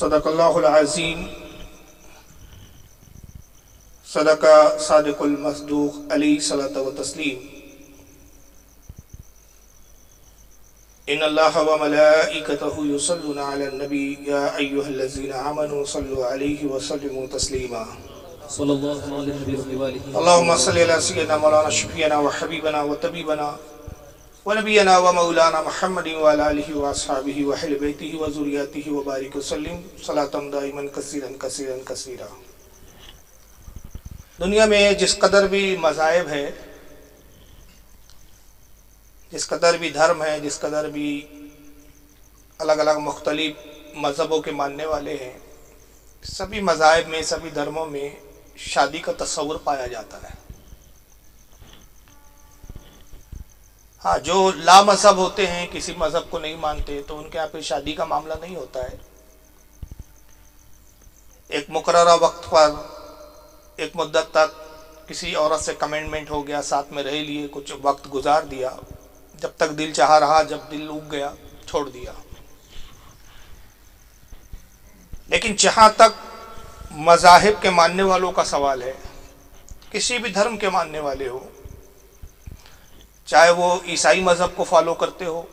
सदक़ल्लाज़ीम सदक सादिकुलमसदूक अली सलात व तस्लीम इन अल्लाह व मलाइकतहु युसल्लुना अलन नबी या अय्युहल्लज़ीना आमनु सल्लु अलैहि व सल्लिमु तस्लीमा सल्लल्लाहु अलैहि व आलिहि अल्लाहुम्मा सल्लि अला सय्यिदना मौलाना शफीना व हबीबना व तबीबना व नबीना व मौलाना मुहम्मद व अला आलिहि व अस्हाबिहि व अहले बैतिहि व ज़ुर्रियतिहि व बारिक वसल्लिम सलातम दाइमन कसीरन कसीरन कसीरा दुनिया में जिस कदर भी मज़ाहिब है जिस कदर भी धर्म है जिस कदर भी अलग अलग मुख्तलिफ़ मज़हबों के मानने वाले हैं सभी मज़ाहिब में सभी धर्मों में शादी का तस्वुर पाया जाता है हाँ जो ला मज़हब होते हैं, किसी मज़हब को नहीं मानते तो उनके यहाँ पे शादी का मामला नहीं होता है। एक मुकर्रा वक्त पर, एक मुद्दत तक किसी औरत से कमेंटमेंट हो गया, साथ में रह लिए, कुछ वक्त गुजार दिया, जब तक दिल चाह रहा, जब दिल उग गया, छोड़ दिया। लेकिन जहाँ तक मजाहिब के मानने वालों का सवाल है, किसी भी धर्म के मानने वाले हो चाहे वो ईसाई मज़हब को फॉलो करते हो,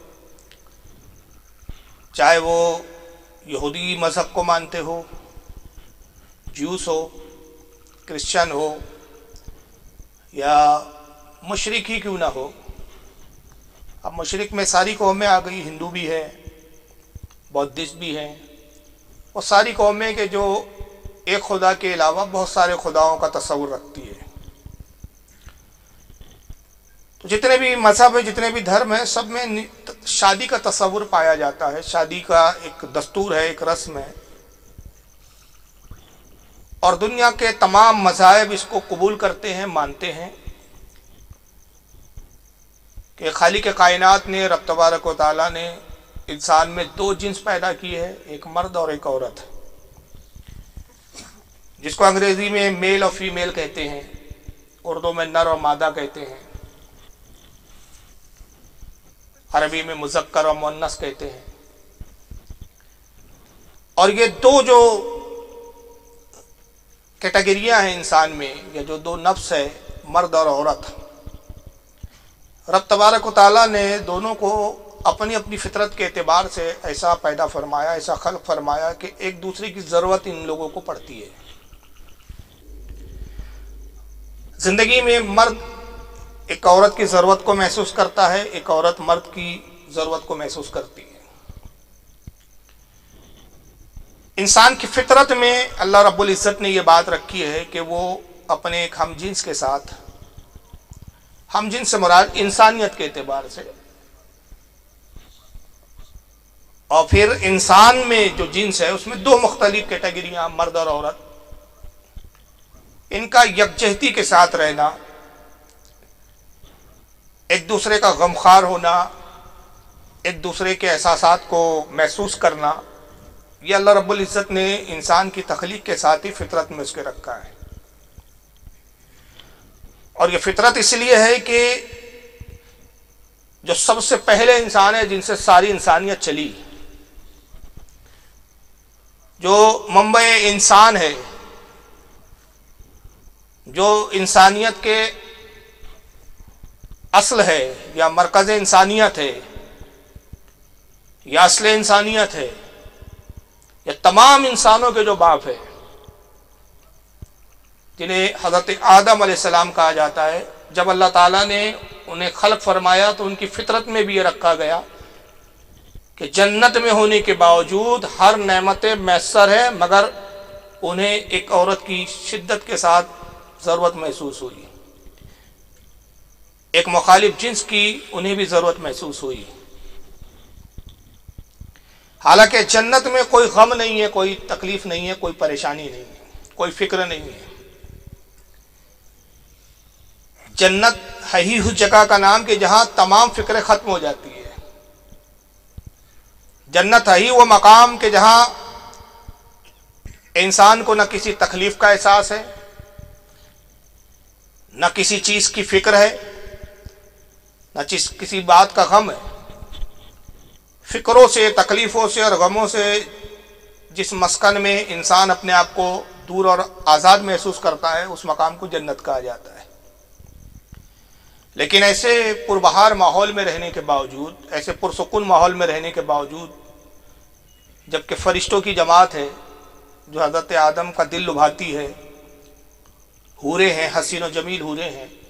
चाहे वो यहूदी मज़हब को मानते हो, जूस हो, क्रिश्चियन हो, या मशरक ही क्यों ना हो। अब मशरक में सारी कौमें आ गई, हिंदू भी है, बौद्धिस्ट भी हैं। और सारी कौमें के जो एक खुदा के अलावा बहुत सारे खुदाओं का तस्वुर रखती है। जितने भी मज़हब है, जितने भी धर्म है, सब में शादी का तस्वुर पाया जाता है। शादी का एक दस्तूर है, एक रस्म है। और दुनिया के तमाम मज़ाहब इसको कबूल करते हैं, मानते हैं कि खाली के कायनात ने, रब तबारक ताली ने इंसान में दो जिन्स पैदा की है, एक मर्द और एक औरत। जिसको अंग्रेज़ी में मेल और फीमेल कहते हैं, उर्दू में नर और मादा कहते हैं। अरबी में मुजक्कर और मुन्नस कहते हैं। और ये दो जो कैटेगरियाँ हैं इंसान में, या जो दो नफ्स है, मर्द और औरत, रब तबारक ताला ने दोनों को अपनी अपनी फितरत के अतबार से ऐसा पैदा फरमाया, ऐसा खल्क फरमाया कि एक दूसरे की ज़रूरत इन लोगों को पड़ती है। ज़िंदगी में मर्द एक औरत की ज़रूरत को महसूस करता है, एक औरत मर्द की ज़रूरत को महसूस करती है। इंसान की फितरत में अल्लाह रब्बुल इज़्ज़त ने यह बात रखी है कि वो अपने एक हम जिन्स के साथ, हम जिन्स से मुराद इंसानियत के अतबार से, और फिर इंसान में जो जिन्स है, उसमें दो मुख्तलिफ़ कैटेगरियाँ, मर्द और औरत, इनका यकजहती के साथ रहना एक दूसरे का गमखार होना, एक दूसरे के एहसास को महसूस करना यह अल्लाह रब्बुल इज़्ज़त ने इंसान की तख्लीक के साथ ही फितरत में उसके रखा है। और ये फितरत इसलिए है कि जो सबसे पहले इंसान है जिनसे सारी इंसानियत चली, जो मुंबई इंसान है, जो इंसानियत के असल है, या मरकज़ इंसानियत है, या असल इंसानियत है, या तमाम इंसानों के जो बाप है, जिन्हें हज़रत आदम सलाम कहा जाता है, जब अल्लाह ताला ने उन्हें खलक फरमाया तो उनकी फितरत में भी ये रखा गया कि जन्नत में होने के बावजूद हर नेमतें मैसर है, मगर उन्हें एक औरत की शिद्दत के साथ ज़रूरत महसूस हुई। एक मुखालिफ जिन्स की उन्हें भी ज़रूरत महसूस हुई। हालाँकि जन्नत में कोई गम नहीं है, कोई तकलीफ़ नहीं है, कोई परेशानी नहीं है, कोई फ़िक्र नहीं है। जन्नत है ही उस जगह का नाम कि जहाँ तमाम फ़िक्र खत्म हो जाती है। जन्नत है ही वो मकाम के जहाँ इंसान को न किसी तकलीफ़ का एहसास है, न किसी चीज़ की फ़िक्र है न चीज़ किसी बात का गम है। फिक्रों से, तकलीफों से और गमों से जिस मस्कन में इंसान अपने आप को दूर और आज़ाद महसूस करता है, उस मकाम को जन्नत कहा जाता है। लेकिन ऐसे पुरबहार माहौल में रहने के बावजूद, ऐसे पुरसकून माहौल में रहने के बावजूद, जबकि फरिश्तों की जमात है, जो हज़रत आदम का दिल लुभाती है, हूरे हैं, हसीन व जमील हूरे हैं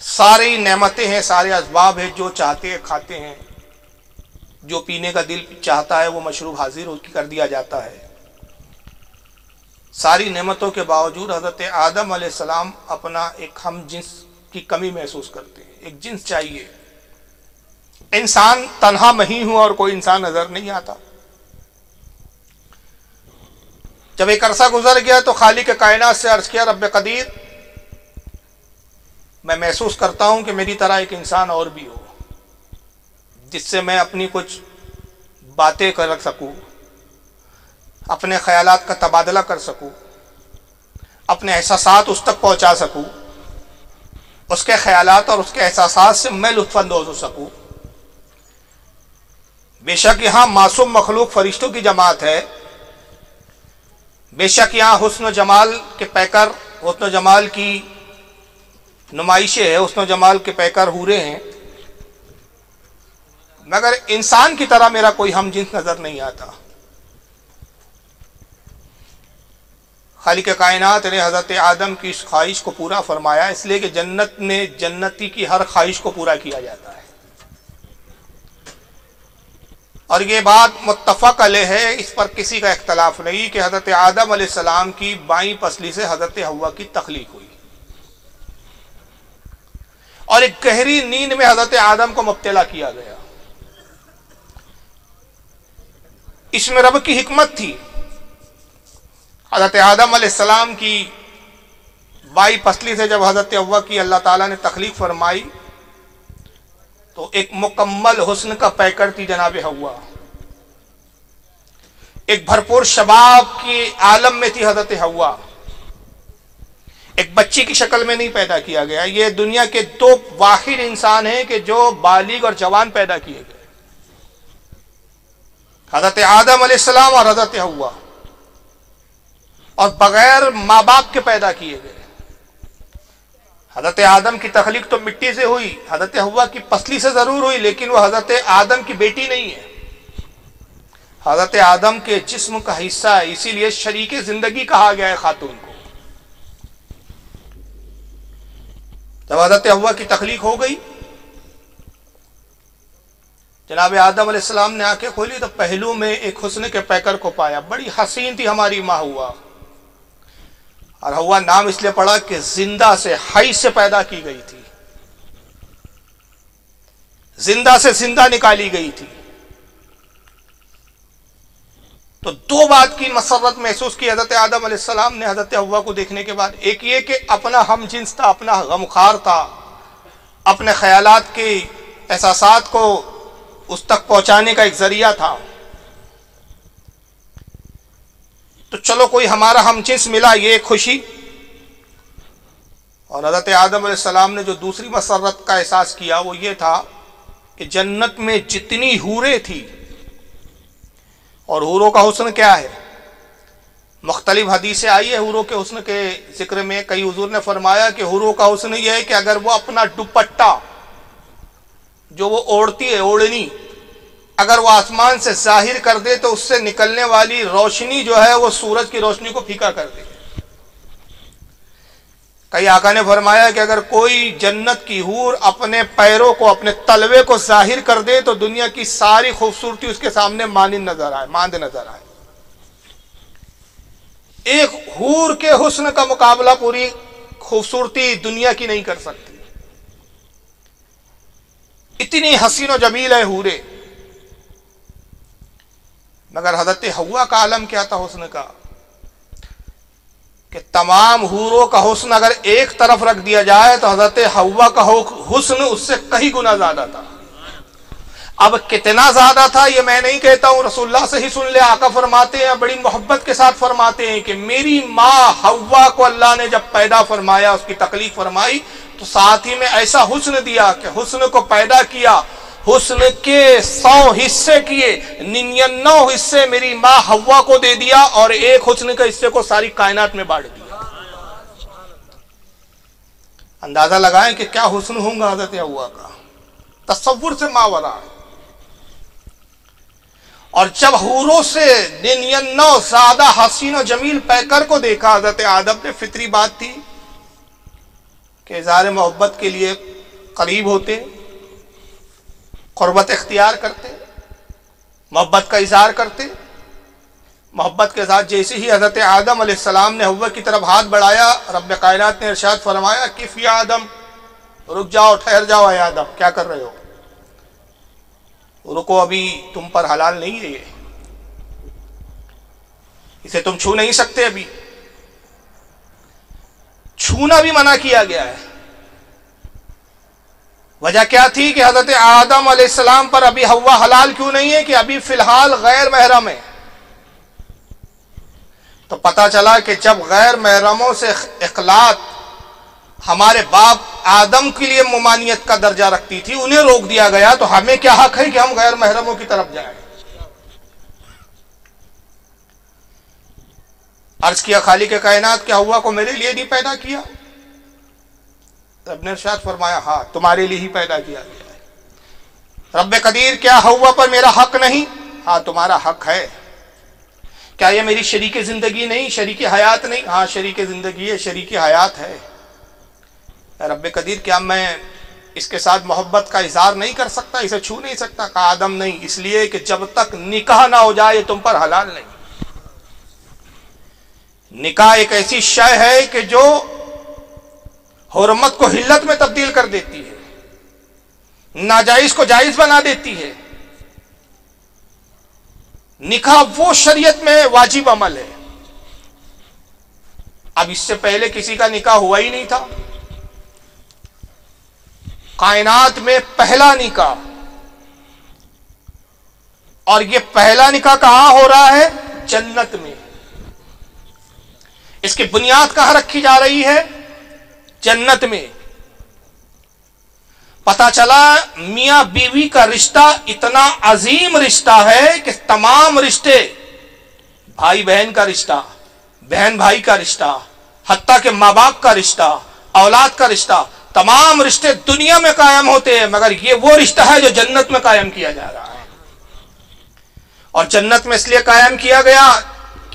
सारी नेमतें हैं, सारे इसबाब हैं, जो चाहते हैं, खाते हैं। जो पीने का दिल चाहता है, वो मशरूब हाजिर कर दिया जाता है। सारी नेमतों के बावजूद हज़रत आदम सलाम अपना एक हम जिन्स की कमी महसूस करते हैं। एक जिन्स चाहिए। इंसान तनहा नहीं हुआ और कोई इंसान नज़र नहीं आता। जब एक अरसा गुजर गया तो खाली के कायनात से अर्ज़ किया, रब कदीर मैं महसूस करता हूँ कि मेरी तरह एक इंसान और भी हो, जिससे मैं अपनी कुछ बातें कर सकूँ, अपने ख्याल का तबादला कर सकूँ, अपने एहसास उस तक पहुँचा सकूँ, उसके ख्याल और उसके एहसास से मैं लुफानंदोज हो सकूँ। बेशक यहाँ मासूम मखलूक फरिश्तों की जमात है। बेशक यहाँ हुसन जमाल के पैकर हुसन जमाल की नुमाइशें हैं हुसन जमाल के पैकर हुरे हैं। मगर इंसान की तरह मेरा कोई हम जिन्स नज़र नहीं आता। खाली के कायनात ने हज़रत आदम की इस ख्वाहिश को पूरा फरमाया, इसलिए कि जन्नत में जन्नती की हर ख्वाहिश को पूरा किया जाता है। और ये बात मुतफ़ अले है, इस पर किसी का इख्तलाफ नहीं कि हज़रत आदम सलाम की बाई पसली से हज़रत हवा की तखलीक हुई। और एक गहरी नींद में हज़रत आदम को मुबतला किया गया। इसमें रब की हिकमत थी। हज़रत आदम सलाम की बाई पसली से जब हज़रत अव्वा की अल्लाह ताला ने तखलीक फरमाई तो एक मुकम्मल हुस्न का पैकर थी जनाब हवा एक भरपूर शबाब के आलम में थी हज़रत हवा एक बच्ची की शक्ल में नहीं पैदा किया गया। ये दुनिया के दो वाहिद इंसान हैं कि जो बालिग और जवान पैदा किए गए। हज़रत आदम सलाम और हज़रत हवा और बगैर माँ बाप के पैदा किए गए। हज़रत आदम की तखलीक तो मिट्टी से हुई, हज़रत हवा की पसली से ज़रूर हुई, लेकिन वह हज़रत आदम की बेटी नहीं है। हज़रत आदम के जिस्म का हिस्सा है इसीलिए शरीक ज़िंदगी कहा गया है खातून जब हज़रत हवा की तखलीक हो गई। जनाब आदम सलाम ने आँखें खोली तो पहलू में एक हुसन के पैकर को पाया। बड़ी हसीन थी हमारी माँ हुआ। और हवा नाम इसलिए पड़ा कि ज़िंदा से हाई से पैदा की गई थी। ज़िंदा से ज़िंदा निकाली गई थी। तो दो बात की मसरत महसूस की हज़रत आदम सलाम ने हज़रत हवा को देखने के बाद। एक ये कि अपना हम जिन्स था, अपना गमखार था। अपने ख्याल के एहसास को उस तक पहुँचाने का एक ज़रिया था। तो चलो कोई हमारा हम जिन्स मिला, ये खुशी। और हज़रत आदम सलाम ने जो दूसरी मसरत का एहसास किया, वो ये था कि जन्नत में जितनी हूरें थी और हूरों का हुसन क्या है? मुख्तलिफ़ हदीसें आई है हूरों के हुसन के ज़िक्र में। कई हजूर ने फरमाया कि हूरों का हुसन यह है कि अगर वो अपना दुपट्टा जो वो ओढ़ती है, ओढ़नी, अगर वो आसमान से ज़ाहिर कर दे तो उससे निकलने वाली रोशनी जो है वो सूरज की रोशनी को फीका कर दे। कई आका ने फरमाया कि अगर कोई जन्नत की हूर अपने पैरों को, अपने तलवे को ज़ाहिर कर दे तो दुनिया की सारी खूबसूरती उसके सामने मानिन नज़र आए, मांद नज़र आए। एक हूर के हुस्न का मुकाबला पूरी खूबसूरती दुनिया की नहीं कर सकती। इतनी हसीन और जमील है हूरे। मगर हज़रत हवा का आलम क्या था हुस्न का? कि तमाम हूरों का हुस्न अगर एक तरफ़ रख दिया जाए तो हज़रत हवा का हुस्न उससे कहीं गुना ज़्यादा था। अब कितना ज़्यादा था ये मैं नहीं कहता हूँ रसुल्ला से ही सुन ले, आका फरमाते हैं, बड़ी मोहब्बत के साथ फरमाते हैं कि मेरी माँ हवा को अल्लाह ने जब पैदा फरमाया, उसकी तकलीफ़ फरमाई तो साथ ही में ऐसा हुस्न दिया कि हुस्न को पैदा किया हुस्न के सौ हिस्से किए, निन्यानवे हिस्से मेरी माँ हवा को दे दिया और एक हुस्न के हिस्से को सारी कायनात में बांट दिया। अंदाज़ा लगाएँ कि क्या हुस्न होगा हज़रत हवा का। तस्वुर से मावरा है। और जब हूरों से निन्यानौ ज़्यादा हसीन जमील पैकर को देखा, हज़रत आदम ने फितरी बात थी कि इजहार मोहब्बत के लिए करीब होते क़ुरबत इख्तियार करते, मोहब्बत का इजहार करते। मोहब्बत के साथ जैसे ही हज़रत आदम सलाम ने हवा की तरफ़ हाथ बढ़ाया रब कायनात ने इरशाद फरमाया, किफ़ या आदम, रुक जाओ, ठहर जाओ है आदम, क्या कर रहे हो? रुको अभी, तुम पर हलाल नहीं है ये। इसे तुम छू नहीं सकते अभी। छूना भी मना किया गया है। वजह क्या थी कि हज़रत आदम सलाम पर अभी हवा हलाल क्यों नहीं है कि अभी फ़िलहाल गैर महरम है? तो पता चला कि जब गैर महरमों से इखलात हमारे बाप आदम के लिए ममानियत का दर्जा रखती थी, उन्हें रोक दिया गया तो हमें क्या हक है कि हम गैर महरमों की तरफ़ जाएँ? अर्ज़ किया खाली के कायनात क्या हुआ को मेरे लिए नहीं पैदा किया। रब ने शायद फरमाया हाँ तुम्हारे लिए ही पैदा किया गया है। रब कदीर, क्या हवा पर मेरा हक नहीं? हाँ तुम्हारा हक है। क्या ये मेरी शरीक ज़िंदगी नहीं, शरीक हयात नहीं? हाँ शरीक ज़िंदगी है, शरीक हयात है। रब कदीर, क्या मैं इसके साथ मोहब्बत का इजहार नहीं कर सकता, इसे छू नहीं सकता? का आदम नहीं, इसलिए कि जब तक निकाह ना हो जाए तुम पर हलाल नहीं। निकाह एक ऐसी शय है कि जो हरमत को हिल्लत में तब्दील कर देती है। नाजायज को जायज़ बना देती है। निकाह वो शरीयत में वाजिब अमल है। अब इससे पहले किसी का निकाह हुआ ही नहीं था। कायनात में पहला निकाह। और ये पहला निकाह कहाँ हो रहा है? जन्नत में। इसकी बुनियाद कहाँ रखी जा रही है? जन्नत में। पता चला, मियाँ बीवी का रिश्ता इतना अजीम रिश्ता है कि तमाम रिश्ते भाई बहन का रिश्ता बहन भाई का रिश्ता हत्या के माँ बाप का रिश्ता, औलाद का रिश्ता, तमाम रिश्ते दुनिया में कायम होते हैं, मगर ये वो रिश्ता है जो जन्नत में कायम किया जा रहा है। और जन्नत में इसलिए कायम किया गया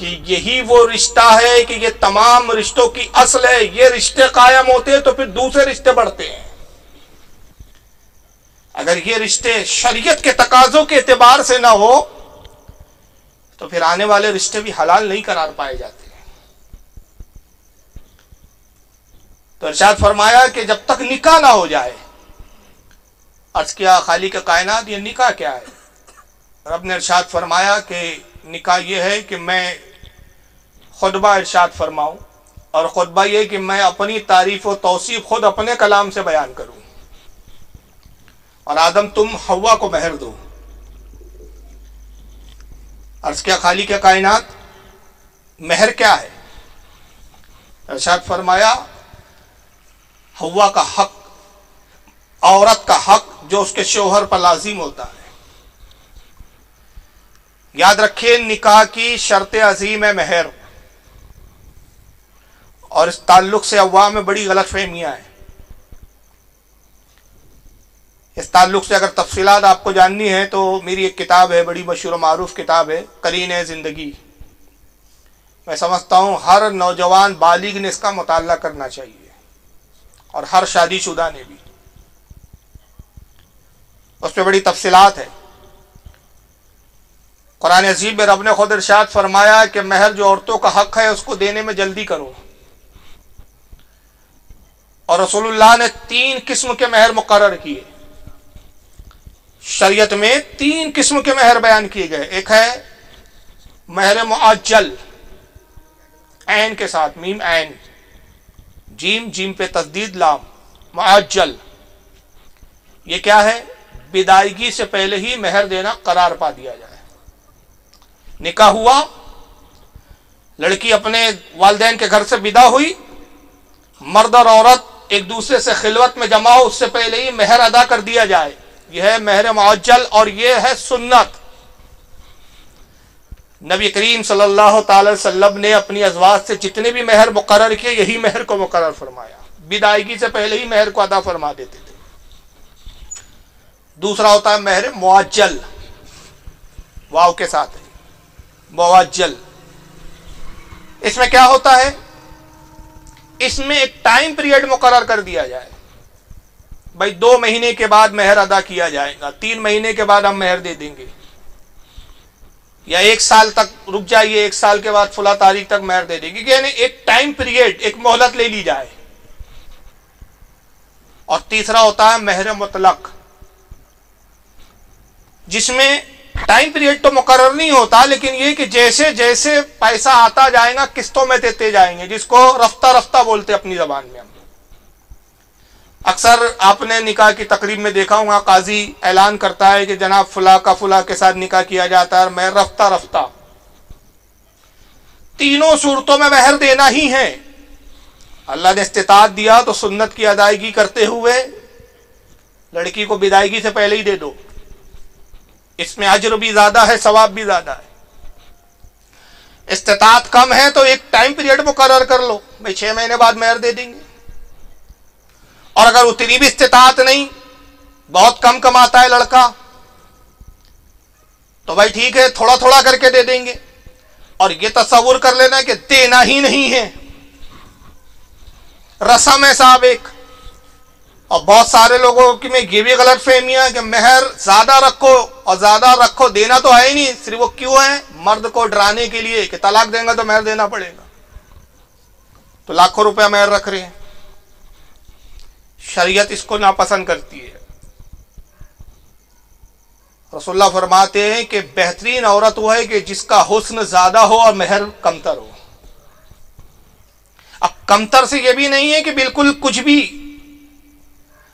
कि यही वो रिश्ता है कि ये तमाम रिश्तों की असल है, ये रिश्ते कायम होते हैं तो फिर दूसरे रिश्ते बढ़ते हैं। अगर ये रिश्ते शरीयत के तकाजों के एतबार से ना हो तो फिर आने वाले रिश्ते भी हलाल नहीं करार पाए जाते। तो इर्शाद फरमाया कि जब तक निकाह ना हो जाए, अर्ज़ किया खाली का कायनात, ये निकाह क्या है? रब ने इर्शाद फरमाया कि निकाह ये है कि मैं खुतबा इर्शाद फरमाऊं और खुतबा ये कि मैं अपनी तारीफ़ व तोसीफ खुद अपने कलाम से बयान करूँ। और आदम, तुम हवा को महर दो। अर्ज़ क्या खाली क्या कायनात? महर क्या है? इर्शाद फरमाया हवा का हक, औरत का हक जो उसके शोहर पर लाजिम होता है। याद रखिए, निकाह की शर्त अजीम है महर। और इस ताल्लुक से अवाम में बड़ी गलत फहमियाँ हैं। इस ताल्लुक से अगर तफसीलात आपको जाननी है तो मेरी एक किताब है, बड़ी मशहूर मरूफ किताब है, करीन ज़िंदगी। मैं समझता हूँ, हर नौजवान बालिग ने इसका मुताल करना चाहिए, और हर शादीशुदा ने भी। उस पर बड़ी तफसीलात है। कुरान अजीब में रब ने खुद इरशाद फरमाया कि महर जो औरतों का हक है, उसको देने में जल्दी करो। और रसूलुल्लाह ने तीन किस्म के महर मुकर किए। शरीयत में तीन किस्म के महर बयान किए गए। एक है महर मुआजल एन के साथ, मीम एन जीम जीम पे तस्दीद, लाम मुआजल ये क्या है? विदायगी से पहले ही महर देना करार पा दिया जाए। निकाह हुआ, लड़की अपने वालदेन के घर से विदा हुई, मर्द और औरत एक दूसरे से खिलवत में जमा हो, उससे पहले ही मेहर अदा कर दिया जाए। यह है महर मुआजल और यह है सुन्नत। नबी करीम सल्लल्लाहु अलैहि वसल्लम ने अपनी अजवाज से जितने भी मेहर मुकर किए, यही मेहर को मुकर फरमाया। विदायगी से पहले ही मेहर को अदा फरमा देते थे। दूसरा होता है मेहर मुआजल वाव के साथ मुआजल इसमें क्या होता है? इसमें एक टाइम पीरियड मुकर कर दिया जाए। भाई, दो महीने के बाद मेहर अदा किया जाएगा, तीन महीने के बाद हम मेहर दे देंगे। या एक साल तक रुक जाइए, एक साल के बाद फुला तारीख तक मेहर दे देंगे। यानी एक टाइम पीरियड एक मोहलत ले ली जाए। और तीसरा होता है मेहर मुतलक, जिसमें टाइम पीरियड तो मुकर नहीं होता, लेकिन ये कि जैसे जैसे पैसा आता जाएगा, किस्तों में देते जाएँगे, जिसको रफ्ता रफ्ता बोलते अपनी जबान में हम अक्सर आपने निकाह की तकरीब में देखा होगा, काजी ऐलान करता है कि जनाब फुला का फुला के साथ निकाह किया जाता है मैं रफ्ता रफ्ता। तीनों सूरतों में महर देना ही है। अल्लाह ने इस्तात दिया तो सुन्नत की अदायगी करते हुए लड़की को विदायगी से पहले ही दे दो। इसमें अजर भी ज़्यादा है, सवाब भी ज़्यादा है। इस्तात कम है तो एक टाइम पीरियड मुकर कर लो। भाई, छह महीने बाद मेहर दे देंगे। और अगर उतनी भी इस्तात नहीं, बहुत कम कमाता है लड़का तो भाई ठीक है थोड़ा थोड़ा करके दे देंगे। और ये तस्वुर कर लेना कि देना ही नहीं है। रसम है साहब एक। और बहुत सारे लोगों की में ये भी गलत फहमियाँ कि मेहर ज़्यादा रखो और ज़्यादा रखो, देना तो है ही नहीं, सिर्फ़ वो क्यों है? मर्द को डराने के लिए कि तलाक देंगे तो मेहर देना पड़ेगा। तो लाखों रुपया मेहर रख रहे हैं। शरीयत इसको नापसंद करती है। रसुल्ला फरमाते हैं कि बेहतरीन औरत वो है कि जिसका हुस्न ज़्यादा हो और मेहर कमतर हो। अब कमतर से यह भी नहीं है कि बिल्कुल कुछ भी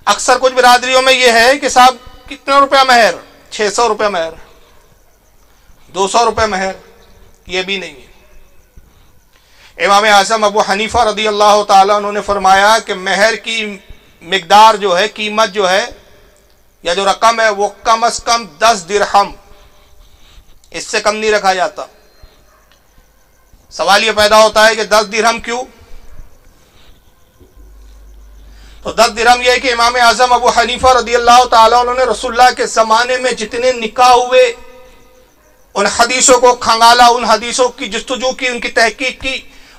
अक्सर कुछ बिरादरियों में यह है कि साहब, कितना रुपया महर? छह सौ रुपया महर। दो सौ रुपया महर यह भी नहीं है। इमाम आज़म अबू हनीफा रदी अल्लाह तुन्होंने फरमाया कि महर की मकदार जो है, कीमत जो है, या जो रकम है, वो कम अज कम दस दिरहम। इससे कम नहीं रखा जाता। सवाल ये पैदा होता है कि दस दिरहम क्यों? तो दस दिरहम यह है कि इमाम आज़म अबू हनीफा रदी अल्लाह तुमने रसुल्ला के ज़माने में जितने निकाह हुए, उन हदीसों को खंगाला, उन हदीसों की जस्तजू की, उनकी तहकीक की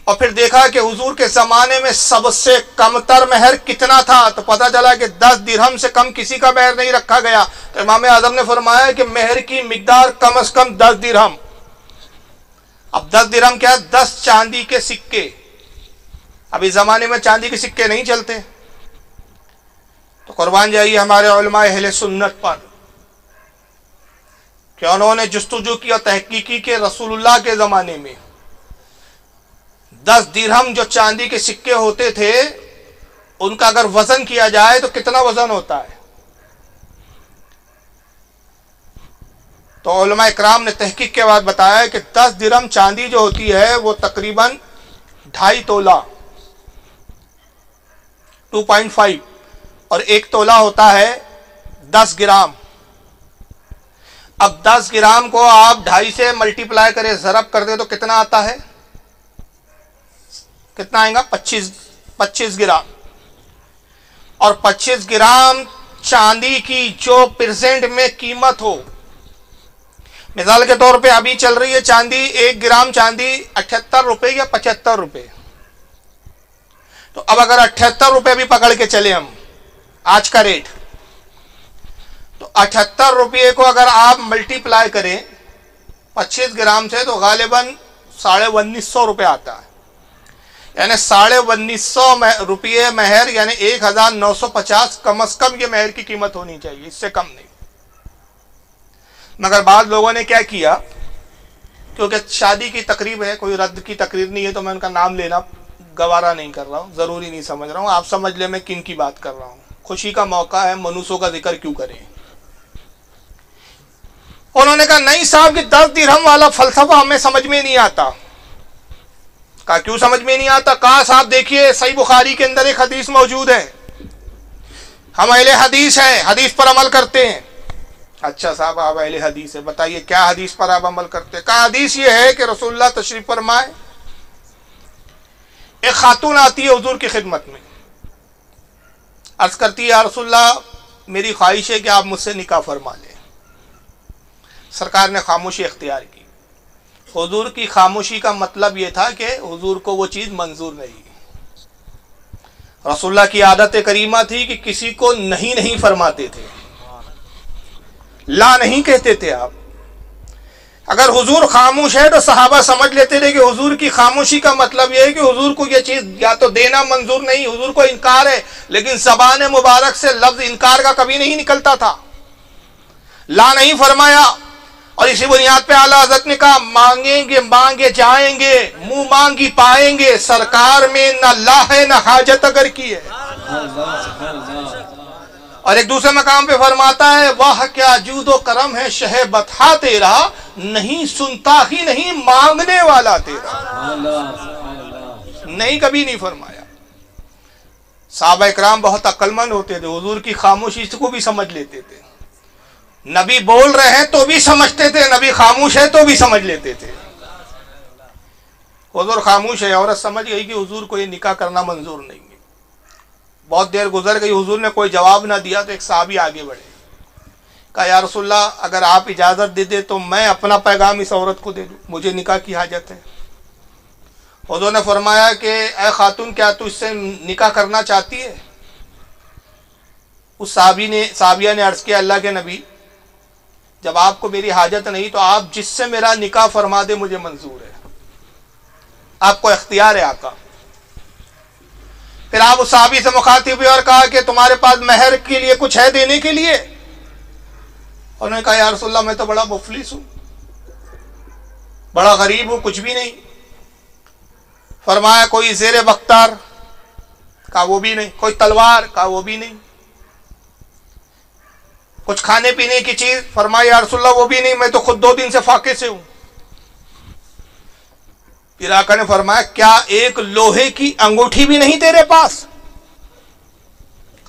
और फिर देखा कि हुजूर के ज़माने में सबसे कमतर महर कितना था। तो पता चला कि दस दिरहम से कम किसी का महर नहीं रखा गया। तो इमाम आज़म ने फरमाया कि महर की मकदार कम अज कम दस दिरहम। अब दस दिरहम क्या है? दस चांदी के सिक्के। अभी ज़माने में चांदी के सिक्के नहीं चलते। तो कुर्बान जाइए हमारे अहल सुन्नत पर कि उन्होंने जस्तजू की और तहकीकी के रसूलुल्लाह के ज़माने में दस दिरहम जो चांदी के सिक्के होते थे, उनका अगर वज़न किया जाए तो कितना वज़न होता है? तो इकराम ने तहकीक के बाद बताया कि दस दिरहम चांदी जो होती है, वो तकरीबन ढाई तोला 2.5 और एक तोला होता है दस ग्राम। अब दस ग्राम को आप ढाई से मल्टीप्लाई करें, जरब कर दे तो कितना आता है? कितना आएगा? पच्चीस पच्चीस ग्राम। और पच्चीस ग्राम चांदी की जो प्रेजेंट में कीमत हो। मिसाल के तौर पे अभी चल रही है चांदी, एक ग्राम चांदी अठहत्तर रुपए या पचहत्तर रुपए? तो अब अगर अठहत्तर रुपए भी पकड़ के चले हम आज का रेट तो अठहत्तर रुपये को अगर आप मल्टीप्लाई करें, पच्चीस ग्राम से तो गालिबन साढ़े उन्नीस सौ रुपये आता है. यानी साढ़े उन्नीस सौ रुपये महर, यानी एक हज़ार नौ सौ पचास कम अज कम ये महर की कीमत होनी चाहिए, इससे कम नहीं. मगर बाद लोगों ने क्या किया? क्योंकि शादी की तकरीब है, कोई रद्द की तकरीब नहीं है तो मैं उनका नाम लेना गवारा नहीं कर रहा हूँ, ज़रूरी नहीं समझ रहा हूँ। आप समझ ले मैं किन की बात कर रहा हूँ। खुशी का मौका है, मनुष्यों का ज़िक्र क्यों करें? उन्होंने कहा, नहीं साहब, कि दस दिरहम वाला फलसफा हमें समझ में नहीं आता। कहा, क्यों समझ में नहीं आता? कहा, साहब, देखिए, सही बुखारी के अंदर एक हदीस मौजूद है। हम अहले हदीस है, हदीस पर अमल करते हैं। अच्छा साहब, आप अहले हदीस है, बताइए, क्या हदीस पर आप अमल करते हैं? कहा, हदीस ये है कि रसुल्ला तशरीफ़ फरमाए, एक खातून आती है हजूर की खिदमत में। अर्ज़ करती है रसुल्ला मेरी ख्वाहिश है कि आप मुझसे निकाह फरमा लें. सरकार ने खामोशी अख्तियार की। हजूर की खामोशी का मतलब यह था कि हजूर को वो चीज़ मंजूर नहीं। रसुल्ला की आदत करीमा थी कि किसी को नहीं नहीं फरमाते थे। ला नहीं कहते थे आप। अगर हुजूर खामोश है तो सहाबा समझ लेते थे कि हुजूर की खामोशी का मतलब यह है कि हुजूर को यह चीज़ या तो देना मंजूर नहीं, हुजूर को इनकार है, लेकिन जबान मुबारक से लफ्ज इनकार का कभी नहीं निकलता था। ला नहीं फरमाया, और इसी बुनियाद पे आला हज़रत ने कहा, मांगेंगे, मांगे जाएँगे, मुँह मांगी पाएँगे, सरकार में न ला है, न हाजत अगर की है। और एक दूसरे मकाम पे फरमाता है, वह, क्या जूदो करम है, शह बथा तेरा, नहीं सुनता ही नहीं, मांगने वाला तेरा। नहीं, कभी नहीं फरमाया। साहब इकराम बहुत अक्लमंद होते थे, हजूर की खामोशी को भी समझ लेते थे। नबी बोल रहे हैं तो भी समझते थे, नबी खामोश है तो भी समझ लेते थे। हजूर खामोश है, औरत समझ गई कि हजूर को ये निकाह करना मंजूर नहीं। बहुत देर गुजर गई, हुजूर ने कोई जवाब ना दिया तो एक साहबी आगे बढ़े। कहा, या रसुल्ला अगर आप इजाज़त दे दे तो मैं अपना पैगाम इस औरत को दे दूँ। मुझे निकाह की हाजत है। हजूर ने फरमाया कि ए खातून, क्या तू इससे निकाह करना चाहती है? उस साहबी ने, साहबिया ने अर्ज़ किया, अल्लाह के नबी, जब आपको मेरी हाजत नहीं तो आप जिससे मेरा निकाह फरमा दे, मुझे मंजूर है। आपको इख्तियार है आका फिर आप उस साहबी से मुखातिब हुए और कहा कि तुम्हारे पास महर के लिए कुछ है देने के लिए? उन्होंने कहा यार रसुल्ला मैं तो बड़ा मुफलिस हूँ। बड़ा गरीब हूँ, कुछ भी नहीं। फरमाया, कोई जेर बख्तार, का वो भी नहीं। कोई तलवार, का वो भी नहीं। कुछ खाने पीने की चीज़, फरमाया यार रसुल्ला वो भी नहीं, मैं तो खुद दो दिन से फाके से हूँ। फिर आका ने फरमाया, क्या एक लोहे की अंगूठी भी नहीं तेरे पास?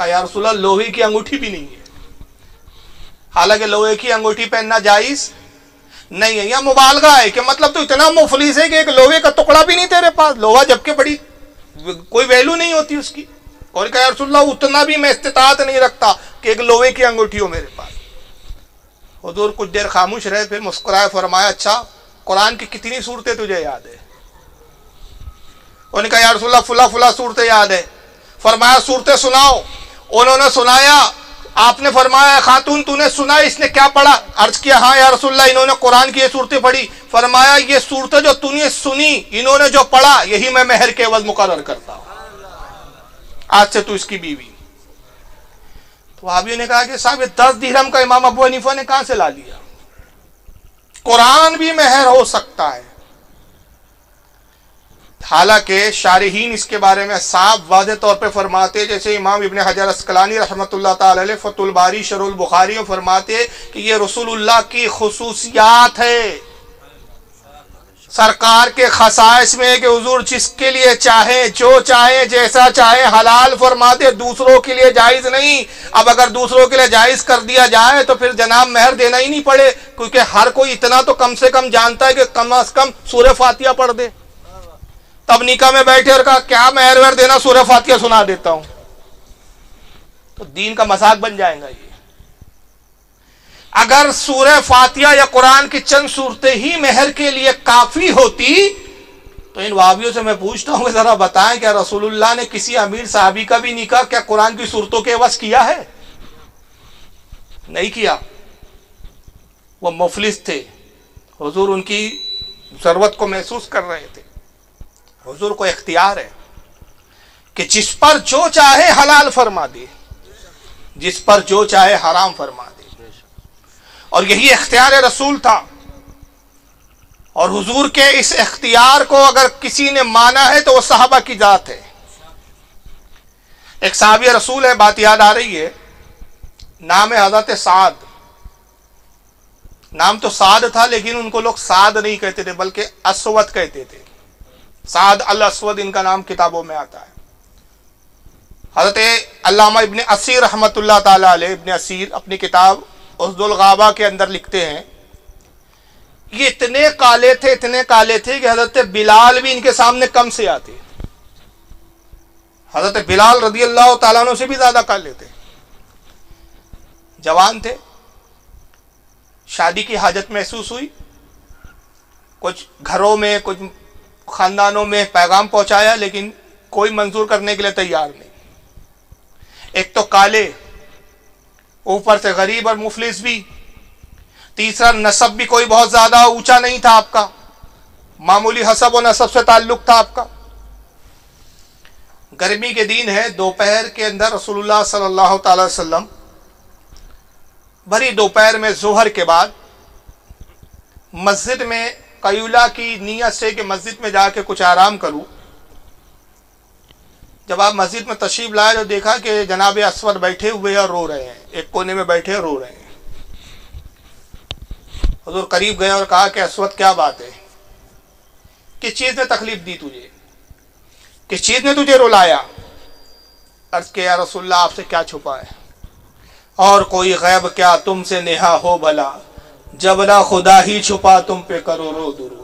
यार रसुल्ला लोहे की अंगूठी भी नहीं है। हालाँकि लोहे की अंगूठी पहनना जायज़ नहीं है, या मुबालगा है कि मतलब तो इतना मुफलिस है कि एक लोहे का टुकड़ा भी नहीं तेरे पास। लोहा जबकि बड़ी, कोई वैल्यू नहीं होती उसकी। और कहा रसुल्ला उतना भी मैं इस्तात नहीं रखता कि एक लोहे की अंगूठी हो मेरे पास। हजूर कुछ देर खामोश रहे, फिर मुस्कुराए, फरमाया अच्छा कुरान की कितनी सूरतें तुझे याद है? उन्होंने कहा, यार रसुल्ला फुला फुला सूरतें याद है। फरमाया, सूरतें सुनाओ। उन्होंने सुनाया, आपने फरमाया, खातून तूने सुना, इसने क्या पढ़ा? अर्ज़ किया हाँ यार रसुल्ला इन्होंने कुरान की ये सूरतें पढ़ी। फरमाया, ये सूरतें जो तूने सुनी, इन्होंने जो पढ़ा, यही मैं मेहर के वज मुकर करता हूँ। आज से तू इसकी बीवी तो भाभी ने कहा कि साहब, ये दस दिरहम का इमाम अबू हनीफा ने कहाँ से ला लिया? कुरान भी मेहर हो सकता है। हालाँकि शारहीन इसके बारे में साफ़ वाज तौर पर फरमाते, जैसे इमाम इबन हजर असकलानी रहमत फ़तुलबारी शरुल बुखारी फरमाते कि ये रसूलुल्लाह की खसूसियात है। सरकार के खसाइश में कि हजूर जिसके लिए चाहे, जो चाहे, जैसा चाहे, हलाल फरमा दे दूसरों के लिए जायज़ नहीं। अब अगर दूसरों के लिए जायज़ कर दिया जाए तो फिर जनाब मेहर देना ही नहीं पड़े, क्योंकि हर कोई इतना तो कम से कम जानता है कि कम अज कम सूर्य फातिया पढ़ दे। तब निका में बैठे और कहा, क्या मेहर वेहर देना सूर्य फातिया सुना देता हूँ? तो दीन का मज़ाक बन जाएगा ये। अगर सूरह फातिया या कुरान की चंद सूरतें ही मेहर के लिए काफ़ी होती तो इन वाबियों से मैं पूछता हूँ जरा बताएँ, क्या रसूलुल्लाह ने किसी अमीर साहबी का भी निकाह, क्या कुरान की सूरतों के वस किया है? नहीं किया। वो मुफलिस थे। हुजूर उनकी ज़रूरत को महसूस कर रहे थे। हुजूर को इख्तियार है कि जिस पर जो चाहे हलाल फरमा दे, जिस पर जो चाहे हराम फरमा दे। और यही इख्तियार रसूल था। और हुजूर के इस इख्तियार को अगर किसी ने माना है तो वो साहबा की जात है। एक साहबी रसूल है, बात याद आ रही है। नाम है हज़रत साद। नाम तो साद था, लेकिन उनको लोग साद नहीं कहते थे, बल्कि असवत कहते थे। साद अल असवद इनका नाम किताबों में आता है। हज़रत अल्लामा इबन असीर रहमत इबन असीर अपनी किताब उसदुल गाबा के अंदर लिखते हैं। ये इतने काले थे, इतने काले थे कि हज़रत बिलाल भी इनके सामने कम से आते। हज़रत बिलाल रदी अल्लाह तु से भी ज़्यादा काले थे। जवान थे। शादी की हाजत महसूस हुई। कुछ घरों में, कुछ खानदानों में पैगाम पहुँचाया, लेकिन कोई मंजूर करने के लिए तैयार नहीं। एक तो काले, ऊपर से गरीब और मुफलिस भी। तीसरा, नसब भी कोई बहुत ज़्यादा ऊँचा नहीं था आपका। मामूली हसब और नसब से ताल्लुक था आपका। गर्मी के दिन है, दोपहर के अंदर रसूलुल्लाह सल्लल्लाहु अलैहि वसल्लम, भरी दोपहर में, जोहर के बाद, मस्जिद में कयूला की नीयत से कि मस्जिद में जाके कुछ आराम करूँ। जब आप मस्जिद में तशरीफ़ लाए तो देखा कि जनाब असवर बैठे हुए और रो रहे हैं। एक कोने में बैठे और रो रहे हैं। हजूर करीब गए और कहा कि असवद, क्या बात है? किस चीज़ ने तकलीफ़ दी तुझे? किस चीज़ ने तुझे रुलाया? अर्ज़ के या रसुल्ला आपसे क्या छुपा है? और कोई गैब क्या तुमसे नेहा हो भला? जब ना खुदा ही छुपा, तुम पे करो रो दुरूद।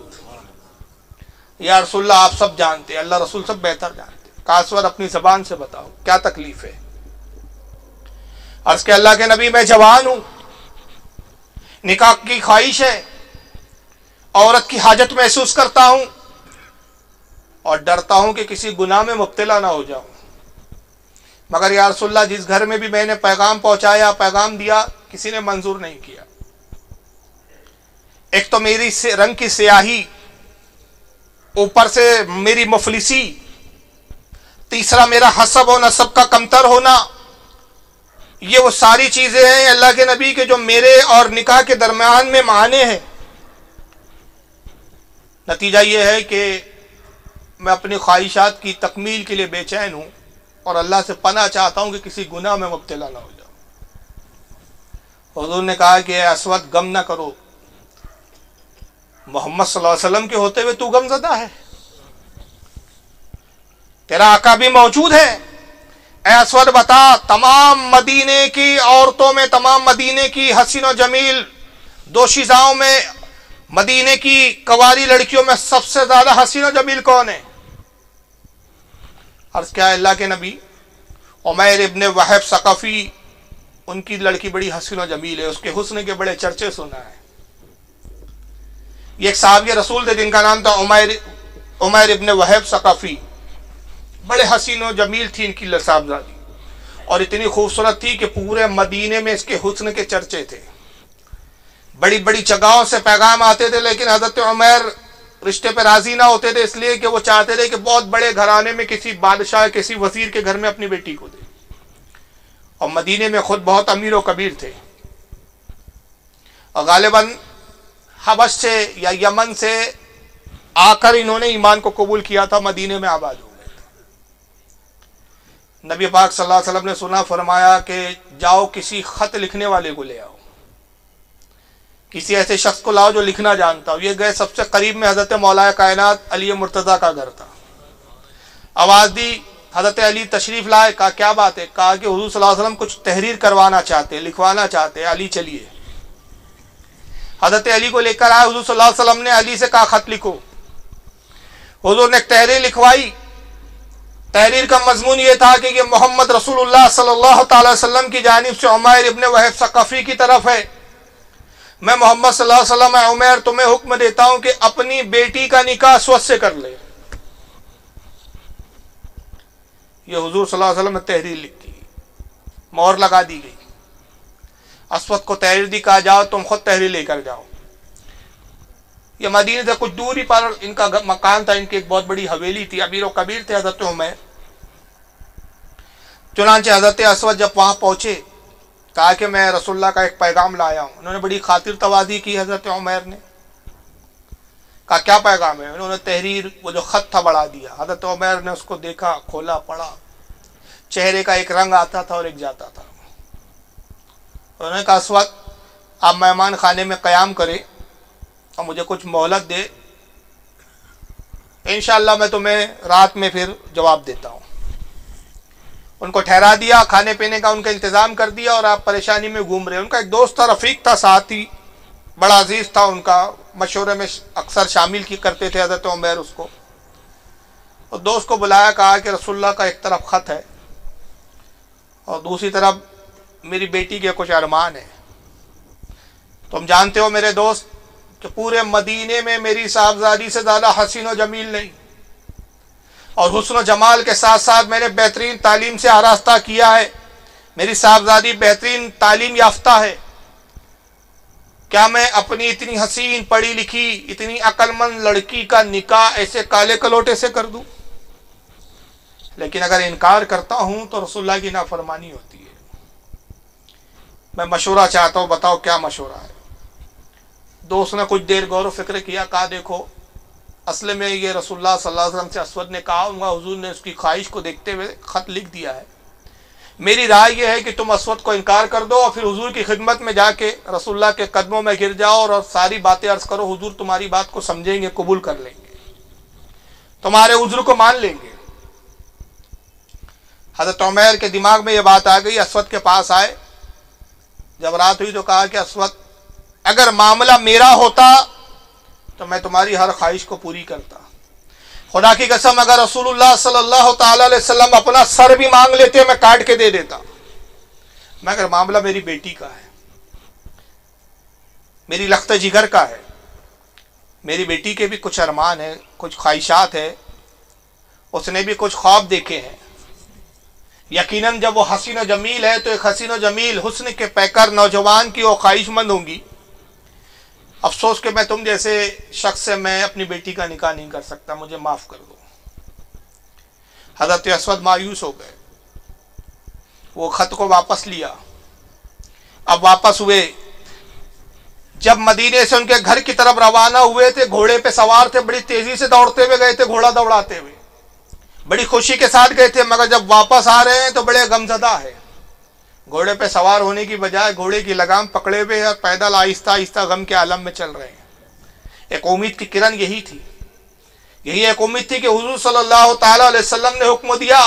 या रसुल्ला आप सब जानते अल्लाह रसूल सब बेहतर जानते कासवर अपनी जबान से बताओ, क्या तकलीफ़ है? अर्ज़ के अल्लाह के नबी, मैं जवान हूँ। निकाह की ख्वाहिश है, औरत की हाजत महसूस करता हूँ, और डरता हूँ कि किसी गुनाह में मुबतला ना हो जाऊँ। मगर यारसुल्ला जिस घर में भी मैंने पैगाम पहुँचाया, पैगाम दिया, किसी ने मंजूर नहीं किया। एक तो मेरी से, रंग की स्याही, ऊपर से मेरी मुफलिसी, तीसरा मेरा हसब और नसब का कमतर होना, ये वो सारी चीज़ें हैं अल्लाह के नबी के जो मेरे और निकाह के दरमियान में माने हैं। नतीजा ये है कि मैं अपनी ख्वाहिशात की तकमील के लिए बेचैन हूँ और अल्लाह से पना चाहता हूँ कि किसी गुनाह में मुबतला ना हो जाओ हजूर ने कहा कि असवद, गम ना करो। मोहम्मद वसल्लम के होते हुए तू गमजदा है। तेरा आका भी मौजूद है। असवद, बता, तमाम मदीने की औरतों में, तमाम मदीने की हसीन जमील दोशीजाओं में, मदीने की कवारी लड़कियों में सबसे ज़्यादा हसीन जमील कौन है? अर्ज़ क्या अल्लाह के नबी, उमैर इबन वहब सकफ़ी, उनकी लड़की बड़ी हसीन जमील है, उसके हुस्न के बड़े चर्चे सुना है। ये एक साहब रसूल थे जिनका नाम था उमैर उमैर इबन वहब सकाफ़ी। बड़े हसीन व जमील थी इनकी लसाबजादी और इतनी खूबसूरत थी कि पूरे मदीने में इसके हुस्न के चर्चे थे। बड़ी बड़ी जगहों से पैगाम आते थे, लेकिन हज़रत उमर रिश्ते पर राज़ी ना होते थे, इसलिए कि वो चाहते थे कि बहुत बड़े घराने में किसी बादशाह, किसी वज़ीर के घर में अपनी बेटी को दे। और मदीने में खुद बहुत अमीर व कबीर थे। और गालिबन हबश से या यमन से आकर इन्होंने ईमान को कबूल किया था, मदीने में आबाद हो गए नबी पाक सल्लल्लाहु अलैहि वसल्लम ने सुना, फरमाया कि जाओ किसी खत लिखने वाले को ले आओ। किसी ऐसे शख्स को लाओ जो लिखना जानता हो। ये गए सबसे करीब में हज़रत मौलाया कायनात अली मुर्तज़ा का घर था। आवाज़ दी, हज़रत अली तशरीफ़ लाए, कहा, क्या बात है? कहा कि हजूर वसल्लम कुछ तहरीर करवाना चाहते लिखवाना चाहते अली चलिए। हज़रत अली को लेकर आए, हजूर वसल्लम ने अली से कहा, खत लिखो। हजूर ने तहरीर लिखवाई। तहरीर का मजमून ये था कि ये मोहम्मद रसूलुल्लाह सल्लल्लाहु अलैहि वसल्लम की जानिब से उमैर इब्न वहब की तरफ़ है। मैं मोहम्मद सल्लल्लाहु अलैहि वसल्लम उमैर तुम्हें हुक्म देता हूँ कि अपनी बेटी का निकाह स्वत से कर ले। ये हुजूर सल्लल्लाहु ने तहरीर लिखी मोहर लगा दी गई। असवद को तहरीर दी कहा जाओ, तुम खुद तहरीर लेकर जाओ। ये मदीने से कुछ दूरी पर इनका मकान था, इनकी एक बहुत बड़ी हवेली थी, अमीर कबीर थे हज़रत उमैर। चुनानचे हज़रत असवद जब वहाँ पहुँचे, कहा कि मैं रसुल्ला का एक पैगाम लाया हूँ। उन्होंने बड़ी खातिर तवादी की हज़रत उमैर ने। कहा, क्या पैगाम है? उन्होंने तहरीर, वो जो खत था, बढ़ा दिया। हज़रत उमैर ने उसको देखा, खोला, पढ़ा। चेहरे का एक रंग आता था और एक जाता था। उन्होंने कहा असवद आप मेहमान खाने में क़याम करें और मुझे कुछ मोहलत दे। इन मैं तुम्हें रात में फिर जवाब देता हूँ। उनको ठहरा दिया, खाने पीने का उनका इंतज़ाम कर दिया और आप परेशानी में घूम रहे उनका एक दोस्त था, रफ़ीक था, साथ बड़ा अज़ीज़ था। उनका मशवरे में अक्सर शामिल की करते थे हज़रत उमैर उसको। और दोस्त को बुलाया, कहा कि रसुल्ला का एक तरफ़ ख़त है और दूसरी तरफ़ मेरी बेटी के कुछ अरमान है। तुम जानते हो मेरे दोस्त, कि पूरे मदीने में मेरी साहबजादी से ज़्यादा हसीन जमील नहीं। और हुसन जमाल के साथ साथ मैंने बेहतरीन तालीम से आरास्ता किया है। मेरी साहबजादी बेहतरीन तालीम याफ्ता है। क्या मैं अपनी इतनी हसीन पढ़ी लिखी, इतनी अक्लमंद लड़की का निकाह ऐसे काले कलोटे से कर दूँ? लेकिन अगर इनकार करता हूँ तो रसुल्ला की नाफरमानी होती मैं मशूरा चाहता हूँ, बताओ क्या मशूरा है? दोस्त ने कुछ देर गौर फ़िक्र किया, कहा, देखो, असल में ये रसुल्ला वसल्लम से असवद ने कहा, उनका हुजूर ने उसकी ख्वाहिश को देखते हुए ख़त लिख दिया है। मेरी राय यह है कि तुम असवद को इनकार कर दो और फिर हुजूर की खिदमत में जाके रसुल्ला के कदमों में गिर जाओ और सारी बातें अर्ज़ करो, हुजूर तुम्हारी बात को समझेंगे, कबूल कर लेंगे। तुम्हारे उज्र को मान लेंगे। हज़रत उमैर के दिमाग में यह बात आ गई, असवद के पास आए जब रात हुई तो कहा कि असवद अगर मामला मेरा होता तो मैं तुम्हारी हर ख्वाहिश को पूरी करता। खुदा की कसम, अगर रसूलुल्लाह सल्लल्लाहु अलैहि वसल्लम अपना सर भी मांग लेते, मैं काट के दे देता। मगर मामला मेरी बेटी का है, मेरी लख्त जिगर का है, मेरी बेटी के भी कुछ अरमान है, कुछ ख्वाहिशात है, उसने भी कुछ ख्वाब देखे हैं यकीनन जब वो हसीन जमील है तो एक हसीन जमील हुस्न के पैकर नौजवान की वो ख्वाहिशमंद होंगी। अफसोस के मैं तुम जैसे शख्स से मैं अपनी बेटी का निकाह नहीं कर सकता, मुझे माफ़ कर दो। हज़रत असवद मायूस हो गए। वो ख़त को वापस लिया। अब वापस हुए। जब मदीने से उनके घर की तरफ़ रवाना हुए थे, घोड़े पे सवार थे, बड़ी तेज़ी से दौड़ते हुए गए थे, घोड़ा दौड़ाते हुए। बड़ी खुशी के साथ गए थे, मगर जब वापस आ रहे हैं तो बड़े गमजदा है। घोड़े पे सवार होने की बजाय घोड़े की लगाम पकड़े हुए और पैदल आहिस्ता आहिस्ता गम के आलम में चल रहे हैं। एक उम्मीद की किरण यही थी। यही एक उम्मीद थी कि हुजूर सल्लल्लाहु अलैहि वसल्लम ने हुक्म दिया।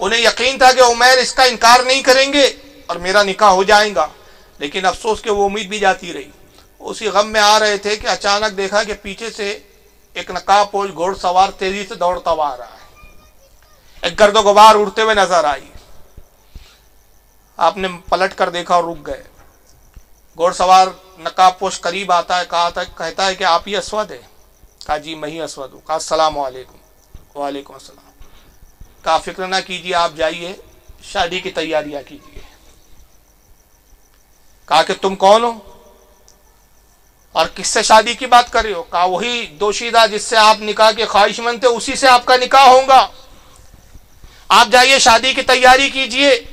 उन्हें यकीन था कि उमैर इसका इनकार नहीं करेंगे और मेरा निकाह हो जाएगा। लेकिन अफसोस के वो उम्मीद भी जाती रही। उसी गम में आ रहे थे कि अचानक देखा कि पीछे से एक नकाबपोश घोड़ सवार तेज़ी से दौड़ता हुआ आ रहा एक गर्दो गुबार उड़ते हुए नज़र आई। आपने पलट कर देखा और रुक गए। घोड़सवार नकाब पोश करीब आता है, कहा था, कहता है कि आप ही असवद है। कहा, जी, मैं ही असवद हूँ। कहा असलम वालेकुम। असलम कहा, फ़िक्र ना कीजिए, आप जाइए, शादी की तैयारियाँ कीजिए। कहा कि, तुम कौन हो? और किससे शादी की बात कर रहे हो? कहा, वही दोशीदा जिससे आप निकाह के ख्वाहिशमंद थे, उसी से आपका निकाह होगा आप जाइए शादी की तैयारी कीजिए।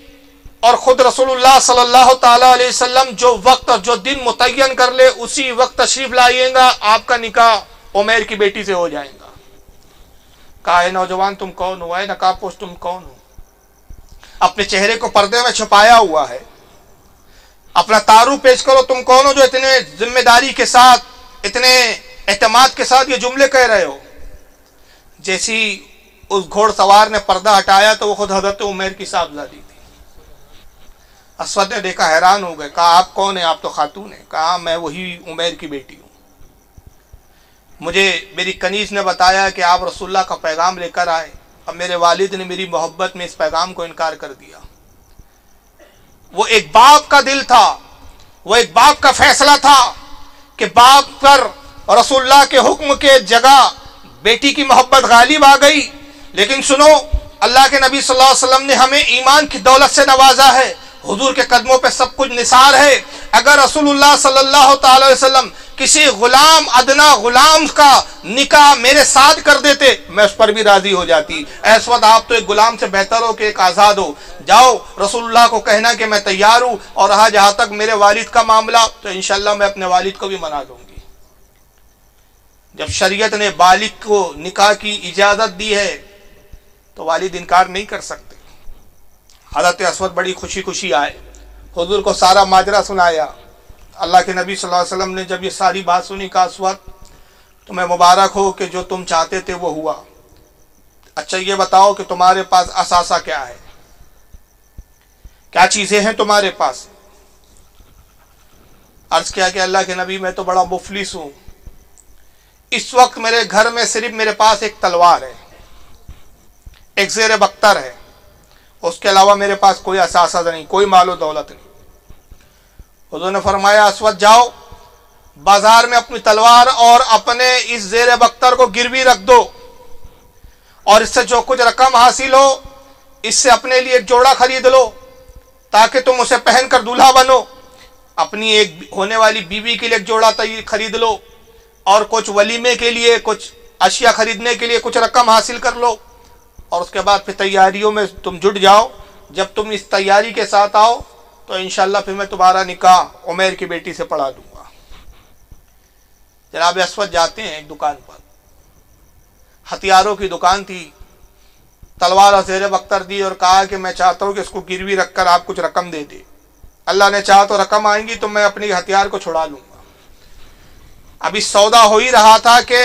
और खुद रसूलुल्लाह सल्लल्लाहु अलैहि वसल्लम जो वक्त और जो दिन मुतयन कर ले, उसी वक्त तशरीफ़ लाइएगा, आपका निकाह उमेर की बेटी से हो जाएगा। कहा है नौजवान, तुम कौन हो? नकाबपोश तुम कौन हो? अपने चेहरे को पर्दे में छुपाया हुआ है। अपना तारू पेश करो, तुम कौन हो जो इतने ज़िम्मेदारी के साथ, इतने एतमाद के साथ ये जुमले कह रहे हो? जैसी उस घोड़सवार ने पर्दा हटाया तो वो खुद हज़रत उमेर की साहबजादी थी। असवद ने देखा हैरान हो गए, कहा, आप कौन है? आप तो खातून है। कहा, मैं वही उमेर की बेटी हूँ। मुझे मेरी कनीज ने बताया कि आप रसुल्ला का पैगाम लेकर आए। अब मेरे वालिद ने मेरी मोहब्बत में इस पैगाम को इनकार कर दिया। वो एक बाप का दिल था। वो एक बाप का फैसला था कि बाप पर रसुल्ला के हुक्म के जगह बेटी की मोहब्बत गालिब आ गई। लेकिन सुनो, अल्लाह के नबी सल्लल्लाहु अलैहि वसल्लम ने हमें ईमान की दौलत से नवाजा है। हुजूर के कदमों पे सब कुछ निसार है। अगर रसूलुल्लाह सल्लल्लाहु अलैहि वसल्लम किसी गुलाम, अदना गुलाम का निकाह मेरे साथ कर देते, मैं उस पर भी राज़ी हो जाती। इस वक्त आप तो एक गुलाम से बेहतर हो कि एक आज़ाद हो। जाओ, रसूलुल्लाह को कहना कि मैं तैयार हूँ और रहा जहाँ तक मेरे वालिद का मामला तो इनशाला मैं अपने वालिद को भी मना दूँगी। जब शरीयत ने बालिक को निकाह की इजाज़त दी है तो वालिद इनकार नहीं कर सकते। हज़रत असवद बड़ी खुशी खुशी आए। हजूर को सारा माजरा सुनाया। अल्लाह के नबी सल्लल्लाहु अलैहि वसल्लम ने जब ये सारी बात सुनी का असवद, तुम्हें मुबारक हो कि जो तुम चाहते थे वो हुआ। अच्छा ये बताओ कि तुम्हारे पास असासा क्या है? क्या चीज़ें हैं तुम्हारे पास? अर्ज़ किया कि अल्लाह के नबी, मैं तो बड़ा मुफलिस हूँ। इस वक्त मेरे घर में सिर्फ़ मेरे पास एक तलवार है। एक जेर बख्तर है। उसके अलावा मेरे पास कोई असासा नहीं, कोई मालो दौलत नहीं। उन्होंने फरमाया, असवद जाओ, बाज़ार में अपनी तलवार और अपने इस जेर बख्तर को गिरवी रख दो और इससे जो कुछ रकम हासिल हो, इससे अपने लिए एक जोड़ा खरीद लो, ताकि तुम उसे पहनकर दूल्हा बनो। अपनी एक होने वाली बीवी के लिए एक जोड़ा खरीद लो और कुछ वलीमे के लिए, कुछ अशिया खरीदने के लिए कुछ रकम हासिल कर लो। और उसके बाद फिर तैयारियों में तुम जुट जाओ। जब तुम इस तैयारी के साथ आओ तो इनशाला फिर मैं तुम्हारा निकाह उमेर की बेटी से पढ़ा दूँगा। जनाब असवद जाते हैं एक दुकान पर। हथियारों की दुकान थी। तलवार और बख्तर दी और कहा कि मैं चाहता हूँ कि इसको गिरवी रखकर आप कुछ रकम दे दे। अल्लाह ने चाहा तो रकम आएँगी तो मैं अपनी हथियार को छुड़ा लूँगा। अभी सौदा हो ही रहा था कि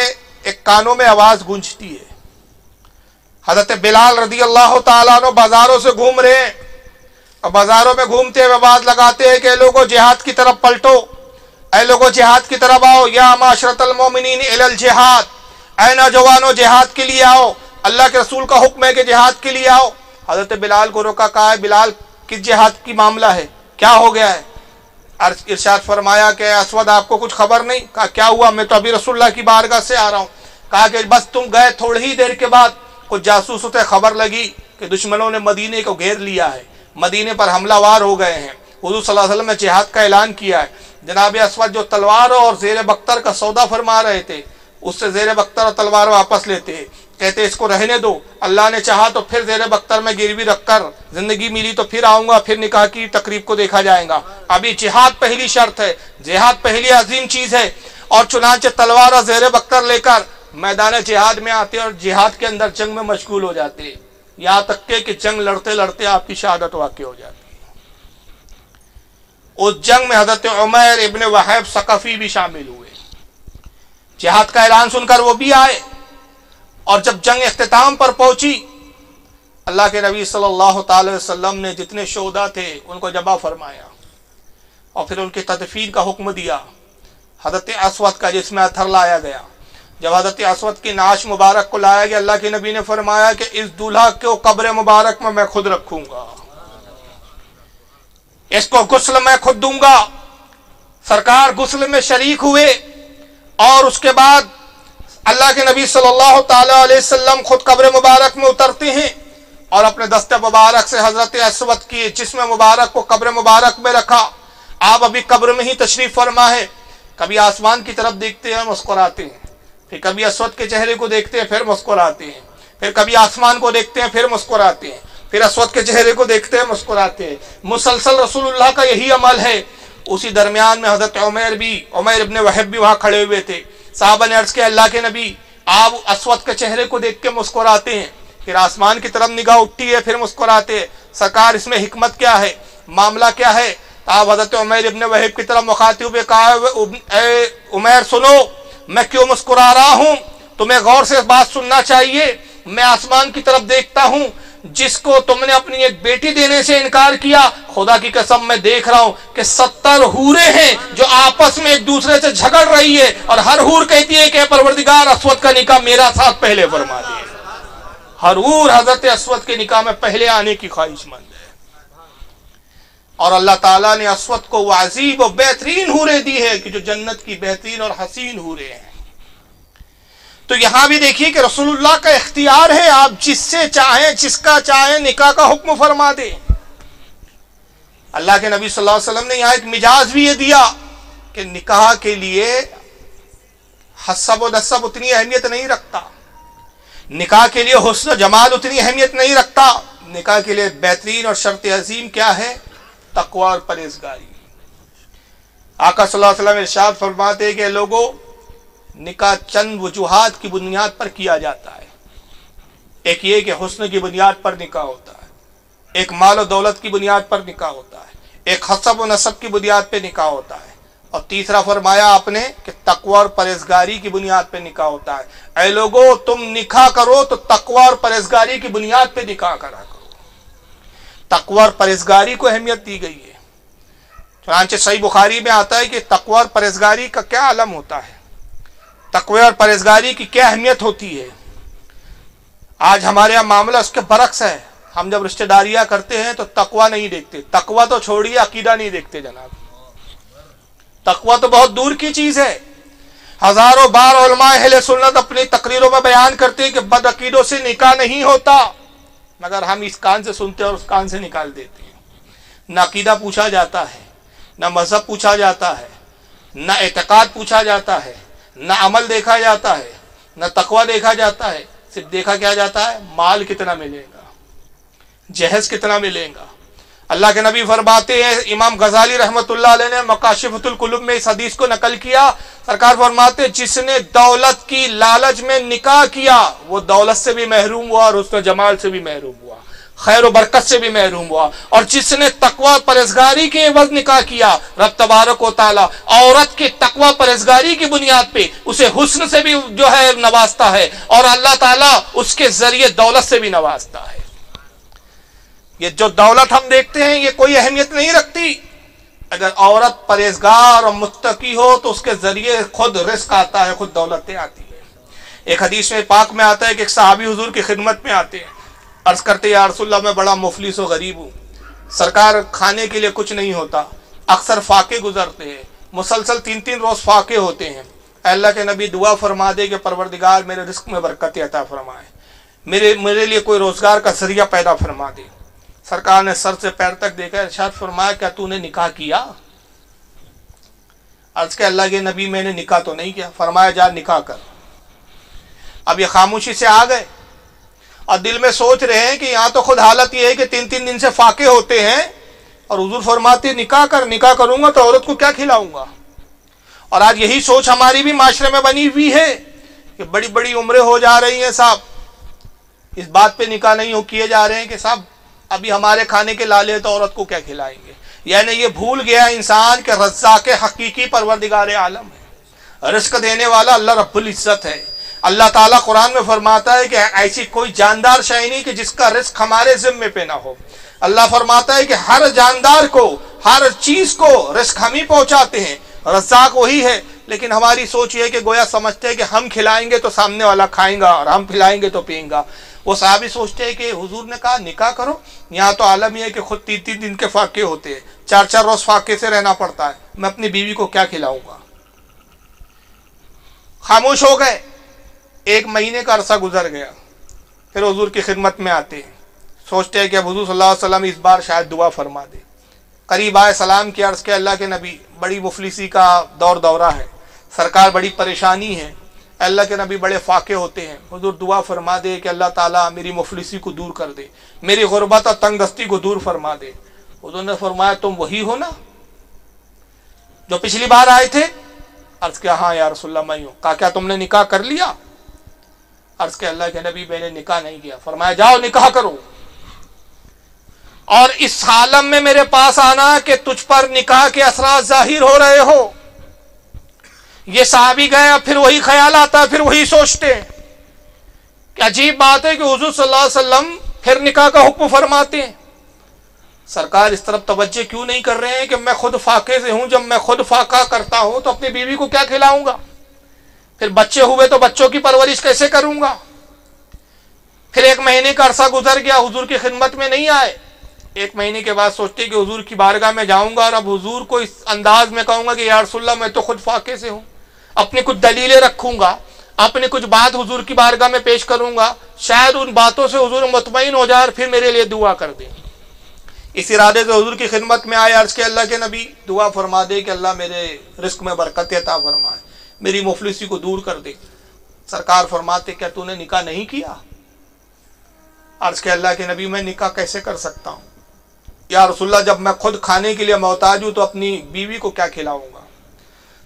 एक कानों में आवाज़ गूंजती है। हज़रत बिलाल रदी अल्लाह तु बाजारों से घूम रहे हैं। और बाजारों में घूमते हुए बात लगाते हैं कि लोगों, जिहाद की तरफ़ पलटो। ऐ लोगों, जिहाद की तरफ़ आओ। या माशरतमिन जिहाद। ऐ नौजवानों, जिहाद के लिए आओ। अल्लाह के रसूल का हुक्म है कि जिहाद के लिए आओ। हज़रत बिलाल को रोका, कहा है बिलाल, किस जिहाद की मामला है? क्या हो गया है? इरशाद फरमाया कि असवद, आपको कुछ खबर नहीं? कहा, क्या हुआ? मैं तो अभी रसुल्ला की बारगाह से आ रहा हूँ। कहा कि, बस तुम गए थोड़ी ही देर के बाद कुछ जासूस होते खबर लगी कि दुश्मनों ने मदीने को घेर लिया है। मदीने पर हमलावार हो गए हैं। हजू वसल्लम ने जिहाद का ऐलान किया है। जनाब असवद जो तलवार और जेर बख्तर का सौदा फरमा रहे थे, उससे जेर बख्तर और तलवार वापस लेते कहते इसको रहने दो। अल्लाह ने चाहा तो फिर जेर बख्तर में गिरवी रखकर ज़िंदगी मिली तो फिर आऊँगा, फिर निकाह की तकरीब को देखा जाएगा। अभी जिहाद पहली शर्त है। जिहाद पहली अजीम चीज़ है। और चुनाचे तलवार और जेर बख्तर लेकर मैदान जिहाद में आते और जिहाद के अंदर जंग में मशगूल हो जाते यहाँ तक के कि जंग लड़ते लड़ते आपकी शहादत वाक़ हो जाती उस जंग में हज़रत उमर इबन वहब सकफी भी शामिल हुए। जिहाद का ऐलान सुनकर वो भी आए और जब जंग अख्ताम पर पहुँची, अल्लाह के नबी सल्लल्लाहु अलैहि वसल्लम ने जितने शोदा थे, उनको जबा फरमाया और फिर उनकी तदफीन का हुक्म दिया। हज़रत असवद का जिसमें अथर लाया गया। जब हज़रत असवद की नाश मुबारक को लाया गया, अल्लाह के नबी ने फरमाया कि इस दूल्हा को कब्र मुबारक में मैं खुद रखूँगा। इसको गुस्ल मैं खुद दूँगा। सरकार गुस्ल में शरीक हुए और उसके बाद अल्लाह के नबी सल्लल्लाहु अलैहि वसल्लम खुद कब्र मुबारक में उतरते हैं और अपने दस्ते मुबारक से हज़रत असवद की जिसम मुबारक को कब्र मुबारक में रखा। आप अभी कब्र में ही तशरीफ़ फरमा है। कभी आसमान की तरफ़ देखते हैं मुस्कुराते हैं। फिर कभी असवद के चेहरे को देखते हैं, फिर मुस्कुराते हैं। फिर कभी आसमान को देखते हैं, फिर मुस्कुराते हैं। फिर असवद के चेहरे को देखते हैं, मुस्कुराते हैं। मुसलसल रसूलुल्लाह का यही अमल है। उसी दरमियान में हज़रत उमर भी, उमर इबन वहब भी वहाँ खड़े हुए थे। साहब ने अर्ज़ के अल्लाह के नबी, आप असवद के चेहरे को देख के मुस्कुराते हैं। फिर आसमान की तरफ़ निगाह उठती है, फिर मुस्कुराते हैं। सरकार, इसमें हिकमत क्या है? मामला क्या है? आप हज़रत उमर इबन वहब की तरफ़ मुखातिब कहा उमर, सुनो। मैं क्यों मुस्कुरा रहा हूँ? तुम्हें गौर से बात सुनना चाहिए। मैं आसमान की तरफ़ देखता हूँ। जिसको तुमने अपनी एक बेटी देने से इनकार किया, खुदा की कसम मैं देख रहा हूँ कि सत्तर हूरे हैं जो आपस में एक दूसरे से झगड़ रही है और हर हूर कहती है कि परवरदिगार, असवद का निकाह मेरा साथ पहले फरमा दिए हरूर हज़रत असवद के निकाह में पहले आने की ख्वाहिशमंद है। और अल्लाह ताला ने असवद को वो अजीब और बेहतरीन हूरे दी है कि जो जन्नत की बेहतरीन और हसीन हूरे हैं। तो यहाँ भी देखिए कि रसूलुल्लाह का इख्तियार है, आप जिससे चाहें, जिसका चाहें निकाह का हुक्म फरमा दे। अल्लाह के नबी सल्लल्लाहु अलैहि वसल्लम ने यहाँ एक मिजाज भी ये दिया कि निकाह के लिए हसब व नसब उतनी अहमियत नहीं रखता। निकाह के लिए हुस्न जमाल उतनी अहमियत नहीं रखता। निकाह के लिए बेहतरीन और शर्त अजीम क्या है? तकवा और परहेजगारी। आका सल्लल्लाहु इरशाद फरमाते कि लोगों, निकाह चंद वजूहत की बुनियाद पर किया जाता है। एक ये कि हुस्न की बुनियाद पर निकाह होता है। एक माल और दौलत की बुनियाद पर निकाह होता है। एक हसब व नसब की बुनियाद पर निकाह होता है। और तीसरा फरमाया आपने कि तकवा और परहेजगारी की बुनियाद पर निकाह होता है। ऐ लोगो, तुम निकाह करो तो तकवा और परहेजगारी की बुनियाद पर निकाह करा करो। तकवा और परहेजगारी को अहमियत दी गई है। चुनाचे सही बुखारी में आता है कि तकवा और परहेजगारी का क्या आलम होता है? तकवे और परहेजगारी की क्या अहमियत होती है? आज हमारे यहाँ मामला उसके बरक्स है। हम जब रिश्तेदारियाँ करते हैं तो तकवा नहीं देखते। तकवा तो छोड़िए, अकीदा नहीं देखते जनाब। तकवा तो बहुत दूर की चीज़ है। हज़ारों बार सुन्नत अपनी तकरीरों में बयान करते हैं कि बदअकीदों से निकाह नहीं होता। मगर हम इस कान से सुनते और उस कान से निकाल देते हैं। न अकीदा पूछा जाता है, न मज़हब पूछा जाता है, न एतकाद पूछा जाता है, न अमल देखा जाता है, न तकवा देखा जाता है। सिर्फ़ देखा क्या जाता है? माल कितना मिलेगा? जहेज कितना मिलेगा? अल्लाह के नबी फरमाते हैं, इमाम गजाली अलैह ने मकाशिफतुल कुलुब में इस हदीस को नकल किया सरकार फरमाते, जिसने दौलत की लालच में निकाह किया, वो दौलत से भी महरूम हुआ और उसने जमाल से भी महरूम हुआ, खैर बरकत से भी महरूम हुआ। और जिसने तकवा परेजगारी के एवज निकाह किया, रब तबारक ताला, औरत के तकवा परेजगारी की बुनियाद पे उसे हुस्न से भी जो है नवाजता है और अल्लाह ताला उसके ज़रिए दौलत से भी नवाजता है। ये जो दौलत हम देखते हैं, ये कोई अहमियत नहीं रखती। अगर औरत परहेजगार और मुत्तकी हो तो उसके ज़रिए खुद रिस्क आता है, खुद दौलतें आती है। एक हदीस में, पाक में आता है कि एक सहाबी हुजूर की खिदमत में आते हैं। अर्ज़ करते या रसुल्ला मैं बड़ा मुफलिस व गरीब हूँ। सरकार खाने के लिए कुछ नहीं होता। अक्सर फाके गुजरते हैं। मुसलसल तीन तीन रोज फाके होते हैं। अल्लाह के नबी दुआ फरमा दे कि परवरदिगार मेरे रिस्क में बरकत अता फरमाए। मेरे मेरे लिए कोई रोज़गार का ज़रिया पैदा फरमा दे। सरकार ने सर से पैर तक देखा, इरशाद फरमाया, क्या तूने निकाह किया? अर्ज़ के अल्लाह के नबी, मैंने निकाह तो नहीं किया। फरमाया, जा, निकाह कर। अब ये खामोशी से आ गए और दिल में सोच रहे हैं कि यहाँ तो खुद हालत ये है कि तीन तीन दिन से फाके होते हैं और हजूर फरमाते, निकाह कर, निकाह करूँगा तो औरत को क्या खिलाऊँगा? और आज यही सोच हमारी भी माशरे में बनी हुई है कि बड़ी बड़ी उम्रें हो जा रही हैं साहब। इस बात पे निकाह नहीं हो, किए जा रहे हैं कि साहब अभी हमारे खाने के लाले तो औरत को क्या खिलाएँगे? यानी ये भूल गया इंसान के रज्जा के हकीकी परवरदिगार आलम है। रिस्क देने वाला अल्लाह रब्बुल इज़्ज़त है। अल्लाह ताला कुरान में फरमाता है कि ऐसी कोई जानदार शय नहीं कि जिसका रिस्क हमारे जिम्मे पे ना हो। अल्लाह फरमाता है कि हर जानदार को, हर चीज़ को रिस्क हम ही पहुंचाते हैं। रज्जाक वही है, लेकिन हमारी सोच ये कि गोया समझते हैं कि हम खिलाएँगे तो सामने वाला खाएँगा और हम खिलाएँगे तो पिएगा। वो साहबी सोचते हैं कि हुजूर ने कहा, निकाह करो। यहाँ तो आलम यह है कि खुद तीन तीन दिन के फाके होते हैं। चार चार रोज फाके से रहना पड़ता है। मैं अपनी बीवी को क्या खिलाऊँगा? खामोश हो गए। एक महीने का अरसा गुजर गया। फिर हजूर की खिदमत में आते हैं। सोचते हैं कि अब हजूर सल्लल्लाहु अलैहि वसल्लम इस बार शायद दुआ फरमा दे। करीब आए, सलाम की अर्ज़ के अल्लाह के नबी, बड़ी मुफलिसी का दौर दौरा है। सरकार बड़ी परेशानी है। अल्लाह के नबी बड़े फाके होते हैं। हजूर दुआ फरमा दे कि अल्लाह ताला मेरी मुफलिसी को दूर कर दे, मेरी गुर्बत और तंग दस्ती को दूर फरमा दे। हजूर ने फरमाया, तुम वही हो ना जो पिछली बार आए थे? अर्ज़ किया हाँ यार रसुल्ला हूँ कहा, क्या तुमने निकाह कर लिया? अर्ज़ के अल्लाह के नबी, मैंने निकाह नहीं किया। फरमाया, जाओ, निकाह करो। और इस आलम में मेरे पास आना कि तुझ पर निकाह के असरा ज़ाहिर हो रहे हो। ये साहबी गए फिर वही ख्याल आता है फिर वही सोचते। हैं कि अजीब बात है कि अलैहि वसल्लम फिर निकाह का हुक्म फरमाते हैं। सरकार इस तरफ़ तवज्जो क्यों नहीं कर रहे हैं कि मैं खुद फाके से हूँ, जब मैं खुद फाका करता हूँ तो अपनी बीवी को क्या खिलाऊँगा? फिर बच्चे हुए तो बच्चों की परवरिश कैसे करूँगा? फिर एक महीने का अरसा गुजर गया, हुजूर की खिदमत में नहीं आए। एक महीने के बाद सोचते कि हुजूर की बारगाह में जाऊँगा और अब हुजूर को इस अंदाज में कहूँगा कि यारसुल्ला मैं तो खुद फाके से हूँ। अपनी कुछ दलीलें रखूँगा, अपनी कुछ बात हुजूर की बारगाह में पेश करूँगा, शायद उन बातों से हुजूर मुतमिन हो जाए और फिर मेरे लिए दुआ कर दें। इस इरादे से हजूर की खिदमत में आए, अर्ज़ के अल्लाह के नबी, दुआ फरमा दे कि अल्लाह मेरे रिस्क में बरकत अता फरमाए, मेरी मुफलिसी को दूर कर दे। सरकार फरमाते, क्या तूने निकाह नहीं किया? अर्ज़ के अल्लाह के नबी, मैं निकाह कैसे कर सकता हूँ? या रसुल्ला जब मैं खुद खाने के लिए मोहताज हूँ तो अपनी बीवी को क्या खिलाऊँगा?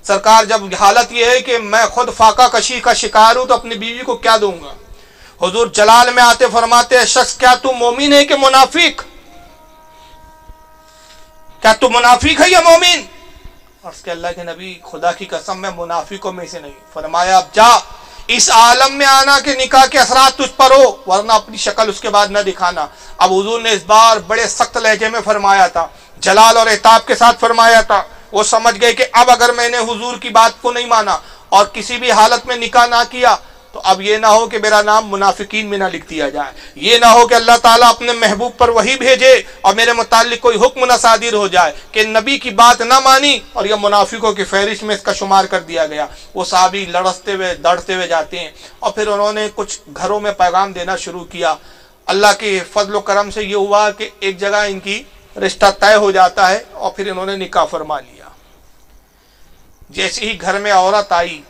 सरकार, जब हालत यह है कि मैं खुद फाका कशी का शिकार हूँ तो अपनी बीवी को क्या दूँगा? हजूर जलाल में आते फरमाते शख्स, क्या तू मोमिन है कि मुनाफिक? क्या तू मुनाफिक है या मोमिन? और उसके अल्लाह के नबी, खुदा की कसम, में मुनाफिकों में से नहीं। फरमाया, अब जा, इस आलम में आना के निकाह के असरात तुझ पर हो, वरना अपनी शक्ल उसके बाद न दिखाना। अब हजूर ने इस बार बड़े सख्त लहजे में फरमाया था, जलाल और एहताब के साथ फरमाया था वो समझ गए कि अब अगर मैंने हुजूर की बात को नहीं माना और किसी भी हालत में निकाह ना किया तो अब ये ना हो कि मेरा नाम मुनाफिकीन में ना लिख दिया जाए। ये ना हो कि अल्लाह ताला अपने महबूब पर वही भेजे और मेरे मुतालिक कोई हुक्म ना सादिर हो जाए कि नबी की बात ना मानी और यह मुनाफिकों की फहरिस्त में इसका शुमार कर दिया गया। वो साहबी लड़ते हुए, दड़ते हुए जाते हैं और फिर उन्होंने कुछ घरों में पैगाम देना शुरू किया। अल्लाह के फजल करम से ये हुआ कि एक जगह इनकी रिश्ता तय हो जाता है और फिर इन्होंने निकाह फरमा लिया। जैसे ही घर में औरत आई,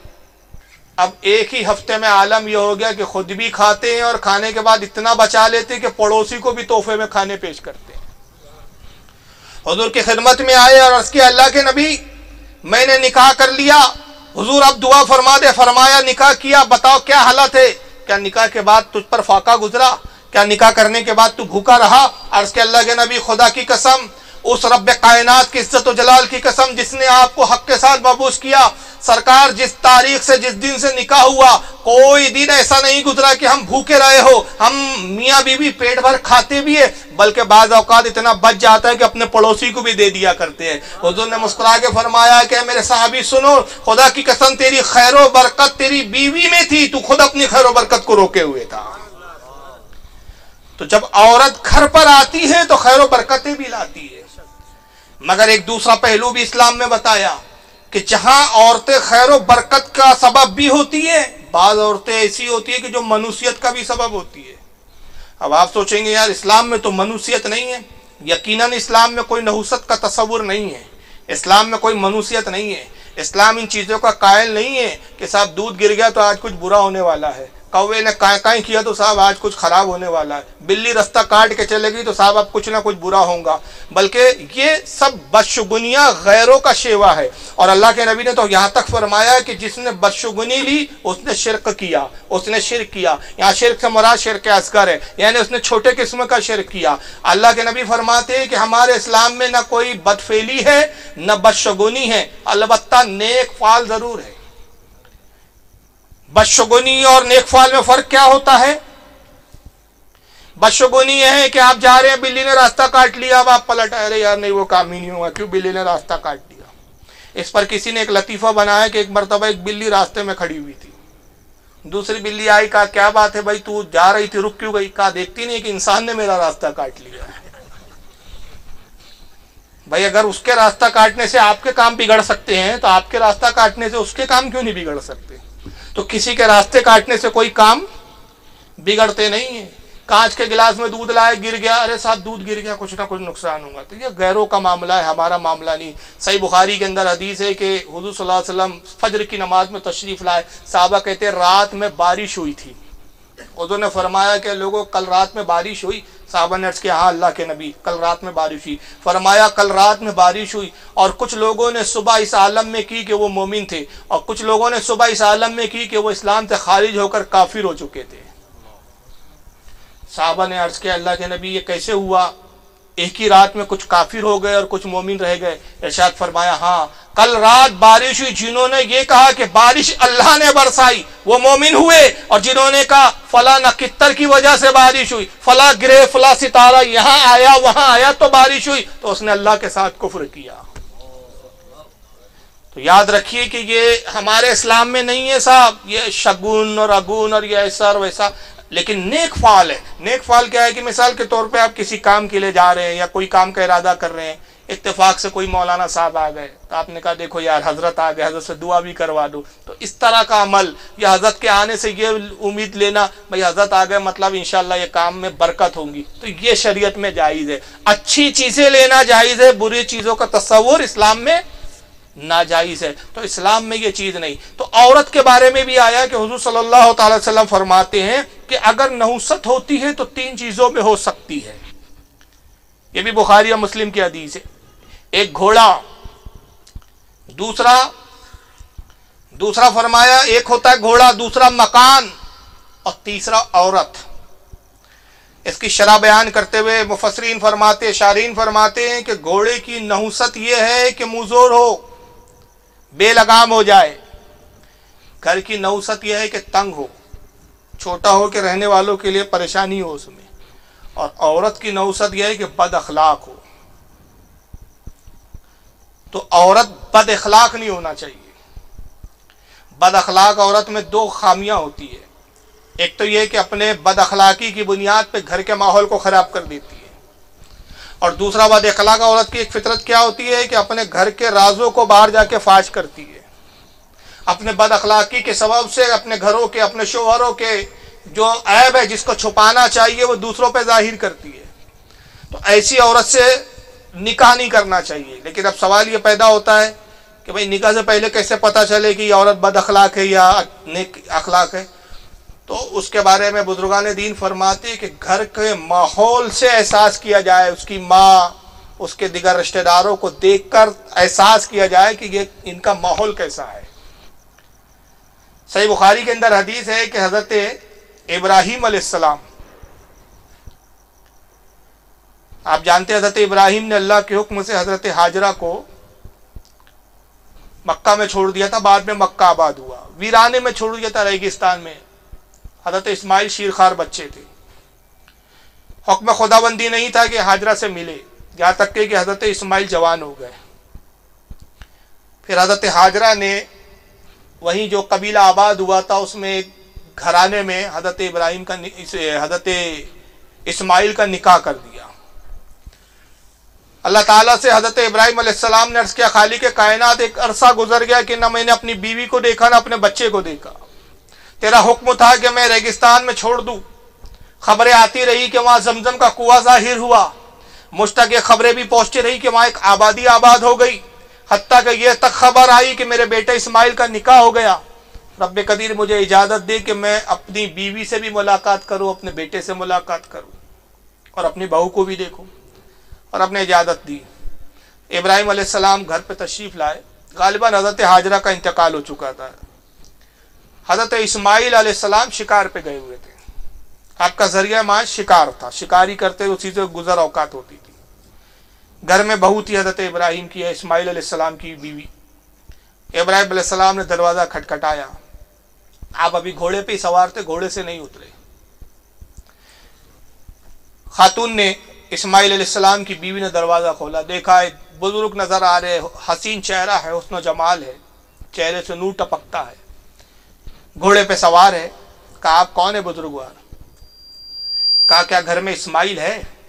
अब एक ही हफ़्ते में आलम यह हो गया कि खुद भी खाते हैं और खाने के बाद इतना बचा लेते हैं कि पड़ोसी को भी तोहफे में खाने पेश करते हैं। हजूर की खिदमत में आए और अर्ज़ उसके अल्लाह के नबी, मैंने निकाह कर लिया। हजूर, अब दुआ फरमा दे, फरमाया, निकाह किया, बताओ क्या हालत है? क्या निकाह के बाद तुझ पर फाका गुजरा? क्या निकाह करने के बाद तू भूखा रहा? अर्ज़ के अल्लाह के नबी, खुदा की कसम उस रब कायनात की इज़्ज़त जलाल की कसम जिसने आपको हक के साथ मबूस किया, सरकार जिस तारीख से, जिस दिन से निकाह हुआ, कोई दिन ऐसा नहीं गुजरा कि हम भूखे रहे हो। हम मियाँ बीवी पेट भर खाते भी है, बल्कि बाज अवकात इतना बच जाता है कि अपने पड़ोसी को भी दे दिया करते हैं। हजूर ने मुस्कुरा के फरमाया कि मेरे साहबी, सुनो, खुदा की कसम तेरी खैर बरकत तेरी बीवी में थी, तू खुद अपनी खैर बरकत को रोके हुए था। तो जब औरत घर पर आती है तो खैर बरकतें भी लाती है। मगर एक दूसरा पहलू भी इस्लाम में बताया कि जहाँ औरतें खैर बरकत का सबब भी होती है, बाद औरतें ऐसी होती है कि जो मनुष्यत का भी सबब होती है। अब आप सोचेंगे, यार इस्लाम में तो मनुष्यत नहीं है। यकीनन इस्लाम में कोई नहुसत का तस्वुर नहीं है। इस्लाम में कोई मनुष्यत नहीं है। इस्लाम इन चीज़ों का कायल नहीं है कि साहब दूध गिर गया तो आज कुछ बुरा होने वाला है। कौवे ने काय काय किया तो साहब आज कुछ खराब होने वाला है। बिल्ली रास्ता काट के चलेगी तो साहब अब कुछ ना कुछ बुरा होगा। बल्कि ये सब बदशुगुनिया गैरों का शेवा है। और अल्लाह के नबी ने तो यहाँ तक फरमाया कि जिसने बदशुगुनी ली, उसने शिरक किया, उसने शिरक किया। यहाँ शिरक से मराद शिरक असगर है। यानी उसने छोटे किस्म का शिरक किया। अल्लाह के नबी फरमाते कि हमारे इस्लाम में ना कोई बदफेली है, न बदशगुनी है। अलबत्ता नेक फाल ज़रूर है। बदशगुनी और नेकफाल में फ़र्क क्या होता है? बदशगुनी है कि आप जा रहे हैं, बिल्ली ने रास्ता काट लिया, अब आप पलट आए यार, नहीं, वो काम ही नहीं हुआ। क्यों बिल्ली ने रास्ता काट दिया? इस पर किसी ने एक लतीफ़ा बनाया कि एक मरतबा एक बिल्ली रास्ते में खड़ी हुई थी। दूसरी बिल्ली आई, कहा, क्या बात है भाई, तू जा रही थी, रुक क्यों गई? कहा, देखती नहीं कि इंसान ने मेरा रास्ता काट लिया भाई, अगर उसके रास्ता काटने से आपके काम बिगड़ सकते हैं तो आपके रास्ता काटने से उसके काम क्यों नहीं बिगड़ सकते? तो किसी के रास्ते काटने से कोई काम बिगड़ते नहीं है। कांच के गिलास में दूध लाए, गिर गया। अरे साथ दूध गिर गया, कुछ ना कुछ नुकसान होगा। तो ये गैरों का मामला है, हमारा मामला नहीं। सही बुखारी के अंदर हदीस है कि हजू सल्लम फजर की नमाज़ में तशरीफ़ लाए। साहबा कहते रात में बारिश हुई थी। उन्होंने फरमाया कि लोगों, कल रात में बारिश हुई साहबा ने के हाँ अल्लाह के नबी, कल रात में बारिश हुई। फरमाया, कल रात में बारिश हुई, और कुछ लोगों ने सुबह इस आलम में की कि वो मोमिन थे, और कुछ लोगों ने सुबह इस आलम में की कि वो इस्लाम से खारिज होकर काफिर हो चुके थे। साहबा ने अर्ज़ किया अल्लाह के नबी, ये कैसे हुआ? एक ही रात में कुछ काफिर हो गए और कुछ मोमिन रह गए। इरशाद फरमाया हाँ कल रात बारिश हुई, जिन्होंने ये कहा कि बारिश अल्लाह ने बरसाई, वो मोमिन हुए और जिन्होंने कहा, फला नकित्तर की वजह से बारिश हुई, फला गिरे फला सितारा यहाँ आया, वहाँ आया तो बारिश हुई। तो उसने अल्लाह के साथ कुफर किया। तो याद रखिए कि ये हमारे इस्लाम में नहीं है साहब, ये शगुन और अगुन और ये ऐसा और वैसा। लेकिन नेक फाल है। नेक फाल क्या है कि मिसाल के तौर पे आप किसी काम के लिए जा रहे हैं या कोई काम का इरादा कर रहे हैं, इत्तेफाक से कोई मौलाना साहब आ गए तो आपने कहा, देखो यार, हज़रत आ गए, हज़रत से दुआ भी करवा दो। तो इस तरह का अमल या हज़रत के आने से ये उम्मीद लेना, भाई, हज़रत आ गए मतलब इंशाल्लाह ये काम में बरकत होंगी। तो ये शरीयत में जायज़ है। अच्छी चीज़ें लेना जायज़ है, बुरी चीज़ों का तस्वुर इस्लाम में नाजायज़ है। तो इस्लाम में ये चीज़ नहीं। तो औरत के बारे में भी आया कि हुजूर सल्लल्लाहु अलैहि वसल्लम फरमाते हैं कि अगर नहुसत होती है तो तीन चीज़ों में हो सकती है। ये भी बुखारी और मुस्लिम की हदीस है। एक घोड़ा, दूसरा दूसरा फरमाया एक होता है घोड़ा, दूसरा मकान और तीसरा औरत। इसकी शरा बयान करते हुए मुफसरीन फरमाते शारीन फरमाते हैं कि घोड़े की नहुसत यह है कि मुजोर हो। बेलगाम हो जाए। घर की नौसत यह है कि तंग हो। छोटा हो के रहने वालों के लिए परेशानी हो उसमें। और औरत की नौसत यह है कि बद अखलाक हो। तो औरत बद अखलाक नहीं होना चाहिए। बद अखलाक औरत में दो खामियाँ होती है। एक तो यह कि अपने बद अखलाकी की बुनियाद पे घर के माहौल को ख़राब कर देती है। और दूसरा बद अखलाक औरत की एक फितरत क्या होती है कि अपने घर के राजों को बाहर जाके फाश करती है। अपने बद अखलाकी के सबब से, अपने घरों के, अपने शोहरों के जो ऐब है जिसको छुपाना चाहिए, वो दूसरों पे ज़ाहिर करती है। तो ऐसी औरत से निकाह नहीं करना चाहिए। लेकिन अब सवाल ये पैदा होता है कि भाई निकाह से पहले कैसे पता चले कि औरत बद अखलाक है या नेक अखलाक है? तो उसके बारे में बुजुर्गान दीन फरमाते कि घर के माहौल से एहसास किया जाए, उसकी माँ, उसके दिगर रिश्तेदारों को देखकर एहसास किया जाए कि ये इनका माहौल कैसा है। सही बुखारी के अंदर हदीस है कि हज़रत इब्राहिम अलैहिस्सलाम, आप जानते हज़रत इब्राहिम ने अल्लाह के हुक्म से हज़रत हाजरा को मक्का में छोड़ दिया था, बाद में मक्का आबाद हुआ। वीराने में छोड़ दिया था, रेगिस्तान में। हज़रत इस्माइल शीरखार बच्चे थे। हुक्म खुदाबंदी नहीं था कि हाजरा से मिले, यहाँ तक कि हज़रत इस्माइल जवान हो गए। फिर हज़रत हाजरा ने वहीं जो कबीला आबाद हुआ था, उसमें एक घराने में हज़रत इब्राहिम का हज़रत इस्माइल का निकाह कर दिया। अल्लाह ताला से हज़रत इब्राहिम ने अर्ज़ किया, खाली के कायनात एक अरसा गुजर गया कि ना मैंने अपनी बीवी को देखा, ना अपने बच्चे को देखा। तेरा हुक्म था कि मैं रेगिस्तान में छोड़ दूँ। खबरें आती रही कि वहाँ जमजम का कुआ ज़ाहिर हुआ। मुझ तक मुश्तक खबरें भी पहुँचती रही कि वहाँ एक आबादी आबाद हो गई। हती कि यह तक खबर आई कि मेरे बेटे इसमाइल का निकाह हो गया। रब कदीर मुझे इजाज़त दे कि मैं अपनी बीवी से भी मुलाकात करूँ, अपने बेटे से मुलाकात करूँ और अपनी बहू को भी देखूँ और अपने इजाज़त दी। इब्राहिम सलाम घर पर तशरीफ़ लाए। गालिबा हज़रत हाजरा का इंतकाल हो चुका था। हज़रत इस्माईल सलाम शिकार पे गए हुए थे। आपका ज़रिया माँ शिकार था। शिकारी करते उसी से गुजर अवकात होती थी। घर में बहू थी हज़रत इब्राहिम की है इसमाइल सलाम की बीवी। इब्राहिम सलाम ने दरवाज़ा खटखटाया। आप अभी घोड़े पे सवार थे, घोड़े से नहीं उतरे। खातून ने इस्माइल सलाम की बीवी ने दरवाज़ा खोला। देखा, एक बुज़ुर्ग नज़र आ रहे हसीन चेहरा है उसमें जमाल है। चेहरे से नूर टपकता है। घोड़े पे सवार है। कहा, आप कौन है बुजुर्गवार कहा, क्या घर में इस्माइल है?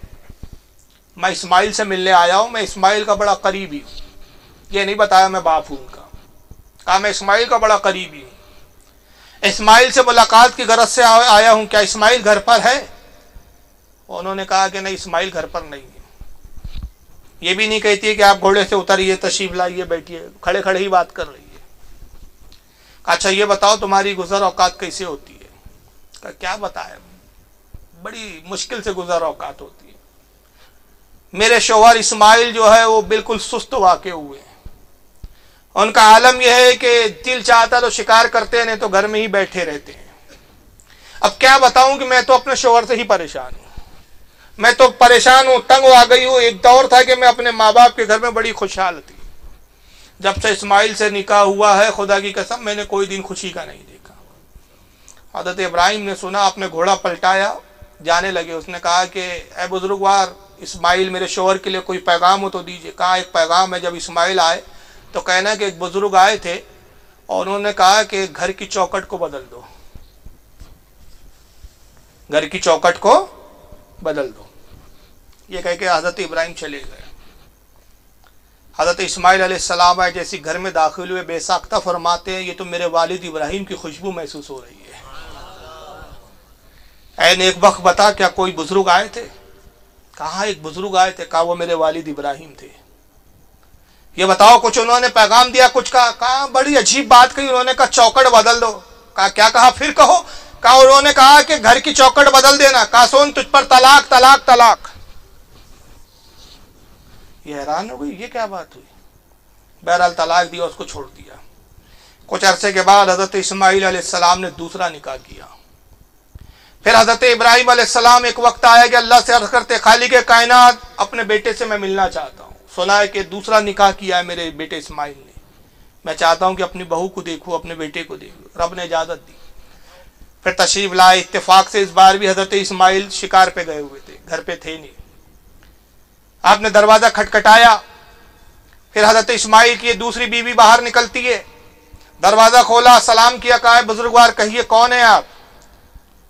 मैं इस्माइल से मिलने आया हूँ। मैं इस्माइल का बड़ा करीबी हूँ। ये नहीं बताया मैं बाप हूँ उनका। कहा, मैं इस्माइल का बड़ा करीबी हूँ। इस्माइल से मुलाकात की गरज से आया हूँ। क्या इस्माइल घर पर है? उन्होंने कहा कि, नहीं, इस्माइल घर पर नहीं है। ये भी नहीं कहती है कि आप घोड़े से उतरिए तशीफ लाइए, बैठिए खड़े खड़े ही बात कर रही अच्छा ये बताओ तुम्हारी गुजर औकात कैसे होती है? क्या बताए बड़ी मुश्किल से गुजर औकात होती है। मेरे शोहर इस्माइल जो है, वो बिल्कुल सुस्त वाक़ हुए हैं। उनका आलम यह है कि दिल चाहता तो शिकार करते हैं, नहीं तो घर में ही बैठे रहते हैं। अब क्या बताऊँ कि मैं तो अपने शोहर से ही परेशान हूँ। मैं तो परेशान हूँ, तंग आ गई हूँ। एक दौर था कि मैं अपने माँ बाप के घर में बड़ी खुशहाल थी। जब से इस्माइल से निकाह हुआ है, खुदा की कसम, मैंने कोई दिन खुशी का नहीं देखा। हज़रत इब्राहिम ने सुना अपने घोड़ा पलटाया, जाने लगे। उसने कहा कि, ए बुजुर्गवार, इस्माइल मेरे शोहर के लिए कोई पैगाम हो तो दीजिए। कहा, एक पैगाम है, जब इस्माइल आए तो कहना कि एक बुज़ुर्ग आए थे, और उन्होंने कहा कि घर की चौकट को बदल दो। घर की चौकट को बदल दो। ये कह के हज़रत इब्राहिम चले गए। हज़रत इस्माइल सलाम जैसे घर में दाखिल हुए, बेसाख्ता फरमाते हैं, ये तो मेरे वालिद इब्राहिम की खुशबू महसूस हो रही है। ऐन एक वक्त बता, क्या कोई बुज़ुर्ग आए थे? कहा एक बुज़ुर्ग आए थे? कहा वो मेरे वालिद इब्राहिम थे? ये बताओ, कुछ उन्होंने पैगाम दिया, कुछ कहा कहा बड़ी अजीब बात कही, उन्होंने कहा चौकट बदल दो। कहा, क्या कहा? फिर कहो। कहा, उन्होंने कहा कि घर की चौकट बदल देना। कहा, सोन, तुझ पर तलाक तलाक तलाक। ये हैरान हो गई, ये क्या बात हुई? बहरहाल तलाक दिया, उसको छोड़ दिया। कुछ अरसे के बाद हज़रत इस्माईल सलाम ने दूसरा निकाह किया। फिर हज़रत इब्राहिम सलाम एक वक्त आया कि अल्लाह से अर्ज़ करते खाली के कायनात, अपने बेटे से मैं मिलना चाहता हूँ। सुना है कि दूसरा निकाह किया है मेरे बेटे इसमाइल ने। मैं चाहता हूँ कि अपनी बहू को देखूँ, अपने बेटे को देखूँ। रब ने इजाज़त दी। फिर तशरीफ़ लाए, इत्तेफाक से इस बार भी हज़रत इस्माइल शिकार पे गए हुए थे, घर पे थे नहीं। आपने दरवाज़ा खटखटाया, फिर हज़रत इस्माइल की दूसरी बीवी बाहर निकलती है। दरवाज़ा खोला, सलाम किया, कहा बुजुर्गवार, कहिए, कौन है आप?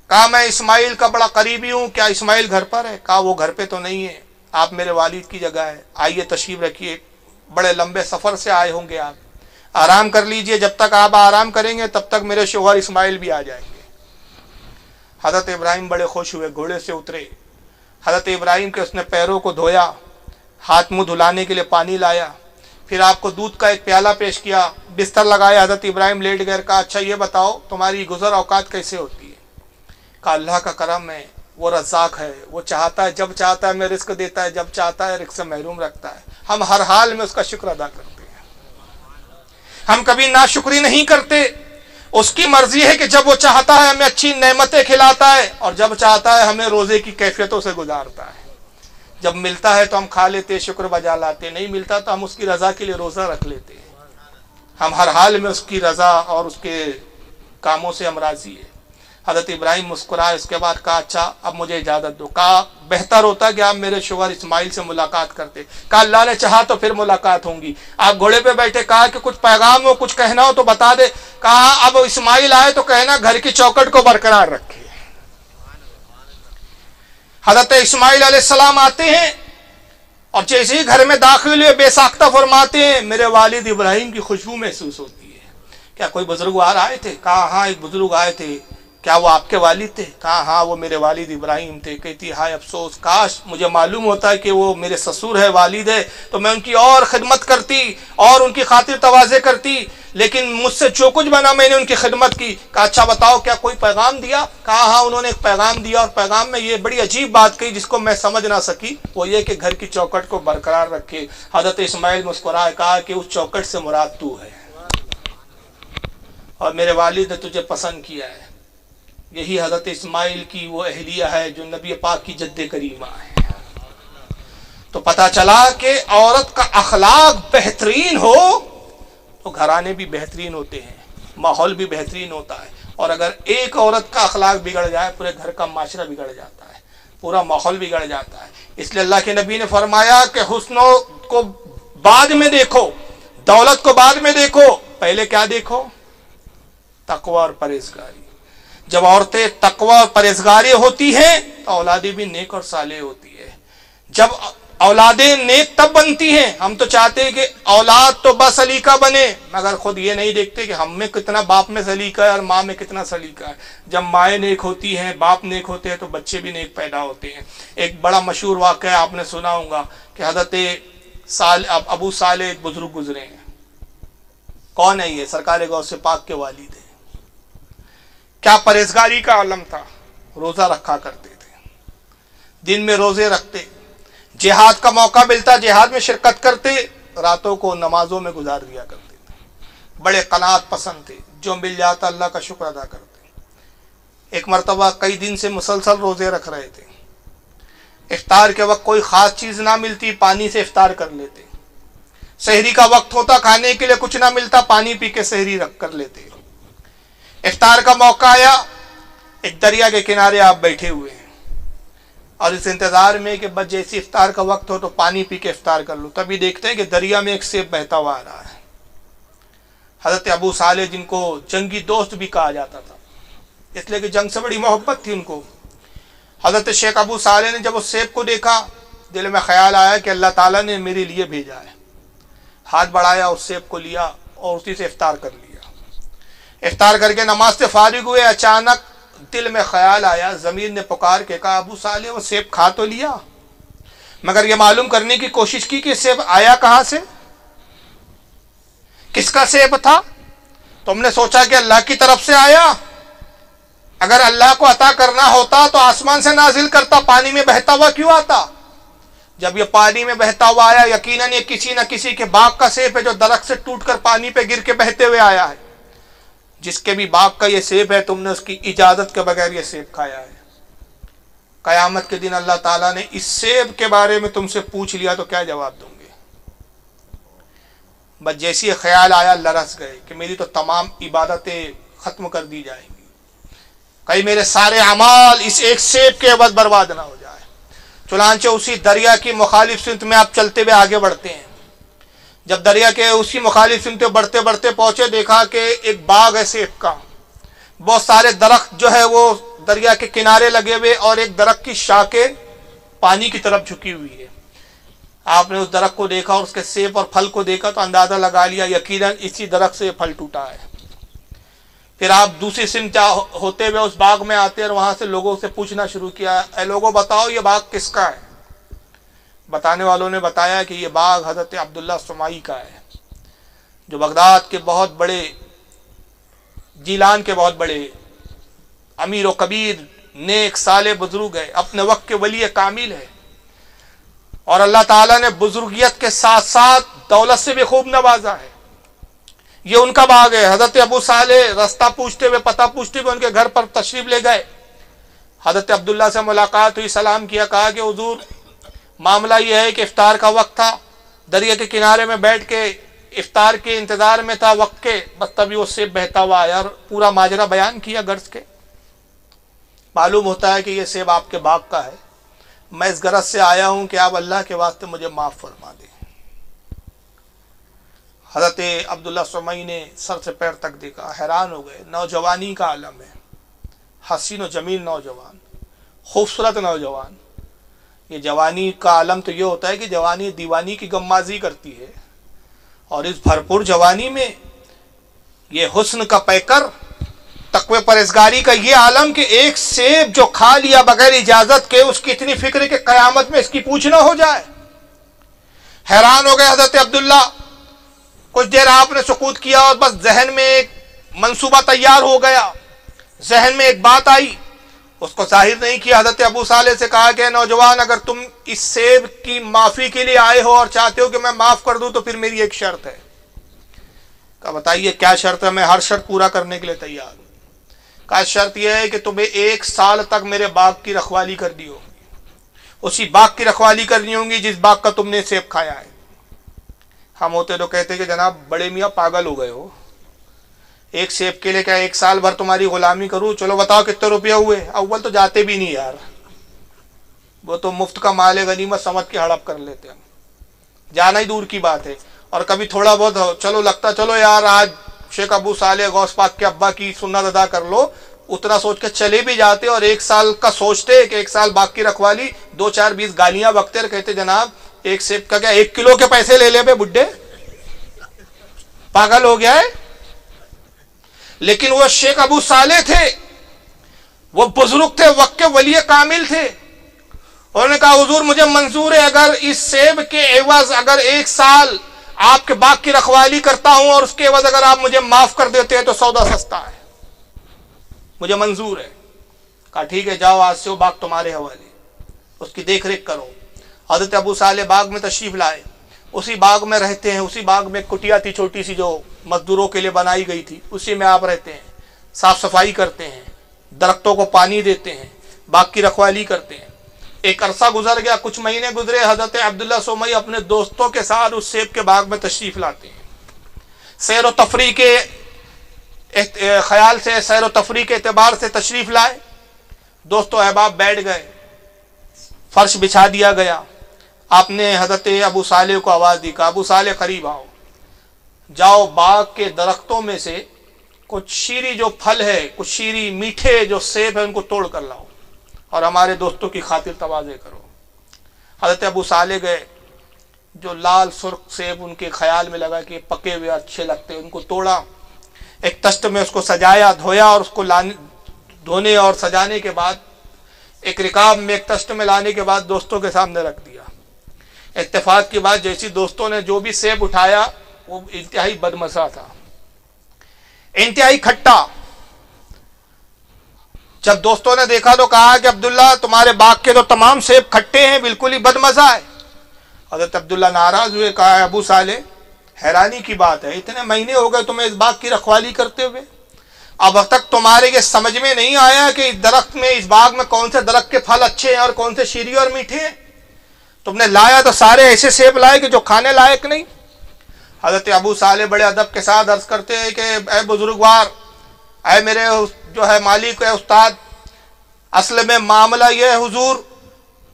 कहा, मैं इस्माइल का बड़ा करीबी हूँ, क्या इस्माइल घर पर है? कहा, वो घर पे तो नहीं है, आप मेरे वालिद की जगह है। आइए तशरीफ़ रखिए, बड़े लंबे सफ़र से आए होंगे आप। आराम कर लीजिए, जब तक आप आराम करेंगे, तब तक मेरे शोहर इस्माइल भी आ जाएँगे। हज़रत इब्राहिम बड़े खुश हुए, घोड़े से उतरे। हज़रत इब्राहिम के उसने पैरों को धोया, हाथ मुँह धुलाने के लिए पानी लाया, फिर आपको दूध का एक प्याला पेश किया, बिस्तर लगाया, हज़रत इब्राहिम लेट गए, कहा अच्छा ये बताओ, तुम्हारी गुजर अवकात कैसे होती है? कहा, अल्लाह का करम है, वो रजाक है, वो चाहता है, जब चाहता है, मैं रिस्क देता है, जब चाहता है, रिस्क से महरूम रखता है। हम हर हाल में उसका शुक्र अदा करते हैं। हम कभी नाशुक्री नहीं करते उसकी मर्ज़ी है कि जब वो चाहता है हमें अच्छी नेमतें खिलाता है और जब चाहता है हमें रोज़े की कैफियतों से गुजारता है। जब मिलता है तो हम खा लेते, शुक्र बजा लाते, नहीं मिलता तो हम उसकी रजा के लिए रोजा रख लेते हैं। हम हर हाल में उसकी रजा और उसके कामों से हम राज़ी है। हज़रत इब्राहिम मुस्कुराए, उसके बाद कहा अच्छा अब मुझे इजाज़त दो। कहा, बेहतर होता कि आप मेरे शुगर इस्माइल से मुलाकात करते। कहा, अल्लाह ने चाहा तो फिर मुलाकात होंगी। आप घोड़े पे बैठे, कहा कि कुछ पैगाम हो, कुछ कहना हो तो बता दे। कहा, अब इस्माइल आए तो कहना, घर की चौकट को बरकरार रखे। हज़रत इस्माइल सलाम आते हैं और जैसे ही घर में दाखिल हुए, बेसाख्ता फरमाते हैं, मेरे वालिद इब्राहिम की खुशबू महसूस होती है। क्या कोई बुज़ुर्ग आए थे कहा हाँ एक बुज़ुर्ग आए थे। क्या वो आपके वालिद थे? कहा हाँ वो मेरे वालिद इब्राहिम थे। कहती, हाय अफसोस, काश मुझे मालूम होता कि वो मेरे ससुर है, वालिद है। तो मैं उनकी और खिदमत करती और उनकी खातिर तवाज़े करती, लेकिन मुझसे जो कुछ बना मैंने उनकी खिदमत की। कहा अच्छा बताओ, क्या कोई पैगाम दिया? कहा हाँ उन्होंने एक पैगाम दिया और पैगाम में ये बड़ी अजीब बात कही जिसको मैं समझ ना सकी। वो ये कि घर की चौकट को बरकरार रखे। हज़रत इसमाइल मुस्कुराए, कहा कि, उस चौकट से मुराद तू है और मेरे वालिद ने तुझे पसंद किया है। यही हज़रत इस्माइल की वो अहलिया है जो नबी पाक की जद्द करीमा है। तो पता चला कि औरत का अखलाक बेहतरीन हो तो घराने भी बेहतरीन होते हैं, माहौल भी बेहतरीन होता है। और अगर एक औरत का अखलाक बिगड़ जाए, पूरे घर का माशरा बिगड़ जाता है, पूरा माहौल बिगड़ जाता है। इसलिए अल्लाह के नबी ने फरमाया कि हुस्नों को बाद में देखो, दौलत को बाद में देखो, पहले क्या देखो? तकवा और परहेजगारी। जब औरतें तकवा परहेजगारी होती हैं तो औलादे भी नेक और साले होती है। जब औलादें नेक तब बनती हैं। हम तो चाहते हैं कि औलाद तो बस सलीका बने, मगर खुद ये नहीं देखते कि हम में कितना बाप में सलीका है और माँ में कितना सलीका है। जब माएँ नेक होती हैं, बाप नेक होते हैं तो बच्चे भी नेक पैदा होते हैं। एक बड़ा मशहूर वाक़ आपने सुना होगा कि हज़रत साल अब अबू साल एक बुज़ुर्ग गुजरे हैं। कौन है ये? सरकार गौ से पाक के वालिद। क्या परहेजगारी का आलम था? रोज़ा रखा करते थे। दिन में रोज़े रखते। जिहाद का मौका मिलता, जिहाद में शिरकत करते, रातों को नमाजों में गुजार दिया करते थे। बड़े कनात पसंद थे, जो मिल जाता अल्लाह का शुक्र अदा करते। एक मरतबा कई दिन से मुसलसल रोज़े रख रहे थे। इफ्तार के वक्त कोई ख़ास चीज़ ना मिलती, पानी से इफ्तार कर लेते। शहरी का वक्त होता, खाने के लिए कुछ ना मिलता, पानी पी के शहरी रख कर लेते। इफ्तार का मौका आया, एक दरिया के किनारे आप बैठे हुए हैं। और इस इंतज़ार में कि बस जैसे इफ्तार का वक्त हो तो पानी पी के इफ्तार कर लो। तभी देखते हैं कि दरिया में एक सेब बहता हुआ आ रहा है। हज़रत अबू साले जिनको जंगी दोस्त भी कहा जाता था, इसलिए कि जंग से बड़ी मोहब्बत थी उनको। हज़रत शेख अबू साले ने जब उस सेब को देखा, दिल में ख्याल आया कि अल्लाह ताला ने मेरे लिए भेजा है। हाथ बढ़ाया, उस सेब को लिया और उसी से इफ्तार कर लिया। इफ्तार करके नमाज़ से फारिग हुए, अचानक दिल में ख्याल आया, ज़मीन ने पुकार के कहा, अबू साले वो सेब खा तो लिया। मगर ये मालूम करने की कोशिश की कि सेब आया कहाँ से? किसका सेब था? तुमने सोचा कि अल्लाह की तरफ़ से आया? अगर अल्लाह को अता करना होता तो आसमान से नाजिल करता, पानी में बहता हुआ क्यों आता? जब ये पानी में बहता हुआ आया, यकीनन ये किसी न किसी के बाग का सेब है जो दरख्त से टूटकर पानी पे गिर के बहते हुए आया है। जिसके भी बाग का ये सेब है, तुमने उसकी इजाज़त के बगैर ये सेब खाया है। कयामत के दिन अल्लाह ताला ने इस सेब के बारे में तुमसे पूछ लिया तो क्या जवाब दूँगे? बस जैसी ख्याल आया, लरस गए कि मेरी तो तमाम इबादतें ख़त्म कर दी जाएँगी। कहीं मेरे सारे अमाल इस एक सेब के अवध बर्बाद ना हो जाए। चुनाचे उसी दरिया की मुखालिफ सिंत में आप चलते हुए आगे बढ़ते हैं। जब दरिया के उसी मुखालिफ सिंत बढ़ते बढ़ते पहुँचे, देखा कि एक बाग है सेब का। बहुत सारे दरख्त जो है वो दरिया के किनारे लगे हुए और एक दरख्त की शाखें पानी की तरफ़ झुकी हुई है। आपने उस दरख्त को देखा और उसके सेब और फल को देखा तो अंदाज़ा लगा लिया, यकीनन इसी दरख्त से फल टूटा है। फिर आप दूसरी सिम होते हुए उस बाग में आते और वहाँ से लोगों से पूछना शुरू किया लोगों, बताओ ये बाग किसका है? बताने वालों ने बताया कि ये बाग हज़रत अब्दुल्ला सुमाई का है, जो बगदाद के बहुत बड़े, जीलान के बहुत बड़े अमीर व कबीर, नेक, साले बुज़ुर्ग है, अपने वक्त के वली कामिल है। और अल्लाह ताला ने बुजुर्गियत के साथ साथ दौलत से भी खूब नवाजा है। ये उनका बाग है, हज़रत अबू साले रास्ता पूछते हुए, पता पूछते हुए उनके घर पर तशरीफ़ ले गए। हज़रत अब्दुल्ला से मुलाकात हुई, सलाम किया, कहा कि, हजूर मामला यह है कि इफ्तार का वक्त था, दरिया के किनारे में बैठ के इफ्तार के इंतज़ार में था वक्त के, बस तभी वो सेब बहता हुआ आया और पूरा माजरा बयान किया गर्ज के। मालूम होता है कि ये सेब आपके बाग का है। मैं इस गरज से आया हूँ कि आप अल्लाह के वास्ते मुझे माफ़ फरमा दें। हज़रत अब्दुल्ला सुमई ने सर से पैर तक देखा, हैरान हो गए। नौजवानी का आलम है। हसीन व जमील नौजवान, खूबसूरत नौजवान। ये जवानी का आलम तो ये होता है कि जवानी दीवानी की गम्माजी करती है। और इस भरपूर जवानी में ये हुस्न का पैकर, तकवे परहेजगारी का ये आलम कि एक सेब जो खा लिया बगैर इजाज़त के, उसकी इतनी फ़िक्र के कयामत में इसकी पूछना हो जाए। हैरान हो गए हज़रत अब्दुल्ला कुछ देर आपने सुकूत किया और बस जहन में एक मंसूबा तैयार हो गया। जहन में एक बात आई उसको ज़ाहिर नहीं किया। हज़रत अबू साले से कहा कि नौजवान, अगर तुम इस सेब की माफ़ी के लिए आए हो और चाहते हो कि मैं माफ़ कर दूँ तो फिर मेरी एक शर्त है। कहा, बताइए, क्या शर्त है? मैं हर शर्त पूरा करने के लिए तैयार हूँ। का शर्त यह है कि तुम्हें एक साल तक मेरे बाग की रखवाली करनी होगी। उसी बाग की रखवाली करनी होगी जिस बाग का तुमने सेब खाया है। हम होते तो कहते कि, जनाब, बड़े मियाँ पागल हो गए हो। एक सेब के लिए क्या एक साल भर तुम्हारी गुलामी करूँ? चलो बताओ कितने रुपये हुए? अव्वल तो जाते भी नहीं यार। वो तो मुफ़्त का माल गनीमत समझ के हड़प कर लेते हैं। जाना ही दूर की बात है। और कभी थोड़ा बहुत चलो लगता, चलो यार, आज शेख अबू साले गौस पाक के अब्बा की सुन्नत अदा कर लो। उतना सोच के चले भी जाते और एक साल का सोचते कि एक साल बाकी रखवाली दो चार बीस गालियाँ बकते कहते, जनाब, एक सेब का क्या एक किलो के पैसे ले ले बुढ़े पागल हो गया है? लेकिन वो शेख अबू साले थे। वो बुज़ुर्ग थे वक्त के कामिल थे। उन्होंने कहा, हुजूर, मुझे मंजूर है, अगर इस सेब के एवज अगर एक साल आपके बाग की रखवाली करता हूँ और उसके एवज अगर आप मुझे माफ़ कर देते हैं तो सौदा सस्ता है। मुझे मंजूर है। कहा, ठीक है, जाओ, आज से वो बाग तुम्हारे हवाले। उसकी देख रेख करो। हज़रत अबू साले बाग में तशरीफ़ लाए। उसी बाग में रहते हैं, उसी बाग में कुटिया थी छोटी सी जो मजदूरों के लिए बनाई गई थी, उसी में आप रहते हैं, साफ़ सफ़ाई करते हैं, दरख्तों को पानी देते हैं, बाग की रखवाली करते हैं। एक अरसा गुजर गया, कुछ महीने गुजरे, हज़रत अब्दुल्ला सोमई अपने दोस्तों के साथ उस सेब के बाग में तशरीफ़ लाते हैं। सैर व तफरी के ख्याल से, सैर व तफरी के अतबार से तशरीफ़ लाए। दोस्तों, अहबाब बैठ गए, फर्श बिछा दिया गया। आपने हज़रत अबू साले को आवाज़ दी, कहा, अबू साले करीब आओ। जाओ बाग के दरख्तों में से कुछ शीरी जो फल है, कुछ शीरी मीठे जो सेब है, उनको तोड़ कर लाओ और हमारे दोस्तों की खातिर तोज़े करो। हज़रत अबू साले गए, जो लाल सुर्ख सेब उनके ख्याल में लगा कि पके हुए अच्छे लगते उनको तोड़ा। एक तश्त में उसको सजाया, धोया और उसको लाने, धोने और सजाने के बाद, एक रिकाब में एक तश्त में लाने के बाद दोस्तों के सामने रख दिया। इत्तेफाक की बात जैसी दोस्तों ने जो भी सेब उठाया, वो इंतहाई बदमसा था। इंतहाई खट्टा। जब दोस्तों ने देखा तो कहा कि अब्दुल्ला, तुम्हारे बाग के तो तमाम सेब खट्टे हैं, बिल्कुल ही बदमजा है। हज़रत अब्दुल्ला नाराज़ हुए, कहा, अबू साले, हैरानी की बात है, इतने महीने हो गए तुम्हें इस बाग की रखवाली करते हुए। अब तक तुम्हारे ये समझ में नहीं आया कि इस दरख्त में, इस बाग में कौन से दरख्त के फल अच्छे हैं और कौन से शीरी और मीठे हैं। तुमने लाया तो सारे ऐसे सेब लाए कि जो खाने लायक नहीं? हज़रत अबू साले बड़े अदब के साथ अर्ज़ करते हैं कि अः बुजुर्गवार अः मेरे जो है मालिक है उस्ताद, असल में मामला यह है हुजूर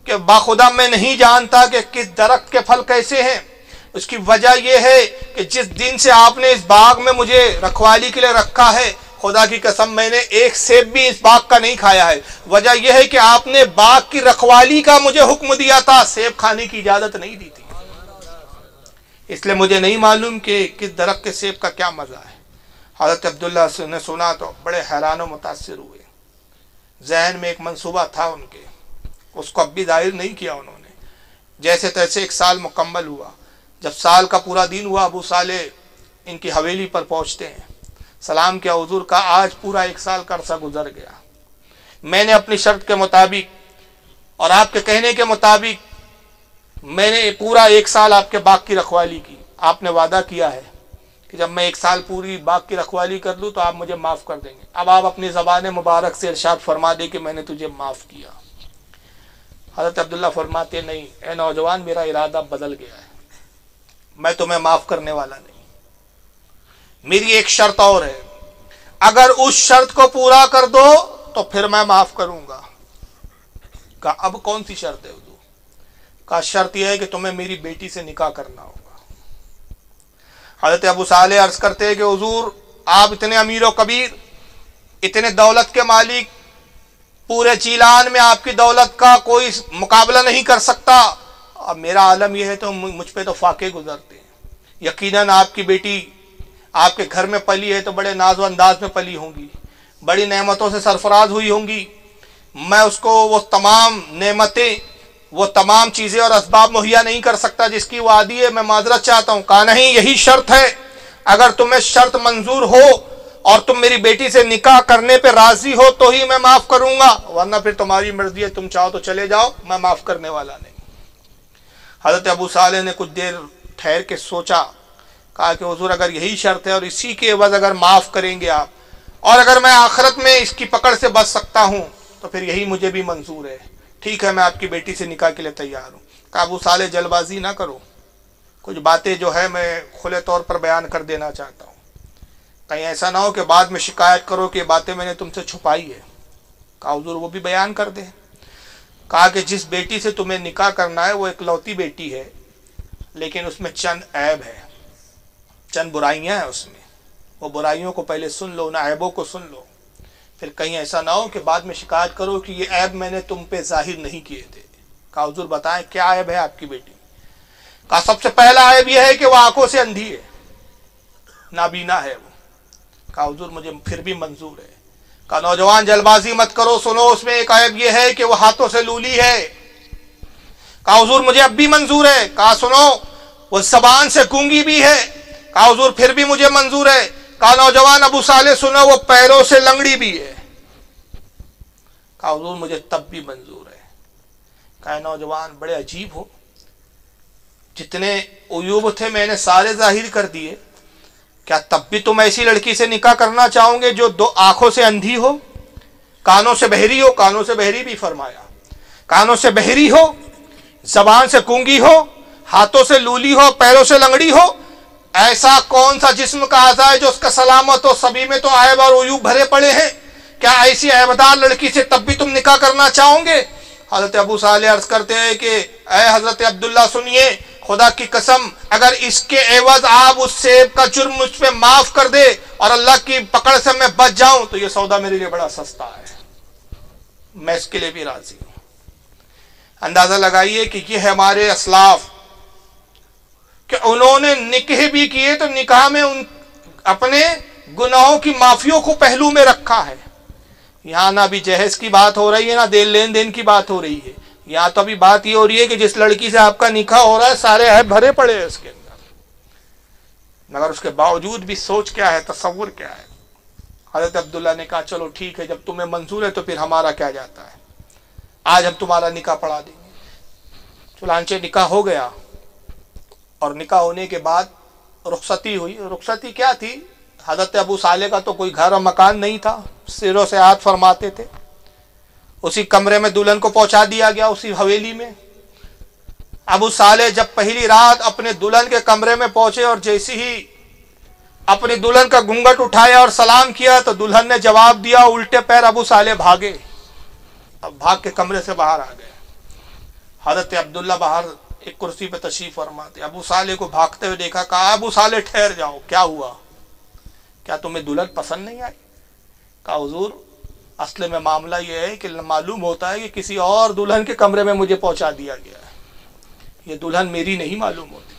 कि बाखुदा मैं नहीं जानता कि किस दरख्त के फल कैसे हैं। उसकी वजह यह है कि जिस दिन से आपने इस बाग में मुझे रखवाली के लिए रखा है खुदा की कसम, मैंने एक सेब भी इस बाग का नहीं खाया है। वजह यह है कि आपने बाग की रखवाली का मुझे हुक्म दिया था, सेब खाने की इजाज़त नहीं दी थी। इसलिए मुझे नहीं मालूम कि किस दरख्त के सेब का क्या मज़ा है। हज़रत अब्दुल्ला ने सुना तो बड़े हैरान मुतासर हुए। जहन में एक मंसूबा था उनके। उसको अब भी ज़ाहिर नहीं किया उन्होंने। जैसे तैसे एक साल मुकम्मल हुआ। जब साल का पूरा दिन हुआ, अबू साले इनकी हवेली पर पहुँचते हैं। सलाम किया हजूर का, आज पूरा एक साल का अरसा गुजर गया। मैंने अपनी शर्त के मुताबिक और आपके कहने के मुताबिक मैंने पूरा एक साल आपके बाग की रखवाली की। आपने वादा किया है कि जब मैं एक साल पूरी बाग की रखवाली कर लूँ तो आप मुझे माफ़ कर देंगे। अब आप अपनी ज़बान मुबारक से इरशाद फरमा दे कि मैंने तुझे माफ़ किया। हज़रत अब्दुल्ला फरमाते, नहीं, ए नौजवान, मेरा इरादा बदल गया है। मैं तुम्हें माफ़ करने वाला नहीं। मेरी एक शर्त और है। अगर उस शर्त को पूरा कर दो तो फिर मैं माफ़ करूँगा। का अब कौन सी शर्त है उदू का शर्त यह है कि तुम्हें मेरी बेटी से निकाह करना होगा। हज़रत अबू साले अर्ज़ करते हैं कि, हजूर, आप इतने अमीर व कबीर, इतने दौलत के मालिक, पूरे चीलान में आपकी दौलत का कोई मुकाबला नहीं कर सकता। अब मेरा आलम यह है तो मुझ पर तो फाके गुजरते हैं। यकीनन आपकी बेटी आपके घर में पली है तो बड़े नाजो अंदाज में पली होंगी। बड़ी नेमतों से सरफराज हुई होंगी। मैं उसको वो तमाम नेमतें, वो तमाम चीज़ें और इसबाब मुहैया नहीं कर सकता जिसकी वो आदि है, मैं माजरत चाहता हूँ। कहा नहीं, यही शर्त है। अगर तुम्हें शर्त मंजूर हो और तुम मेरी बेटी से निकाह करने पे राज़ी हो तो ही मैं माफ़ करूँगा। वरना फिर तुम्हारी मर्ज़ी है, तुम चाहो तो चले जाओ, मैं माफ़ करने वाला नहीं। हज़रत अबू साले ने कुछ देर ठहर के सोचा कहा कि, हजूर, अगर यही शर्त है और इसी के एवज अगर माफ़ करेंगे आप, और अगर मैं आखिरत में इसकी पकड़ से बच सकता हूँ तो फिर यही मुझे भी मंजूर है। ठीक है, मैं आपकी बेटी से निकाह के लिए तैयार हूँ। काबू साले जल्दबाजी ना करो। कुछ बातें जो है मैं खुले तौर पर बयान कर देना चाहता हूँ। कहीं ऐसा ना हो कि बाद में शिकायत करो कि बातें मैंने तुमसे छुपाई है। कहा, हजूर, वो भी बयान कर दे। कहा कि, जिस बेटी से तुम्हें निकाह करना है, वो इकलौती बेटी है, लेकिन उसमें चंद ऐब है। चंद बुराइयाँ हैं उसमें। वो बुराइयों को पहले सुन लो ना ऐबों को सुन लो। फिर कहीं ऐसा ना हो कि बाद में शिकायत करो कि ये ऐब मैंने तुम पे ज़ाहिर नहीं किए थे। कहा हजूर बताएँ, क्या ऐब है आपकी बेटी? कहा सबसे पहला ऐब यह है कि वह आँखों से अंधी है। नाबीना है वो। कहा हजूर मुझे फिर भी मंजूर है। कहा नौजवान जल्दबाजी मत करो, सुनो, उसमें एक ऐब यह है कि वो हाथों से लूली है। कहा हजूर मुझे अब भी मंजूर है। कहा सुनो, वो जबान से गूँगी भी है। कहा हजूर फिर भी मुझे मंजूर है। कहा नौजवान अबू साले सुनो, वो पैरों से लंगड़ी भी है। कहा हजूर मुझे तब भी मंजूर है। कहा नौजवान बड़े अजीब हो। जितने उयूब थे, मैंने सारे ज़ाहिर कर दिए। क्या तब भी तुम ऐसी लड़की से निकाह करना चाहोगे जो दो आँखों से अंधी हो, कानों से बहरी हो, कानों से बहरी भी फरमाया। कानों से बहरी हो, जबान से कूँगी हो, हाथों से लूली हो, पैरों से लंगड़ी हो ऐसा कौन सा जिस्म का आजा है जो उसका सलामत हो? सभी में तो आयब और उयूब भरे पड़े हैं। क्या ऐसी ऐबदार लड़की से तब भी तुम निकाह करना चाहोगे? हज़रत अबू साले अर्ज़ करते हैं कि अः हज़रत अब्दुल्ला, सुनिए, खुदा की कसम, अगर इसके एवज आप उस सेब का जुर्म मुझ पर माफ़ कर दे और अल्लाह की पकड़ से मैं बच जाऊँ तो ये सौदा मेरे लिए बड़ा सस्ता है। मैं इसके लिए भी राज़ी हूँ। अंदाज़ा लगाइए कि ये है हमारे असलाफ कि उन्होंने निकह भी किए तो निकाह में उन, अपने गुनाहों की माफियों को पहलू में रखा है। यहाँ ना भी जहेज की बात हो रही है, ना देन लेन देन की बात हो रही है। यहाँ तो अभी बात ये हो रही है कि जिस लड़की से आपका निकाह हो रहा है, सारे ऐप भरे पड़े हैं उसके अंदर। मगर उसके बावजूद भी सोच क्या है, तस्वुर क्या है? हज़रत अब्दुल्ला ने कहा, चलो ठीक है, जब तुम्हें मंजूर है तो फिर हमारा क्या जाता है? आज हम तुम्हारा निकाह पढ़ा देंगे। चुलांचे निकाह हो गया। और निकाह होने के बाद रुखसती हुई। रुखसती क्या थी? हज़रत अबू साले का तो कोई घर और मकान नहीं था। सिरों से हाथ फरमाते थे। उसी कमरे में दुल्हन को पहुँचा दिया गया, उसी हवेली में। अबू साले जब पहली रात अपने दुल्हन के कमरे में पहुँचे और जैसे ही अपनी दुल्हन का घूंघट उठाया और सलाम किया तो दुल्हन ने जवाब दिया, उल्टे पैर अबू साले भागे। अब भाग के कमरे से बाहर आ गए। हज़रत अब्दुल्ला बाहर एक कुर्सी पे तशरीफ़ फरमाते, अबू साले को भागते हुए देखा, कहा, अबू साले, ठहर जाओ। क्या हुआ? क्या तुम्हें दुल्हन पसंद नहीं आई? कहा, हुजूर, असल में मामला यह है कि मालूम होता है कि किसी और दुल्हन के कमरे में मुझे पहुँचा दिया गया है। ये दुल्हन मेरी नहीं मालूम होती।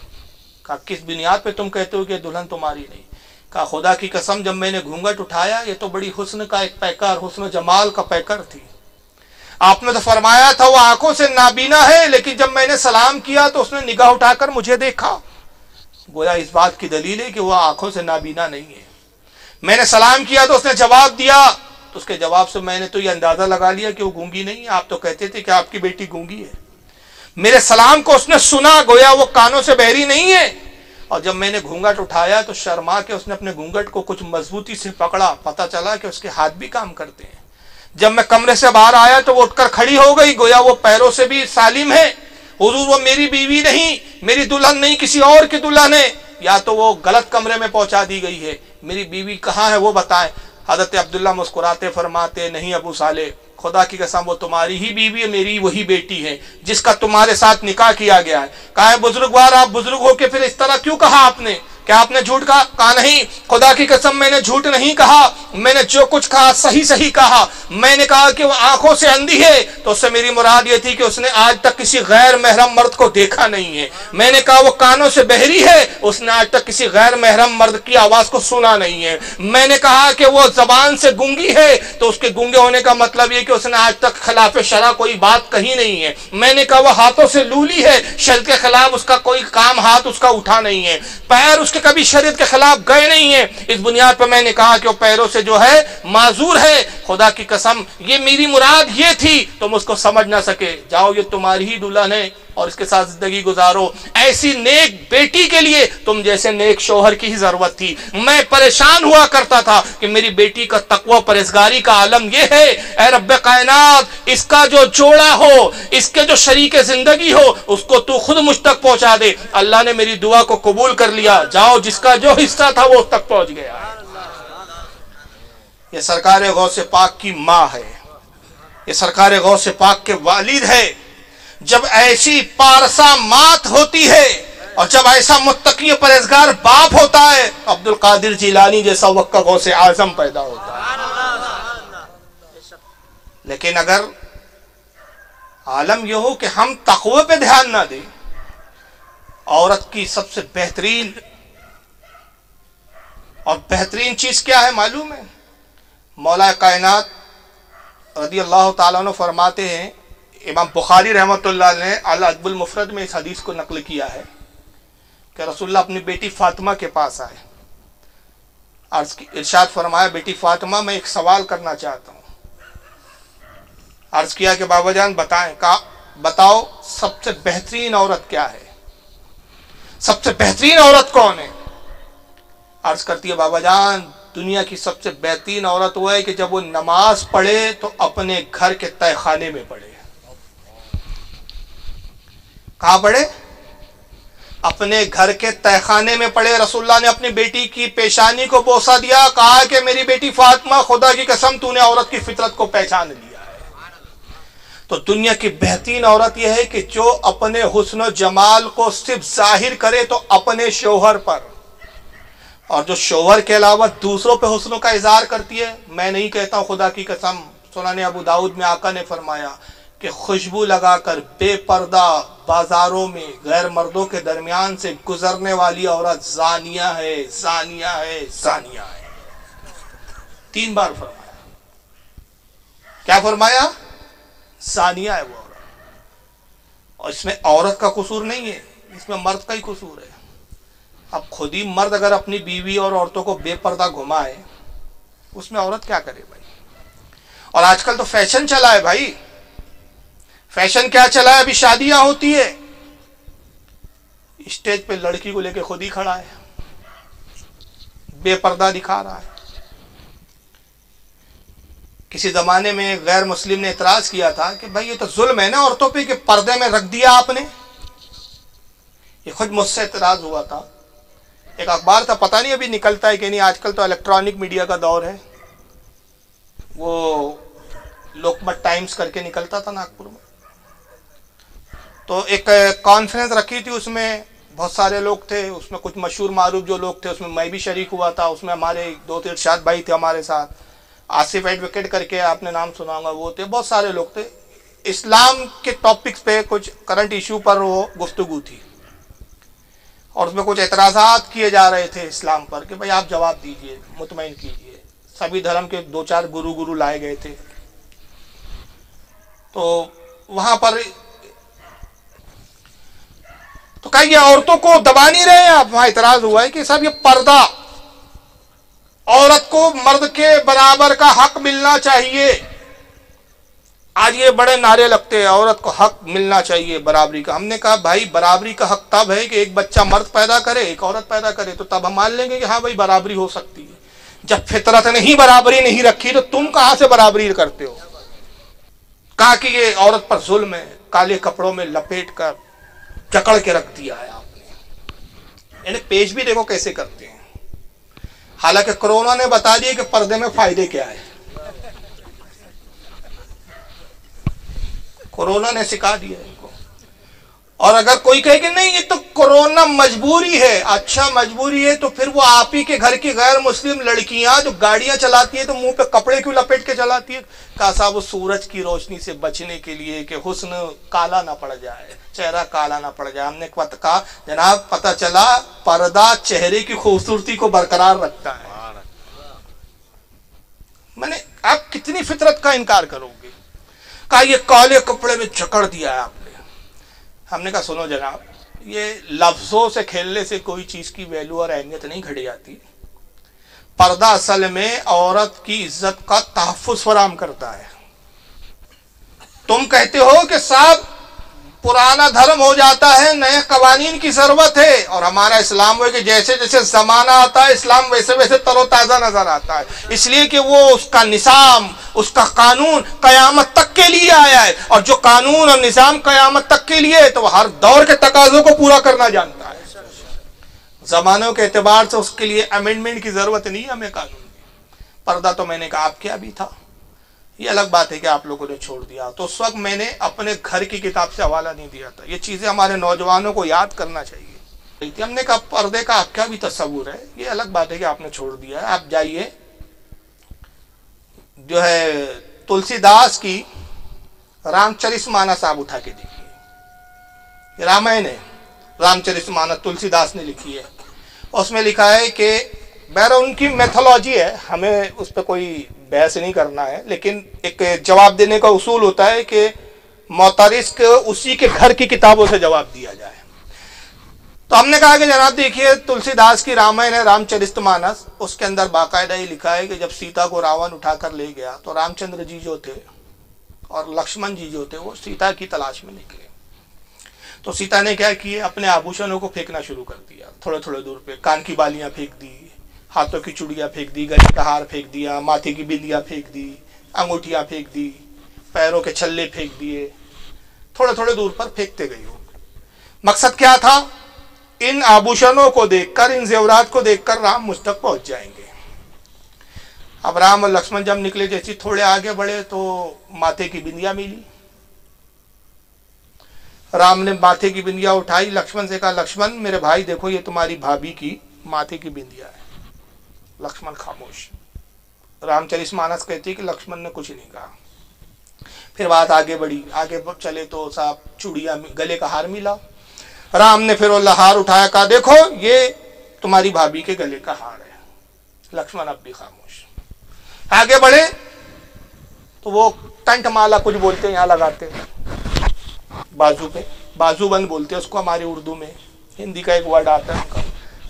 कहा, किस बुनियाद पे तुम कहते हो कि दुल्हन तुम्हारी नहीं? कहा, खुदा की कसम, जब मैंने घूंघट उठाया, ये तो बड़ी हुस्न का एक पैकर, हुस्न जमाल का पैकर थी। आपने तो फरमाया था, वो आँखों से नाबीना है, लेकिन जब मैंने सलाम किया तो उसने निगाह उठाकर मुझे देखा। गोया इस बात की दलील है कि वह आँखों से नाबीना नहीं है। मैंने सलाम किया तो उसने जवाब दिया। तो उसके जवाब से मैंने तो ये अंदाज़ा लगा लिया कि वो गूँगी नहीं है। आप तो कहते थे कि आपकी बेटी गूँगी है। मेरे सलाम को उसने सुना, गोया वो कानों से बहरी नहीं है। और जब मैंने घूंघट उठाया तो शर्मा के उसने अपने घूंघट को कुछ मजबूती से पकड़ा। पता चला कि उसके हाथ भी काम करते हैं। जब मैं कमरे से बाहर आया तो वो उठकर खड़ी हो गई, गोया वो पैरों से भी सालिम है। हुजूर, वो मेरी बीवी नहीं, मेरी दुल्हन नहीं, किसी और की दुल्हन है। या तो वो गलत कमरे में पहुँचा दी गई है। मेरी बीवी कहाँ है वो बताएँ। हज़रत अब्दुल्ला मुस्कुराते, फरमाते, नहीं अबू साले, खुदा की कसम, वो तुम्हारी ही बीवी है मेरी वही बेटी है, जिसका तुम्हारे साथ निकाह किया गया है। कहा बुजुर्गवार, आप बुज़ुर्ग होके फिर इस तरह क्यों कहा आपने? क्या आपने झूठ कहा? कहा नहीं। खुदा की कसम, मैंने झूठ नहीं कहा। मैंने जो कुछ कहा, सही सही कहा। मैंने कहा कि वो आँखों से अंधी है। तो उससे मेरी मुराद ये थी कि उसने आज तक किसी गैर महरम मर्द को देखा नहीं है। मैंने कहा, वो कानों से बहरी है। उसने आज तक किसी गैर महरम मर्द की आवाज़ को सुना नहीं है। मैंने कहा कि वो जबान से गूँगी है। तो उसके गूँगे होने का मतलब ये कि उसने आज तक खिलाफ शरा कोई बात कही नहीं है। मैंने कहा, वो हाथों से लूली है। शल के खिलाफ उसका कोई काम हाथ उसका उठा नहीं है। पैर उसके कभी शरीयत के खिलाफ गए नहीं है। इस बुनियाद पर मैंने कहा कि वो पैरों से जो है, माजूर है। खुदा की कसम, ये मेरी मुराद ये थी, तुम उसको समझ ना सके। जाओ, ये तुम्हारी ही दुल्हन है। और इसके साथ ज़िंदगी गुजारो। ऐसी नेक बेटी के लिए तुम जैसे नेक शोहर की ही ज़रूरत थी। मैं परेशान हुआ करता था कि मेरी बेटी का तकवा परेजगारी का आलम यह है ए रब कायनात, इसका जो जोड़ा हो, इसके जो शरीक ज़िंदगी हो, उसको तू खुद मुझ तक पहुँचा दे। अल्लाह ने मेरी दुआ को कबूल कर लिया। जाओ, जिसका जो हिस्सा था वो उस तक पहुँच गया। ये सरकार गौ से पाक की माँ है। ये सरकार गौ से पाक के वालिद है। जब ऐसी पारसा मात होती है और जब ऐसा मुत्तकी परहेजगार बाप होता है, अब्दुल कादिर जिलानी जैसा वक्का से आज़म पैदा होता है। लेकिन अगर आलम यह हो कि हम तकवे पे ध्यान ना दें, औरत की सबसे बेहतरीन, और बेहतरीन चीज़ क्या है मालूम है? मौला कायनात रदी अल्लाह तु फरमाते हैं इमाम बुखारी रहमत ने अल मुफरद में इस हदीस को नकल किया है कि रसुल्ला अपनी बेटी फातिमा के पास आए। अर्ज़ की इरशाद फरमाया, बेटी फातिमा, मैं एक सवाल करना चाहता हूँ। अर्ज़ किया कि बाबा जान बताएँ, का बताओ, सबसे बेहतरीन औरत क्या है? सबसे बेहतरीन औरत कौन है? अर्ज़ करती है बाबा जान दुनिया की सबसे बेहतरीन औरत वो है कि जब वो नमाज़ पढ़े तो अपने घर के तय खाने में पढ़े। कहा पढ़े? अपने घर के तहखाने में पड़े रसुल्ला ने अपनी बेटी की पेशानी को बोसा दिया, कहा कि मेरी बेटी फातिमा, खुदा की कसम, तूने औरत की फितरत को पहचान लिया है। तो दुनिया की बेहतरीन औरत यह है कि जो अपने हुसन जमाल को सिर्फ़ ज़ाहिर करे तो अपने शोहर पर। और जो शोहर के अलावा दूसरों पे हुस्नों का इजहार करती है, मैं नहीं कहता हूँ खुदा की कसम। सुनाने अबू दाऊद में आका ने फरमाया कि खुशबू लगाकर बेपर्दा बाजारों में गैर मर्दों के दरमियान से गुजरने वाली औरत जानिया है जानिया है जानिया है। तीन बार फरमाया। क्या फरमाया? सानिया है वो औरत। और इसमें औरत का कसूर नहीं है, इसमें मर्द का ही कसूर है। अब खुद ही मर्द अगर अपनी बीवी और औरतों को बेपर्दा घुमाए, उसमें औरत क्या करे भाई? और आजकल तो फ़ैशन चला है भाई। फ़ैशन क्या चला है? अभी शादियाँ होती है। स्टेज पे लड़की को लेके खुद ही खड़ा है। बेपर्दा दिखा रहा है। किसी जमाने में गैर मुस्लिम ने इतराज किया था कि भाई ये तो जुल्म है ना, औरतों पे कि पर्दे में रख दिया आपने। ये खुद मुझसे इतराज हुआ था। एक अखबार था, पता नहीं अभी निकलता है कि नहीं। आजकल तो इलेक्ट्रॉनिक मीडिया का दौर है। वो लोकमत टाइम्स करके निकलता था नागपुर में। तो एक कॉन्फ्रेंस रखी थी उसमें, बहुत सारे लोग थे, उसमें कुछ मशहूर मारूफ जो लोग थे, उसमें मैं भी शरीक हुआ था, उसमें हमारे दो तीन इर्शाद भाई थे हमारे साथ। आसिफ एडवोकेट करके आपने नाम सुना होगा, वो थे, बहुत सारे लोग थे। इस्लाम के टॉपिक्स पे कुछ करंट इशू पर वो गुफ्तु थी। और उसमें कुछ एतराज़ात किए जा रहे थे इस्लाम पर कि भाई आप जवाब दीजिए मुतमिन कीजिए। सभी धर्म के दो चार गुरु गुरु लाए गए थे। तो वहाँ पर तो कहा ये औरतों को दबा नहीं रहे आप? वहाँ इतराज हुआ है कि साहब ये पर्दा। औरत को मर्द के बराबर का हक मिलना चाहिए। आज ये बड़े नारे लगते हैं, औरत को हक मिलना चाहिए बराबरी का। हमने कहा, भाई, बराबरी का हक तब है कि एक बच्चा मर्द पैदा करे, एक औरत पैदा करे तो तब हम मान लेंगे कि हाँ भाई, बराबरी हो सकती है। जब फितरत ने ही बराबरी नहीं रखी तो तुम कहाँ से बराबरी करते हो? कहा कि ये औरत पर जुल्म है, काले कपड़ों में लपेट कर जकड़ के रख दिया है आपने। यानी पेश भी देखो कैसे करते हैं। हालाँकि कोरोना ने बता दिया कि पर्दे में फ़ायदे क्या है। कोरोना ने सिखा दिया इनको और अगर कोई कहे कि नहीं, ये तो कोरोना मजबूरी है। अच्छा मजबूरी है तो फिर वो आप ही के घर की गैर मुस्लिम लड़कियाँ जो गाड़ियाँ चलाती है तो मुँह पे कपड़े क्यों लपेट के चलाती है? कहा साहब, वो सूरज की रोशनी से बचने के लिए कि हुस्न काला ना पड़ जाए, चेहरा काला ना पड़ जाए। हमने कहा, जनाब, पता चला, पर्दा चेहरे की खूबसूरती को बरकरार रखता है। मैंने आप कितनी फितरत का इनकार करोगे? कहा, ये काले कपड़े में जकड़ दिया है आपने। हमने कहा, सुनो जनाब, ये लफ्जों से खेलने से कोई चीज़ की वैल्यू और अहमियत नहीं घटी जाती। पर्दा असल में औरत की इज़्ज़त का तहफुज फराम करता है। तुम कहते हो कि साहब पुराना धर्म हो जाता है, नए कवानीन की ज़रूरत है। और हमारा इस्लाम है कि जैसे जैसे जमाना आता है, इस्लाम वैसे वैसे तरोताज़ा नज़र आता है। इसलिए कि वो उसका निज़ाम, उसका कानून कयामत तक के लिए आया है। और जो कानून और निज़ाम कयामत तक के लिए है तो हर दौर के तकाजों को पूरा करना जानता है। जमानों के एतबार से उसके लिए अमेंडमेंट की ज़रूरत नहीं है हमें कानून पर्दा तो मैंने कहा, आप क्या भी था। ये अलग बात है कि आप लोगों ने छोड़ दिया। तो उस वक्त मैंने अपने घर की किताब से हवाला नहीं दिया था। ये चीज़ें हमारे नौजवानों को याद करना चाहिए। हमने कहा, पर्दे का क्या भी तस्वुर है। ये अलग बात है कि आपने छोड़ दिया है। आप जाइए। जो है, तुलसीदास की रामचरित मानस आप उठा के देखिए। रामायण है। रामचरित मानस तुलसीदास ने लिखी है। उसमें लिखा है कि बहर उनकी मेथोलॉजी है। हमें उस पर कोई बहस नहीं करना है, लेकिन एक जवाब देने का उसूल होता है कि मोतारिस के उसी के घर की किताबों से जवाब दिया जाए। तो हमने कहा कि जनाब देखिए, तुलसीदास की रामायण है, रामचरित मानस। उसके अंदर बाकायदा ही लिखा है कि जब सीता को रावण उठाकर ले गया तो रामचंद्र जी जो थे और लक्ष्मण जी जो थे, वो सीता की तलाश में निकले। तो सीता ने क्या किया अपने आभूषणों को फेंकना शुरू कर दिया। थोड़े थोड़े दूर पे कान की बालियाँ फेंक दी हाथों की चुड़िया फेंक दी, गले का हार फेंक दिया, माथे की बिंदियाँ फेंक दी, अंगूठियाँ फेंक दी, पैरों के छल्ले फेंक दिए थोड़े थोड़े दूर पर फेंकते गई हो मकसद क्या था? इन आभूषणों को देखकर, इन जेवरात को देखकर राम मुझ तक पहुँच जाएँगे। अब राम और लक्ष्मण जब निकले, जैसे थोड़े आगे बढ़े तो माथे की बिंदिया मिली। राम ने माथे की बिंदिया उठाई, लक्ष्मण से कहा, लक्ष्मण, मेरे भाई, देखो, ये तुम्हारी भाभी की माथे की बिंदिया है। लक्ष्मण खामोश। रामचरित मानस कहती है कि लक्ष्मण ने कुछ नहीं कहा। फिर बात आगे बढ़ी। आगे चले तो साहब चूड़िया गले का हार मिला। राम ने फिर वो हार उठाया कहा, देखो, ये तुम्हारी भाभी के गले का हार है। लक्ष्मण अब भी खामोश आगे बढ़े तो वो टंट माला कुछ बोलते यहाँ लगाते बाजू पे, बाजूबंद बोलते हैं उसको हमारी उर्दू में। हिंदी का एक वर्ड आता है उनका।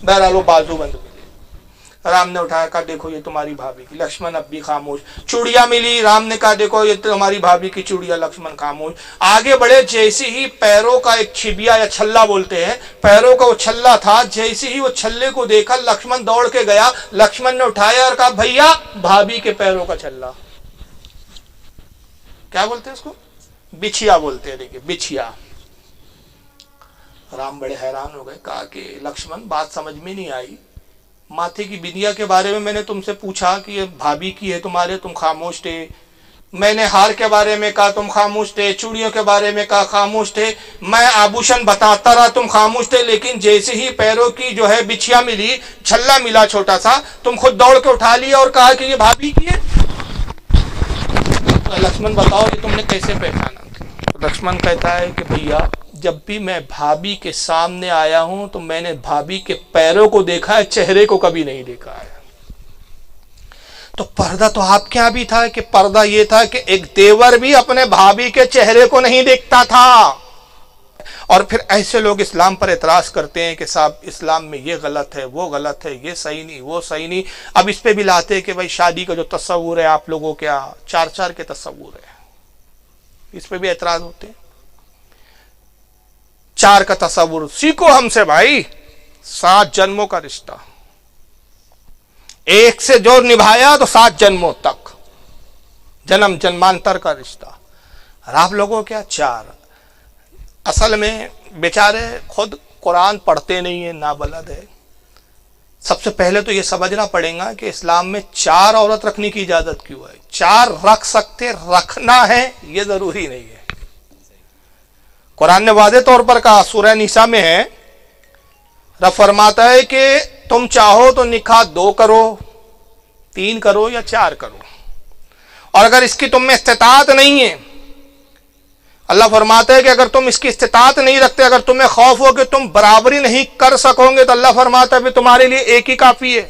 बहरहाल वो बाजूबंद राम ने उठाया, कहा, देखो, ये तुम्हारी भाभी की लक्ष्मण अब भी खामोश। चूड़िया मिली, राम ने कहा, देखो, ये तुम्हारी भाभी की चूड़िया लक्ष्मण खामोश। आगे बढ़े, जैसे ही पैरों का एक छिबिया या छल्ला बोलते हैं, पैरों का वो छल्ला था, जैसे ही वो छल्ले को देखा, लक्ष्मण दौड़ के गया, लक्ष्मण ने उठाया और कहा, भैया, भाभी के पैरों का छल्ला। क्या बोलते हैं उसको? बिछिया बोलते हैं, देखिए, बिछिया। राम बड़े हैरान हो गए, कहा कि लक्ष्मण, बात समझ में नहीं आई। माथे की बिंदिया के बारे में मैंने तुमसे पूछा कि ये भाभी की है तुम्हारे, तुम खामोश थे। मैंने हार के बारे में कहा, तुम खामोश थे। चूड़ियों के बारे में कहा, खामोश थे। मैं आभूषण बताता रहा, तुम खामोश थे। लेकिन जैसे ही पैरों की जो है बिछिया मिली, छल्ला मिला छोटा सा, तुम खुद दौड़ के उठा लिया और कहा कि ये भाभी की है। लक्ष्मण बताओ, ये तुमने कैसे पहचाना? लक्ष्मण कहता है कि भैया जब भी मैं भाभी के सामने आया हूँ तो मैंने भाभी के पैरों को देखा है, चेहरे को कभी नहीं देखा है। तो पर्दा तो आपके यहाँ भी था कि पर्दा यह था कि एक देवर भी अपने भाभी के चेहरे को नहीं देखता था। और फिर ऐसे लोग इस्लाम पर एतराज़ करते हैं कि साहब, इस्लाम में ये गलत है, वो गलत है, ये सही नहीं, वो सही नहीं। अब इस पर भी लाते हैं कि भाई, शादी का जो तस्वूर है आप लोगों के चार चार के तस्वूर है। इस पर भी एतराज़ होते हैं। चार का तस्वुर सीखो हमसे भाई। सात जन्मों का रिश्ता। एक से जो निभाया तो सात जन्मों तक। जन्म जन्मांतर का रिश्ता। और आप लोगों क्या चार? असल में बेचारे खुद कुरान पढ़ते नहीं है ना बलद है। सबसे पहले तो ये समझना पड़ेगा कि इस्लाम में चार औरत रखने की इजाज़त क्यों है? चार रख सकते, रखना है, ये ज़रूरी नहीं है। कुरान ने वादे तौर पर कहा सूर्य निशा में है। रब फरमाता है कि तुम चाहो तो निकाह दो करो, तीन करो या चार करो। और अगर इसकी तुम में इस्तात नहीं है, अल्लाह फरमाता है कि अगर तुम इसकी इस्तात नहीं रखते, अगर तुम्हें खौफ हो कि तुम बराबरी नहीं कर सकोगे तो अल्लाह फरमाता है तुम्हारे लिए एक ही काफ़ी है।